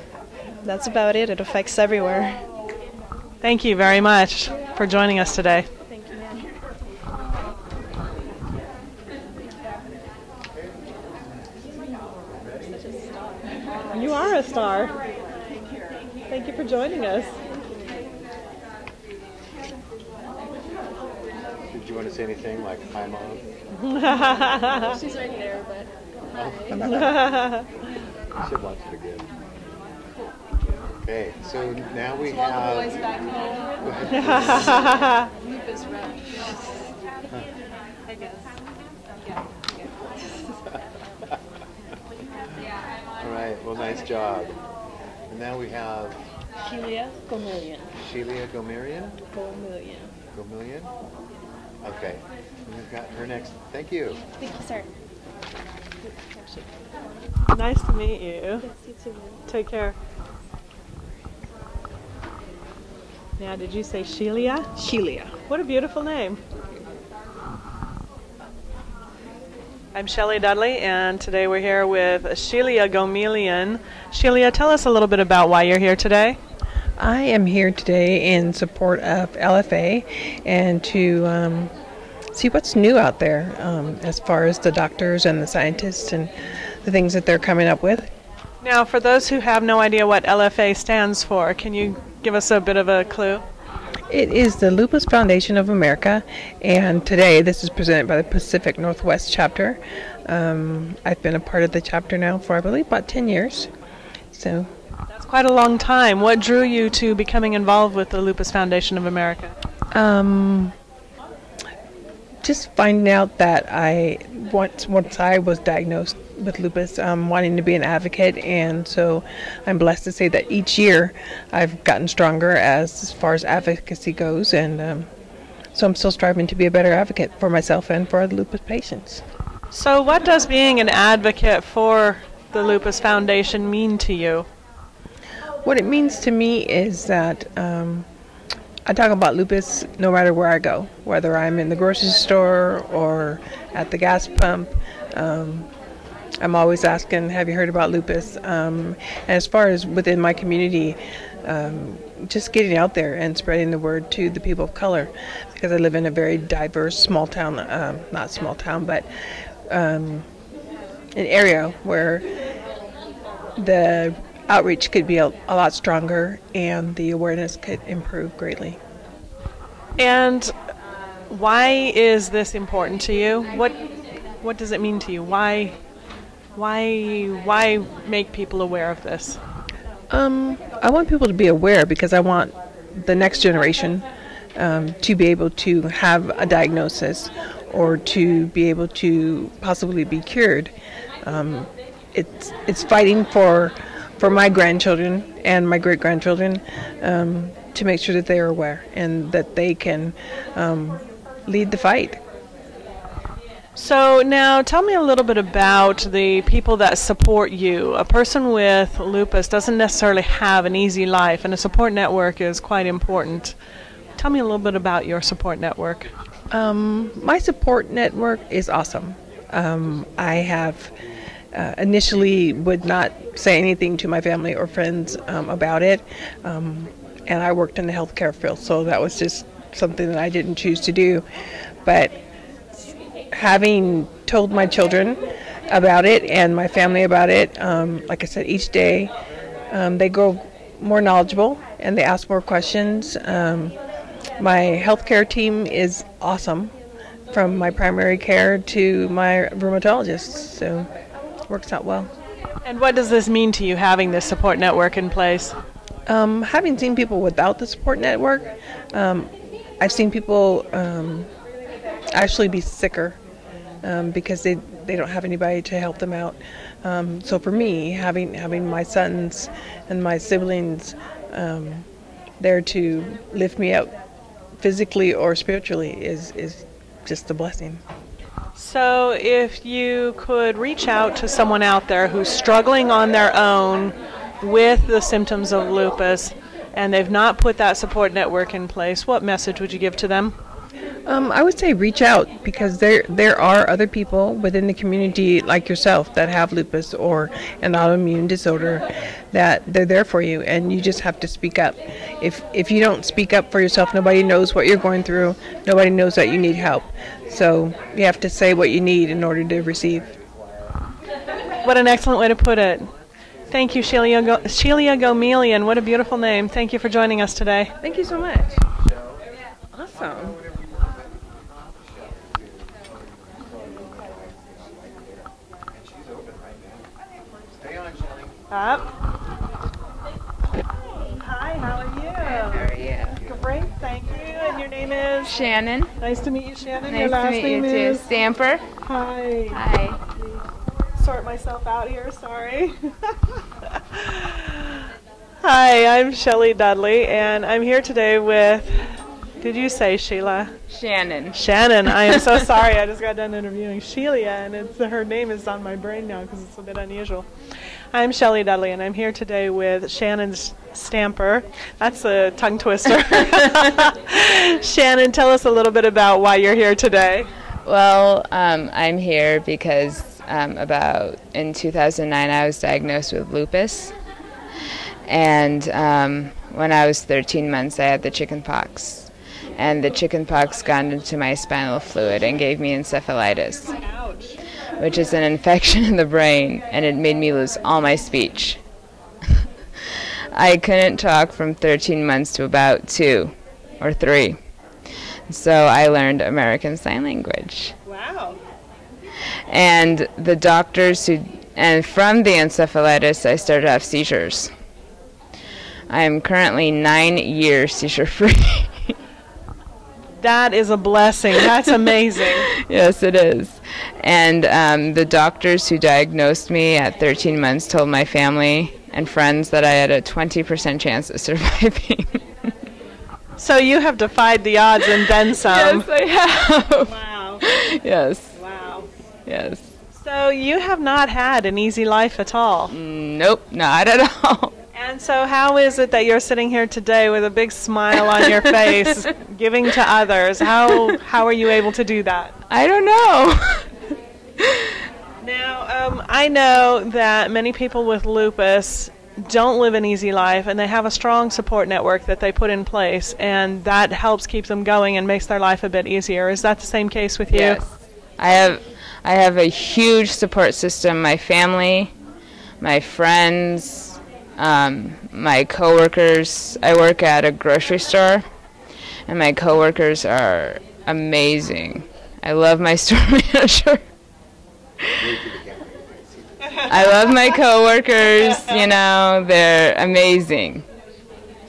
That's about it. It affects everywhere. Thank you very much for joining us today. Thank you. You are a star. Thank you for joining us. Did you want to say anything like hi, mom? She's right there, but oh. She wants it again. Okay, so now we have. Lupus rep. I guess. All right. Well, nice job. And now we have Shelia Gomillion. Shelia Gomerian. Gomillion. Gomillion. Okay. And we've got her next. Thank you. Thank you, sir. Nice to meet you. Take care. Now, did you say Shelia? Shelia. What a beautiful name. I'm Shelley Dudley, and today we're here with Shelia Gomelian. Shelia, tell us a little bit about why you're here today. I am here today in support of LFA and to um, see what's new out there um, as far as the doctors and the scientists and the things that they're coming up with. Now, for those who have no idea what LFA stands for, can you give us a bit of a clue? It is the Lupus Foundation of America, and today this is presented by the Pacific Northwest chapter. Um, I've been a part of the chapter now for, I believe, about 10 years. So That's quite a long time. What drew you to becoming involved with the Lupus Foundation of America? Um, just finding out that I once once I was diagnosed with lupus, um, wanting to be an advocate, and so I'm blessed to say that each year I've gotten stronger as, as far as advocacy goes, and um, so I'm still striving to be a better advocate for myself and for other lupus patients. So, what does being an advocate for the Lupus Foundation mean to you? What it means to me is that um, I talk about lupus no matter where I go, whether I'm in the grocery store or at the gas pump. Um, I'm always asking, "Have you heard about lupus?" Um, and as far as within my community, um, just getting out there and spreading the word to the people of color, because I live in a very diverse small town, um, not small town, but um, an area where the outreach could be a, a lot stronger and the awareness could improve greatly. And why is this important to you? What what does it mean to you? Why why why make people aware of this? Um, I want people to be aware because I want the next generation um, to be able to have a diagnosis or to be able to possibly be cured. Um, it's it's fighting for for my grandchildren and my great grandchildren um, to make sure that they are aware and that they can um, lead the fight. So now tell me a little bit about the people that support you. A person with lupus doesn't necessarily have an easy life and a support network is quite important. Tell me a little bit about your support network. Um, my support network is awesome. Um, I have uh, initially would not say anything to my family or friends um, about it, um, and I worked in the healthcare field, so that was just something that I didn't choose to do. But having told my children about it and my family about it, um, like I said, each day um, they grow more knowledgeable and they ask more questions. Um, my healthcare team is awesome, from my primary care to my rheumatologist, so it works out well. And what does this mean to you having this support network in place? Um, having seen people without the support network, um, I've seen people um, actually be sicker um, because they, they don't have anybody to help them out. Um, so for me, having having my sons and my siblings um, there to lift me up physically or spiritually is, is just a blessing. So, if you could reach out to someone out there who's struggling on their own with the symptoms of lupus and they've not put that support network in place, what message would you give to them? Um, I would say reach out because there there are other people within the community like yourself that have lupus or an autoimmune disorder that they're there for you and you just have to speak up. If if you don't speak up for yourself, nobody knows what you're going through. Nobody knows that you need help. So you have to say what you need in order to receive. What an excellent way to put it. Thank you, Shelia, Go- Shelia Gomelian. What a beautiful name. Thank you for joining us today. Thank you so much. Awesome. Up. Hi, how are you? How are you? Great, thank you. And your name is? Shannon. Nice to meet you, Shannon. Nice your to meet name you too. Stamper. Hi. Hi. Sort myself out here, sorry. Hi, I'm Shelly Dudley, and I'm here today with, did you say Sheila? Shannon. Shannon, I am so sorry. I just got done interviewing Sheila, and it's, her name is on my brain now because it's a bit unusual. I'm Shelly Dudley, and I'm here today with Shannon Stamper. That's a tongue twister. Shannon, tell us a little bit about why you're here today. Well, um, I'm here because um, about in 2009 I was diagnosed with lupus, and um, when I was 13 months I had the chicken pox, and the chicken pox got into my spinal fluid and gave me encephalitis, which is an infection in the brain, and it made me lose all my speech. I couldn't talk from 13 months to about two or three. So I learned American Sign Language. Wow. And the doctors who, and from the encephalitis, I started to have seizures. I am currently nine years seizure free. That is a blessing. That's amazing. yes, it is. And um, the doctors who diagnosed me at 13 months told my family and friends that I had a 20% chance of surviving. So you have defied the odds and then some. Yes, I have. Wow. yes. Wow. Yes. So you have not had an easy life at all. Nope, not at all. And so how is it that you're sitting here today with a big smile on your face, giving to others? How how are you able to do that? I don't know. Now, um, I know that many people with lupus don't live an easy life and they have a strong support network that they put in place and that helps keep them going and makes their life a bit easier. Is that the same case with you? Yes. I have I have a huge support system. My family, my friends, um, my coworkers. I work at a grocery store, and my coworkers are amazing. I love my store manager. I love my coworkers. You know, they're amazing.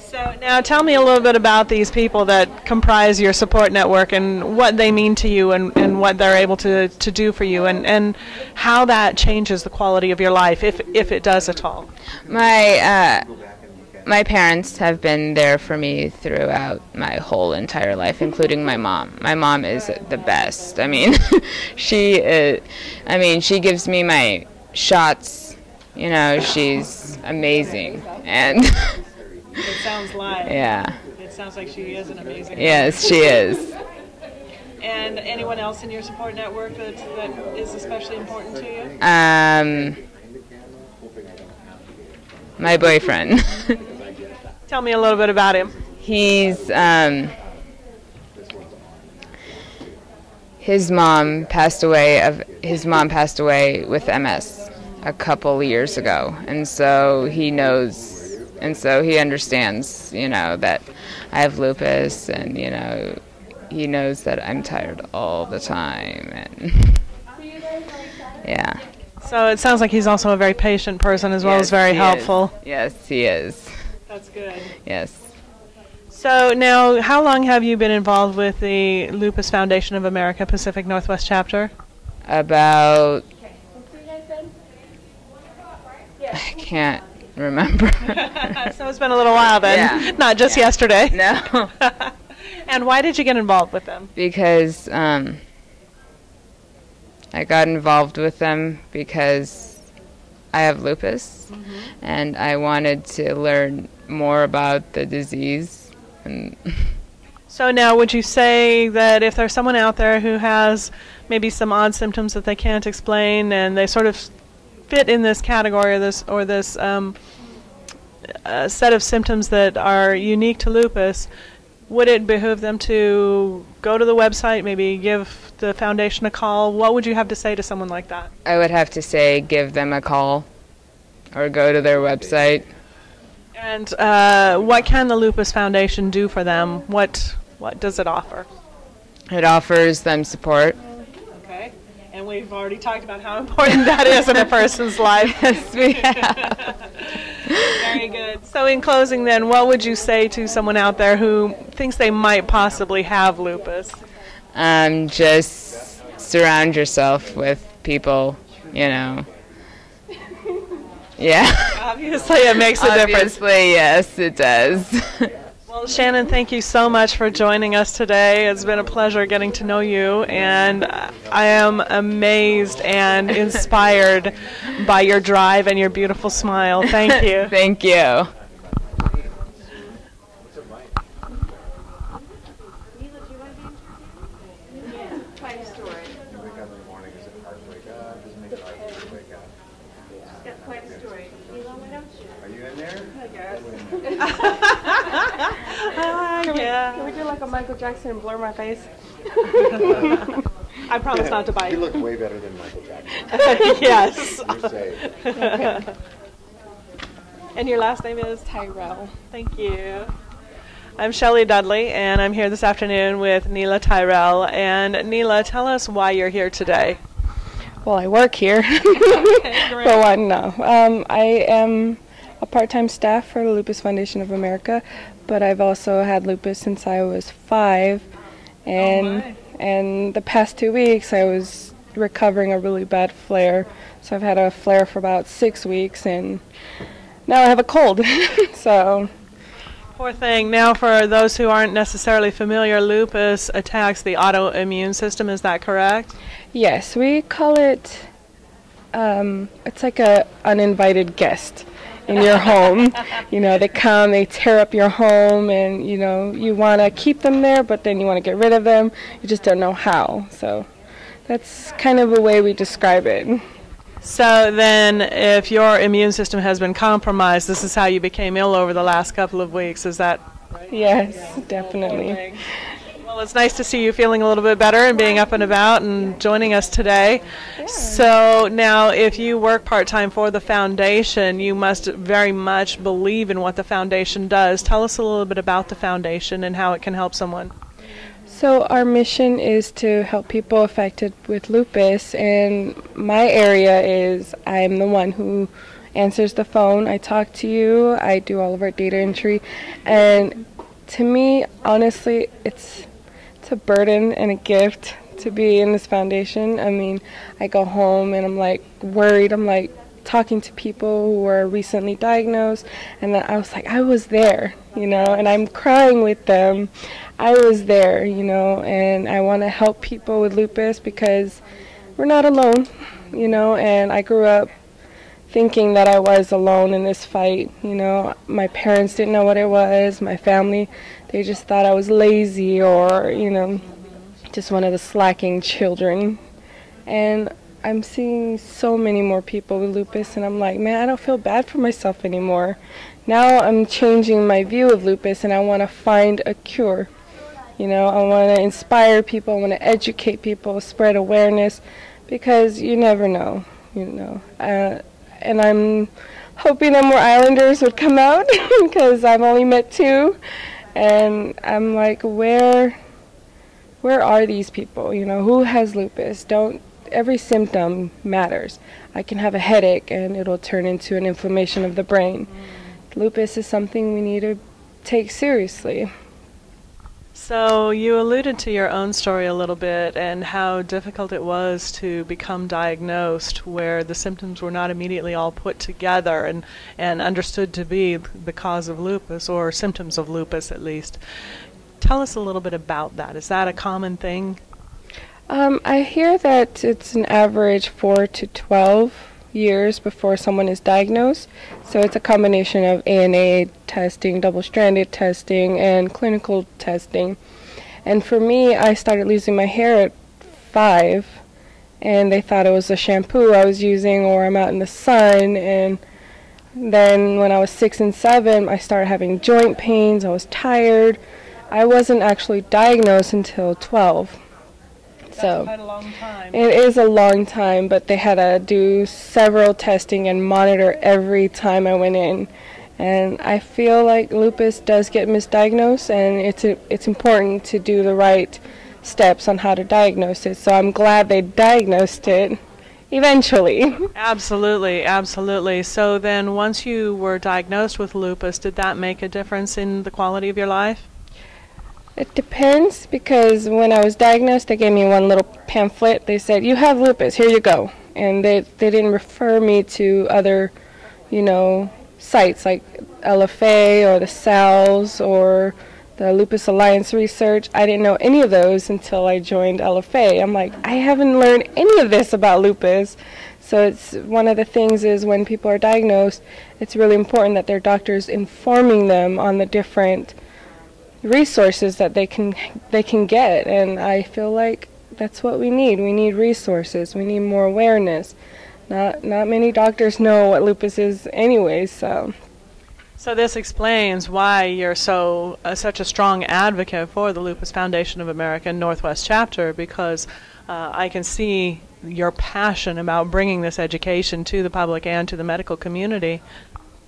So now tell me a little bit about these people that comprise your support network and what they mean to you and, and what they're able to, to do for you and, and how that changes the quality of your life, if, if it does at all. My uh, my parents have been there for me throughout my whole entire life, including my mom. My mom is the best. I mean, she uh, I mean, she gives me my shots. You know, she's amazing, and It sounds like. Yeah. It sounds like she is an amazing. yes, she is. And anyone else in your support network that, that is especially important to you? Um, my boyfriend. Tell me a little bit about him. He's um, his mom passed away of his mom passed away with MS a couple years ago, and so he knows, and so he understands, you know, that I have lupus, and you know, he knows that I'm tired all the time, and yeah. So it sounds like he's also a very patient person as well Yes, as very he is. helpful. Yes, he is. That's good. Yes. So now, how long have you been involved with the Lupus Foundation of America Pacific Northwest chapter? About I can't remember. so it's been a little while then, Yeah. not just yesterday. No. and why did you get involved with them? because um, I got involved with them because I have lupus, and I wanted to learn more about the disease. And So now, would you say that if there's someone out there who has maybe some odd symptoms that they can't explain, and they sort of fit in this category or this or this um, uh, set of symptoms that are unique to lupus, would it behoove them to go to the website, maybe give the foundation a call? What would you have to say to someone like that? I would have to say give them a call or go to their website. And uh, what can the Lupus Foundation do for them? What what does it offer? It offers them support. Okay. And we've already talked about how important that is in a person's life. Yes, we have. Very good. So, in closing, then, what would you say to someone out there who thinks they might possibly have lupus? Um, just surround yourself with people, you know. Yeah. Obviously, it makes a difference. Obviously, yes, it does. Well, Shannon, thank you so much for joining us today. It's been a pleasure getting to know you, and I am amazed and inspired by your drive and your beautiful smile. Thank you. Thank you. Quite a story. You wake up in the morning, is it hard to wake up? Does it make it hard to wake up? She's got quite a story. Mila, why don't you? Are you in there? I guess. can, we, yeah. can we do like a Michael Jackson and blur my face? I promise not to bite. You look way better than Michael Jackson. yes. You're safe. And your last name is Tyrell. Thank you. I'm Shelley Dudley, and I'm here this afternoon with Neela Tyrell. And Neela, tell us why you're here today. Well, I work here. great. for one, no. Um, I am a part-time staff for the Lupus Foundation of America, but I've also had lupus since I was five, and and the past two weeks I was recovering a really bad flare. So I've had a flare for about six weeks, and now I have a cold. so Poor thing. Now, for those who aren't necessarily familiar, lupus attacks the autoimmune system. Is that correct? Yes, we call it. Um, it's like a uninvited guest in your home. You know, they come, they tear up your home, and you know you want to keep them there, but then you want to get rid of them. You just don't know how. So that's kind of a way we describe it. So then, if your immune system has been compromised, this is how you became ill over the last couple of weeks. Is that? Yes, definitely. Well, it's nice to see you feeling a little bit better and being up and about and joining us today. So now, if you work part time for the foundation, you must very much believe in what the foundation does. Tell us a little bit about the foundation and how it can help someone. So our mission is to help people affected with lupus, and my area is I'm the one who answers the phone. I talk to you. I do all of our data entry, and to me, honestly, it's a burden and a gift to be in this foundation. I mean, I go home and I'm like worried. I'm like talking to people who were recently diagnosed, and I was like, I was there, you know, and I'm crying with them. I was there, you know, and I want to help people with lupus because we're not alone, you know, and I grew up thinking that I was alone in this fight, you know. My parents didn't know what it was, my family, they just thought I was lazy or, you know, just one of the slacking children. And I'm seeing so many more people with lupus, and I'm like, man, I don't feel bad for myself anymore. Now I'm changing my view of lupus, and I want to find a cure. You know, I want to inspire people, I want to educate people, spread awareness, because you never know, you know. Uh, and I'm hoping that more Islanders would come out, because I've only met two, and I'm like, where, where are these people? You know, who has lupus? Don't every symptom matters. I can have a headache and it'll turn into an inflammation of the brain. Lupus is something we need to take seriously. So, you alluded to your own story a little bit and how difficult it was to become diagnosed, where the symptoms were not immediately all put together and, and understood to be the cause of lupus, or symptoms of lupus at least. Tell us a little bit about that. Is that a common thing? Um, I hear that it's an average 4 to 12 years before someone is diagnosed. So it's a combination of ANA testing, double-stranded testing, and clinical testing. And for me, I started losing my hair at five, and they thought it was a shampoo I was using, or I'm out in the sun. And then when I was six and seven, I started having joint pains. I was tired. I wasn't actually diagnosed until 12. So quite a long time. it is a long time, but they had to do several testing and monitor every time I went in. And I feel like lupus does get misdiagnosed, and it's a, it's important to do the right steps on how to diagnose it. So I'm glad they diagnosed it eventually. Absolutely, absolutely. So then, once you were diagnosed with lupus, did that make a difference in the quality of your life? It depends because when I was diagnosed, they gave me one little pamphlet. They said, "You have lupus. Here you go," and they they didn't refer me to other, you know, sites like LFA or the SALS or the Lupus Alliance Research. I didn't know any of those until I joined LFA. I'm like, I haven't learned any of this about lupus. So it's one of the things is when people are diagnosed, it's really important that their doctors informing them on the different resources that they can they can get and I feel like that's what we need. We need resources. We need more awareness. Not not many doctors know what lupus is anyway, so So this explains why you're so uh, such a strong advocate for the Lupus Foundation of America Northwest chapter because uh, I can see your passion about bringing this education to the public and to the medical community.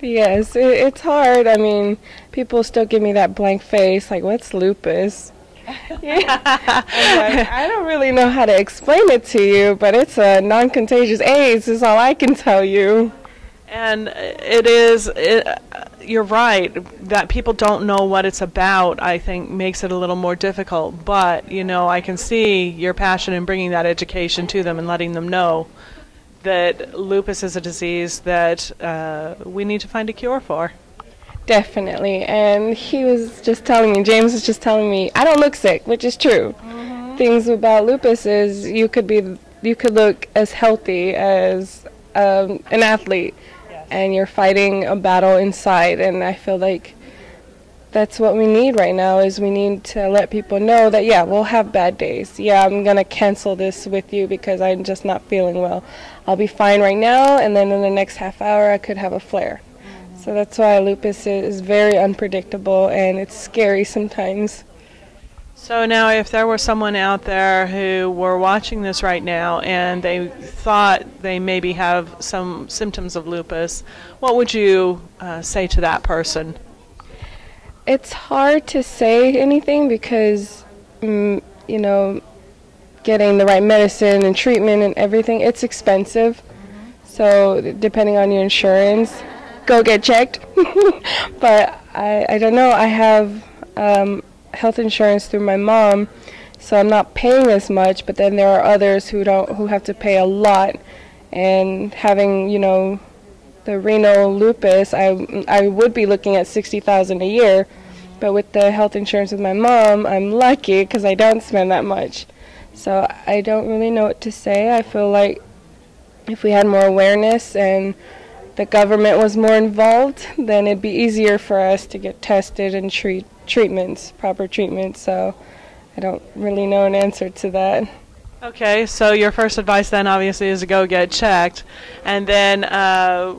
Yes, it, it's hard. I mean, people still give me that blank face, like, what's lupus? yeah. Like, I don't really know how to explain it to you, but it's a non-contagious AIDS is all I can tell you. And it is, it, you're right, that people don't know what it's about, I think makes it a little more difficult. But, you know, I can see your passion in bringing that education to them and letting them know that lupus is a disease that uh, we need to find a cure for. Definitely. And he was just telling me, James was just telling me, I don't look sick, which is true. Things about lupus is you could be, you could look as healthy as um, an athlete, and you're fighting a battle inside. And I feel like that's what we need right now is we need to let people know that yeah we'll have bad days. Yeah i'm going to cancel this with you because i'm just not feeling well. I'll be fine right now and then in the next half hour i could have a flare. So that's why lupus is very unpredictable and it's scary sometimes. So now, if there were someone out there who were watching this right now and they thought they maybe have some symptoms of lupus, what would you uh, say to that person? It's hard to say anything because mm, you know getting the right medicine and treatment and everything it's expensive. So depending on your insurance go get checked. But I, I don't know. I have um, health insurance through my mom so i'm not paying as much but then there are others who don't who have to pay a lot. And having you know the renal lupus, I I would be looking at sixty thousand a year, but with the health insurance with my mom, I'm lucky because I don't spend that much. So I don't really know what to say. I feel like if we had more awareness and the government was more involved, then it'd be easier for us to get tested and treat treatments, proper treatments. So I don't really know an answer to that. Okay, so your first advice then obviously is to go get checked, and then uh,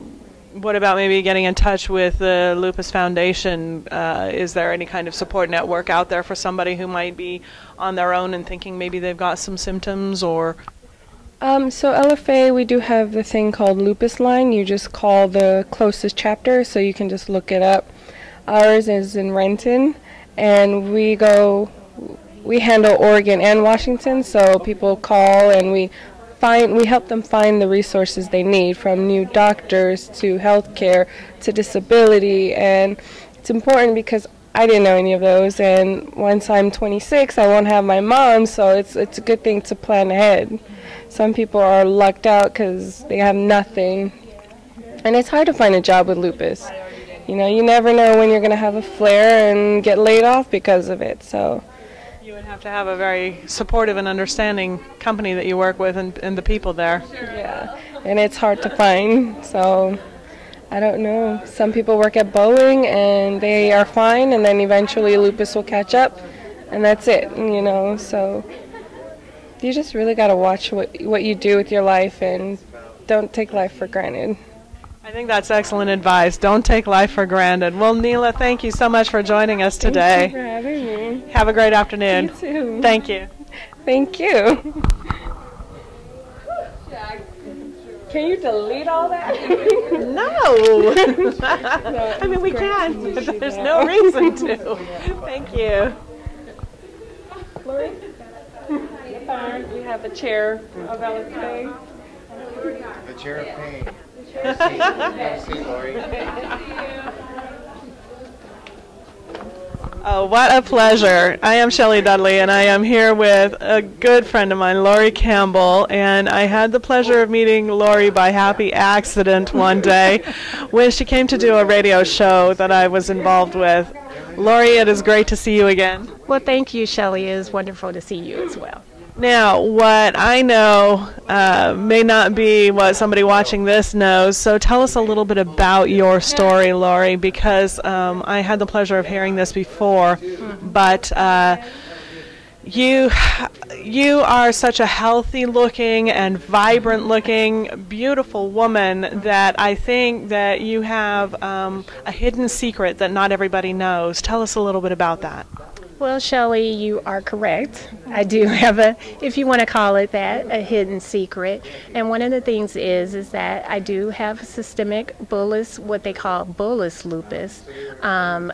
what about maybe getting in touch with the Lupus Foundation? Uh, is there any kind of support network out there for somebody who might be on their own and thinking maybe they've got some symptoms or? Um, so LFA, we do have the thing called Lupus Line. You just call the closest chapter, so you can just look it up. Ours is in Renton, and we go, we handle Oregon and Washington. So people call, and we find, we help them find the resources they need, from new doctors to healthcare to disability, and it's important because I didn't know any of those, and once I'm 26, I won't have my mom, so it's it's a good thing to plan ahead. Some people are lucked out because they have nothing, and it's hard to find a job with lupus. You know, you never know when you're going to have a flare and get laid off because of it. So You would have to have a very supportive and understanding company that you work with and, and the people there. yeah, and it's hard to find. So I don't know. Some people work at Boeing and they are fine, and then eventually lupus will catch up, and that's it, you know. So you just really got to watch what what you do with your life and don't take life for granted. I think that's excellent advice. Don't take life for granted. Well, Neela, thank you so much for joining us today. Thank you for having me. Have a great afternoon. You too. Thank you. Thank you. Can you delete all that? No. I mean, we can, but there's no reason to. Thank you. Lori? We have a chair of LSA. The chair of pain. Oh, what a pleasure. I am Shelley Dudley, and I am here with a good friend of mine, Lori Campbell. And I had the pleasure of meeting Lori by happy accident one day when she came to do a radio show that I was involved with. Lori, it is great to see you again. Well, thank you, Shelley. It is wonderful to see you as well. Now, what I know uh, may not be what somebody watching this knows, so tell us a little bit about your story, Lori, because um, I had the pleasure of hearing this before, but uh, you you are such a healthy looking and vibrant looking beautiful woman that I think that you have um, a hidden secret that not everybody knows. Tell us a little bit about that. Well, Shelley, you are correct. I do have a, if you want to call it that, a hidden secret. And one of the things is, is that I do have systemic bullous, what they call bullous lupus, um,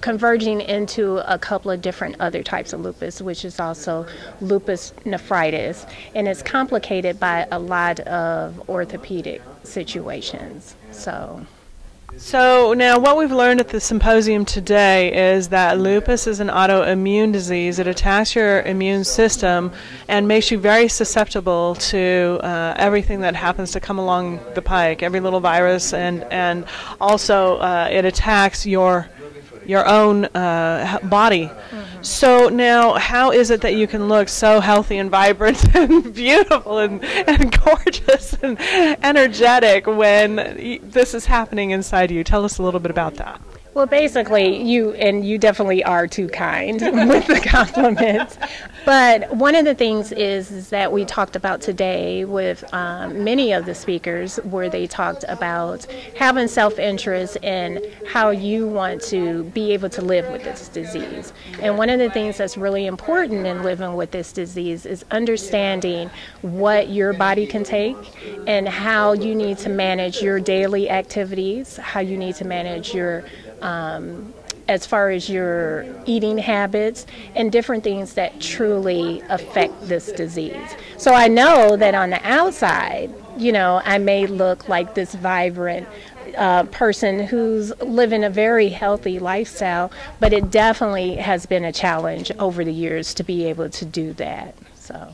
converging into a couple of different other types of lupus, which is also lupus nephritis, and it's complicated by a lot of orthopedic situations. So. So now what we've learned at the symposium today is that lupus is an autoimmune disease. It attacks your immune system and makes you very susceptible to uh, everything that happens to come along the pike, every little virus, and and also uh, it attacks your your own uh, body. So now, how is it that you can look so healthy and vibrant and beautiful and, and gorgeous and energetic when y- this is happening inside you? Tell us a little bit about that. Well, basically, you and you definitely are too kind with the compliments. But one of the things is, is that we talked about today with um, many of the speakers, where they talked about having self-interest in how you want to be able to live with this disease. And one of the things that's really important in living with this disease is understanding what your body can take and how you need to manage your daily activities, how you need to manage your um, as far as your eating habits and different things that truly affect this disease. So I know that on the outside, you know, I may look like this vibrant uh, person who's living a very healthy lifestyle, but it definitely has been a challenge over the years to be able to do that. So.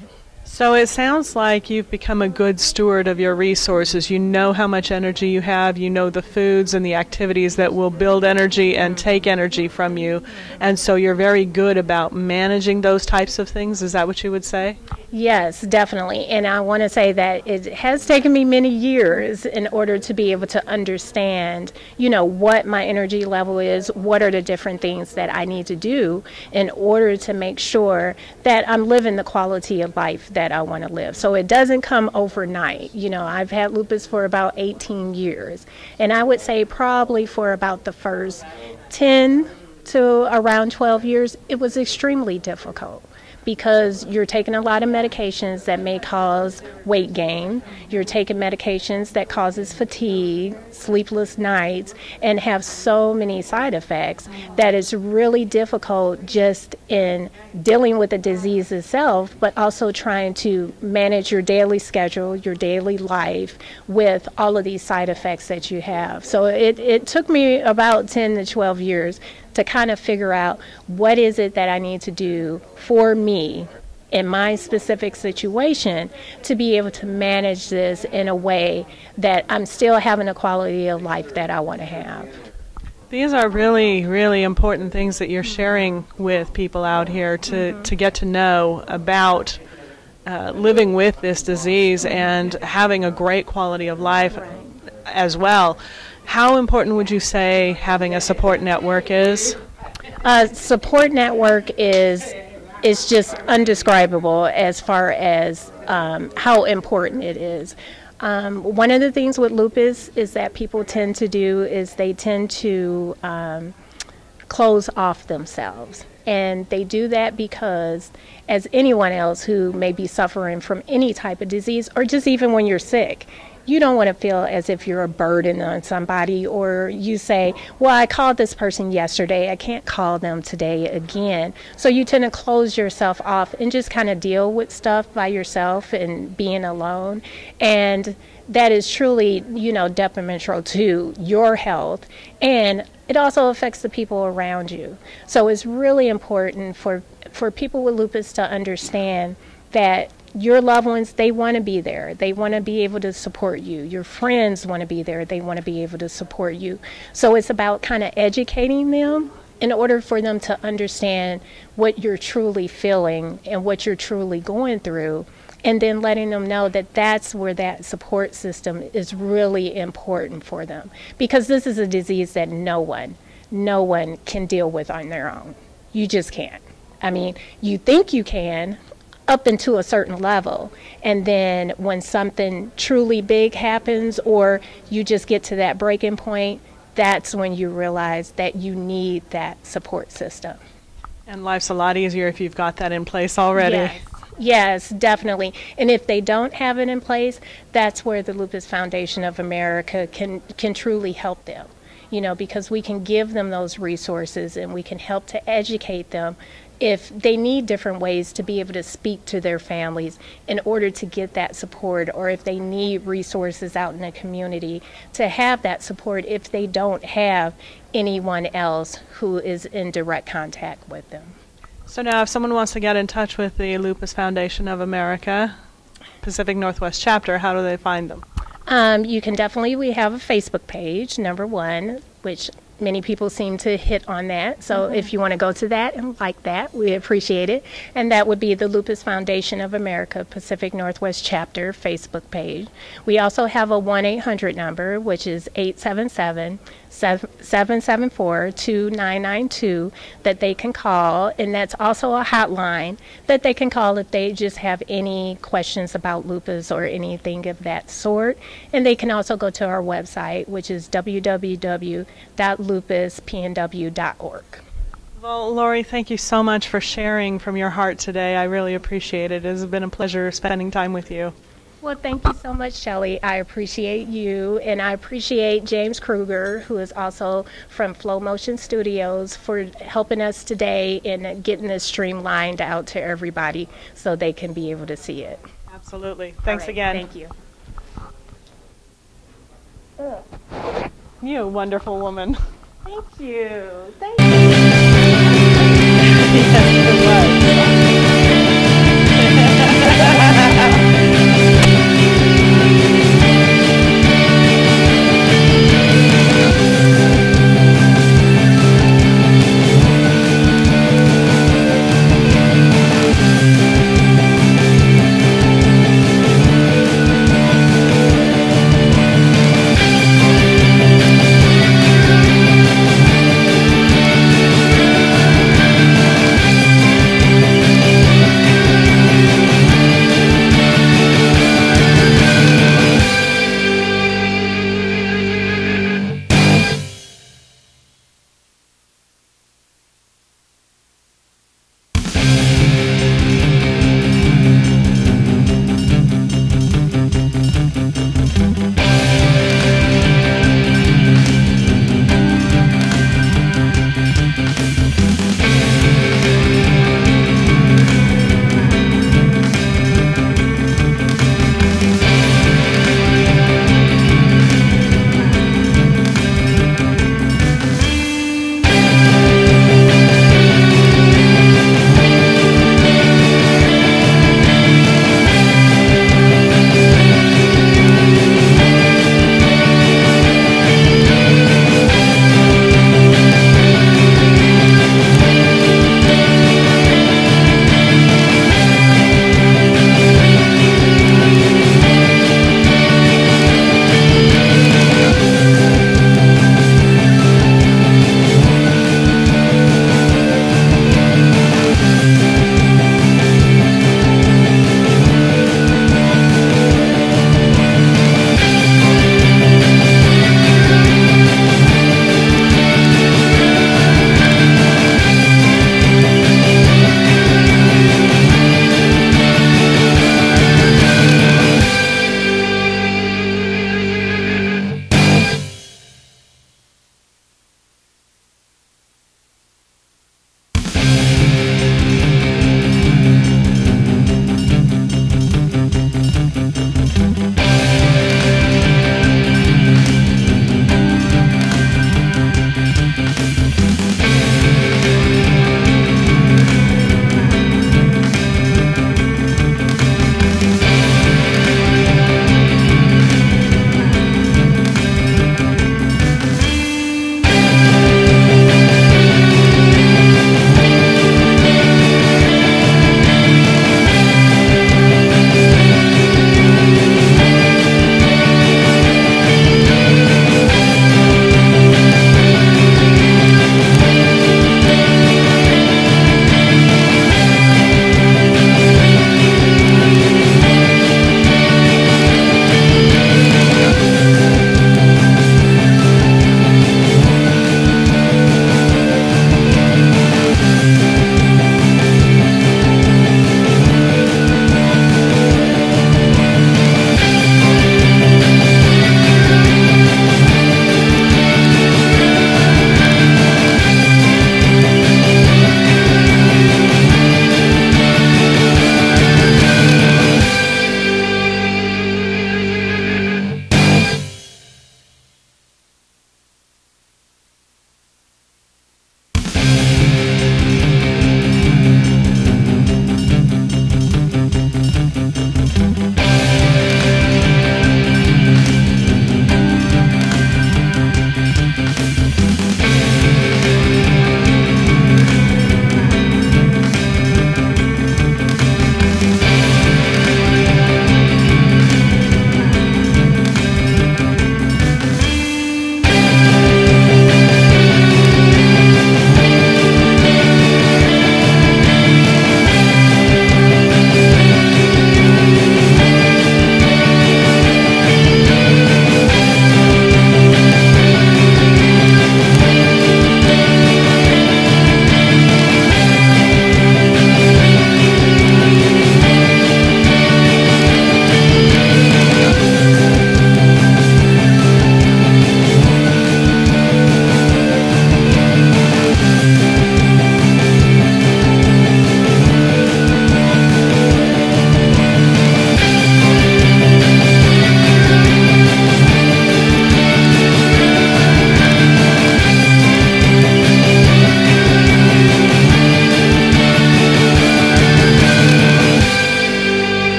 So it sounds like you've become a good steward of your resources. You know how much energy you have, you know the foods and the activities that will build energy and take energy from you. And so you're very good about managing those types of things. Is that what you would say? Yes, definitely. And I want to say that it has taken me many years in order to be able to understand, you know, what my energy level is, what are the different things that I need to do in order to make sure that I'm living the quality of life that I want to live. So it doesn't come overnight. You know, I've had lupus for about 18 years. And I would say probably for about the first 10 to around 12 years, it was extremely difficult because you're taking a lot of medications that may cause weight gain. You're taking medications that causes fatigue, sleepless nights, and have so many side effects that it's really difficult just in dealing with the disease itself, but also trying to manage your daily schedule, your daily life with all of these side effects that you have. So it, it took me about 10 to 12 years to kind of figure out what is it that I need to do for me in my specific situation to be able to manage this in a way that I'm still having a quality of life that I want to have. These are really, really important things that you're sharing with people out here to, to get to know about uh, living with this disease and having a great quality of life as well. How important would you say having a support network is? A support network is is just undescribable as far as um, how important it is. Um, one of the things with lupus is that people tend to do is they tend to um, close off themselves. And they do that because, as anyone else who may be suffering from any type of disease, or just even when you're sick, you don't want to feel as if you're a burden on somebody, or you say, Well, I called this person yesterday, I can't call them today again. So you tend to close yourself off and just kind of deal with stuff by yourself and being alone. And that is truly, you know, detrimental to your health. And it also affects the people around you. So it's really important for, for people with lupus to understand that your loved ones, they want to be there. They want to be able to support you. Your friends want to be there. They want to be able to support you. So it's about kind of educating them in order for them to understand what you're truly feeling and what you're truly going through. And then letting them know that that's where that support system is really important for them. Because this is a disease that no one, no one can deal with on their own. You just can't. I mean, you think you can, up into a certain level. And then when something truly big happens or you just get to that breaking point, that's when you realize that you need that support system. And life's a lot easier if you've got that in place already. Yes. Yes, definitely. And if they don't have it in place, that's where the Lupus Foundation of America can can truly help them. You know, because we can give them those resources and we can help to educate them if they need different ways to be able to speak to their families in order to get that support, or if they need resources out in the community to have that support if they don't have anyone else who is in direct contact with them. So now, if someone wants to get in touch with the Lupus Foundation of America, Pacific Northwest chapter, how do they find them? Um, you can definitely, we have a Facebook page, number one, which many people seem to hit on that. So Mm-hmm. if you want to go to that and like that, we appreciate it. And that would be the Lupus Foundation of America Pacific Northwest Chapter Facebook page. We also have a 1 800 number, which is 877 774 2992 that they can call. And that's also a hotline that they can call if they just have any questions about lupus or anything of that sort. And they can also go to our website, which is www.lupuspnw.org. Well, Lori, thank you so much for sharing from your heart today. I really appreciate it. It has been a pleasure spending time with you. Well, thank you so much, Shelly. I appreciate you, and I appreciate James Kruger, who is also from Flowmotion Studios, for helping us today in getting this streamlined out to everybody so they can be able to see it. Absolutely. Thanks right. again. Thank you. You wonderful woman. Thank you. Thank you. yes, it was.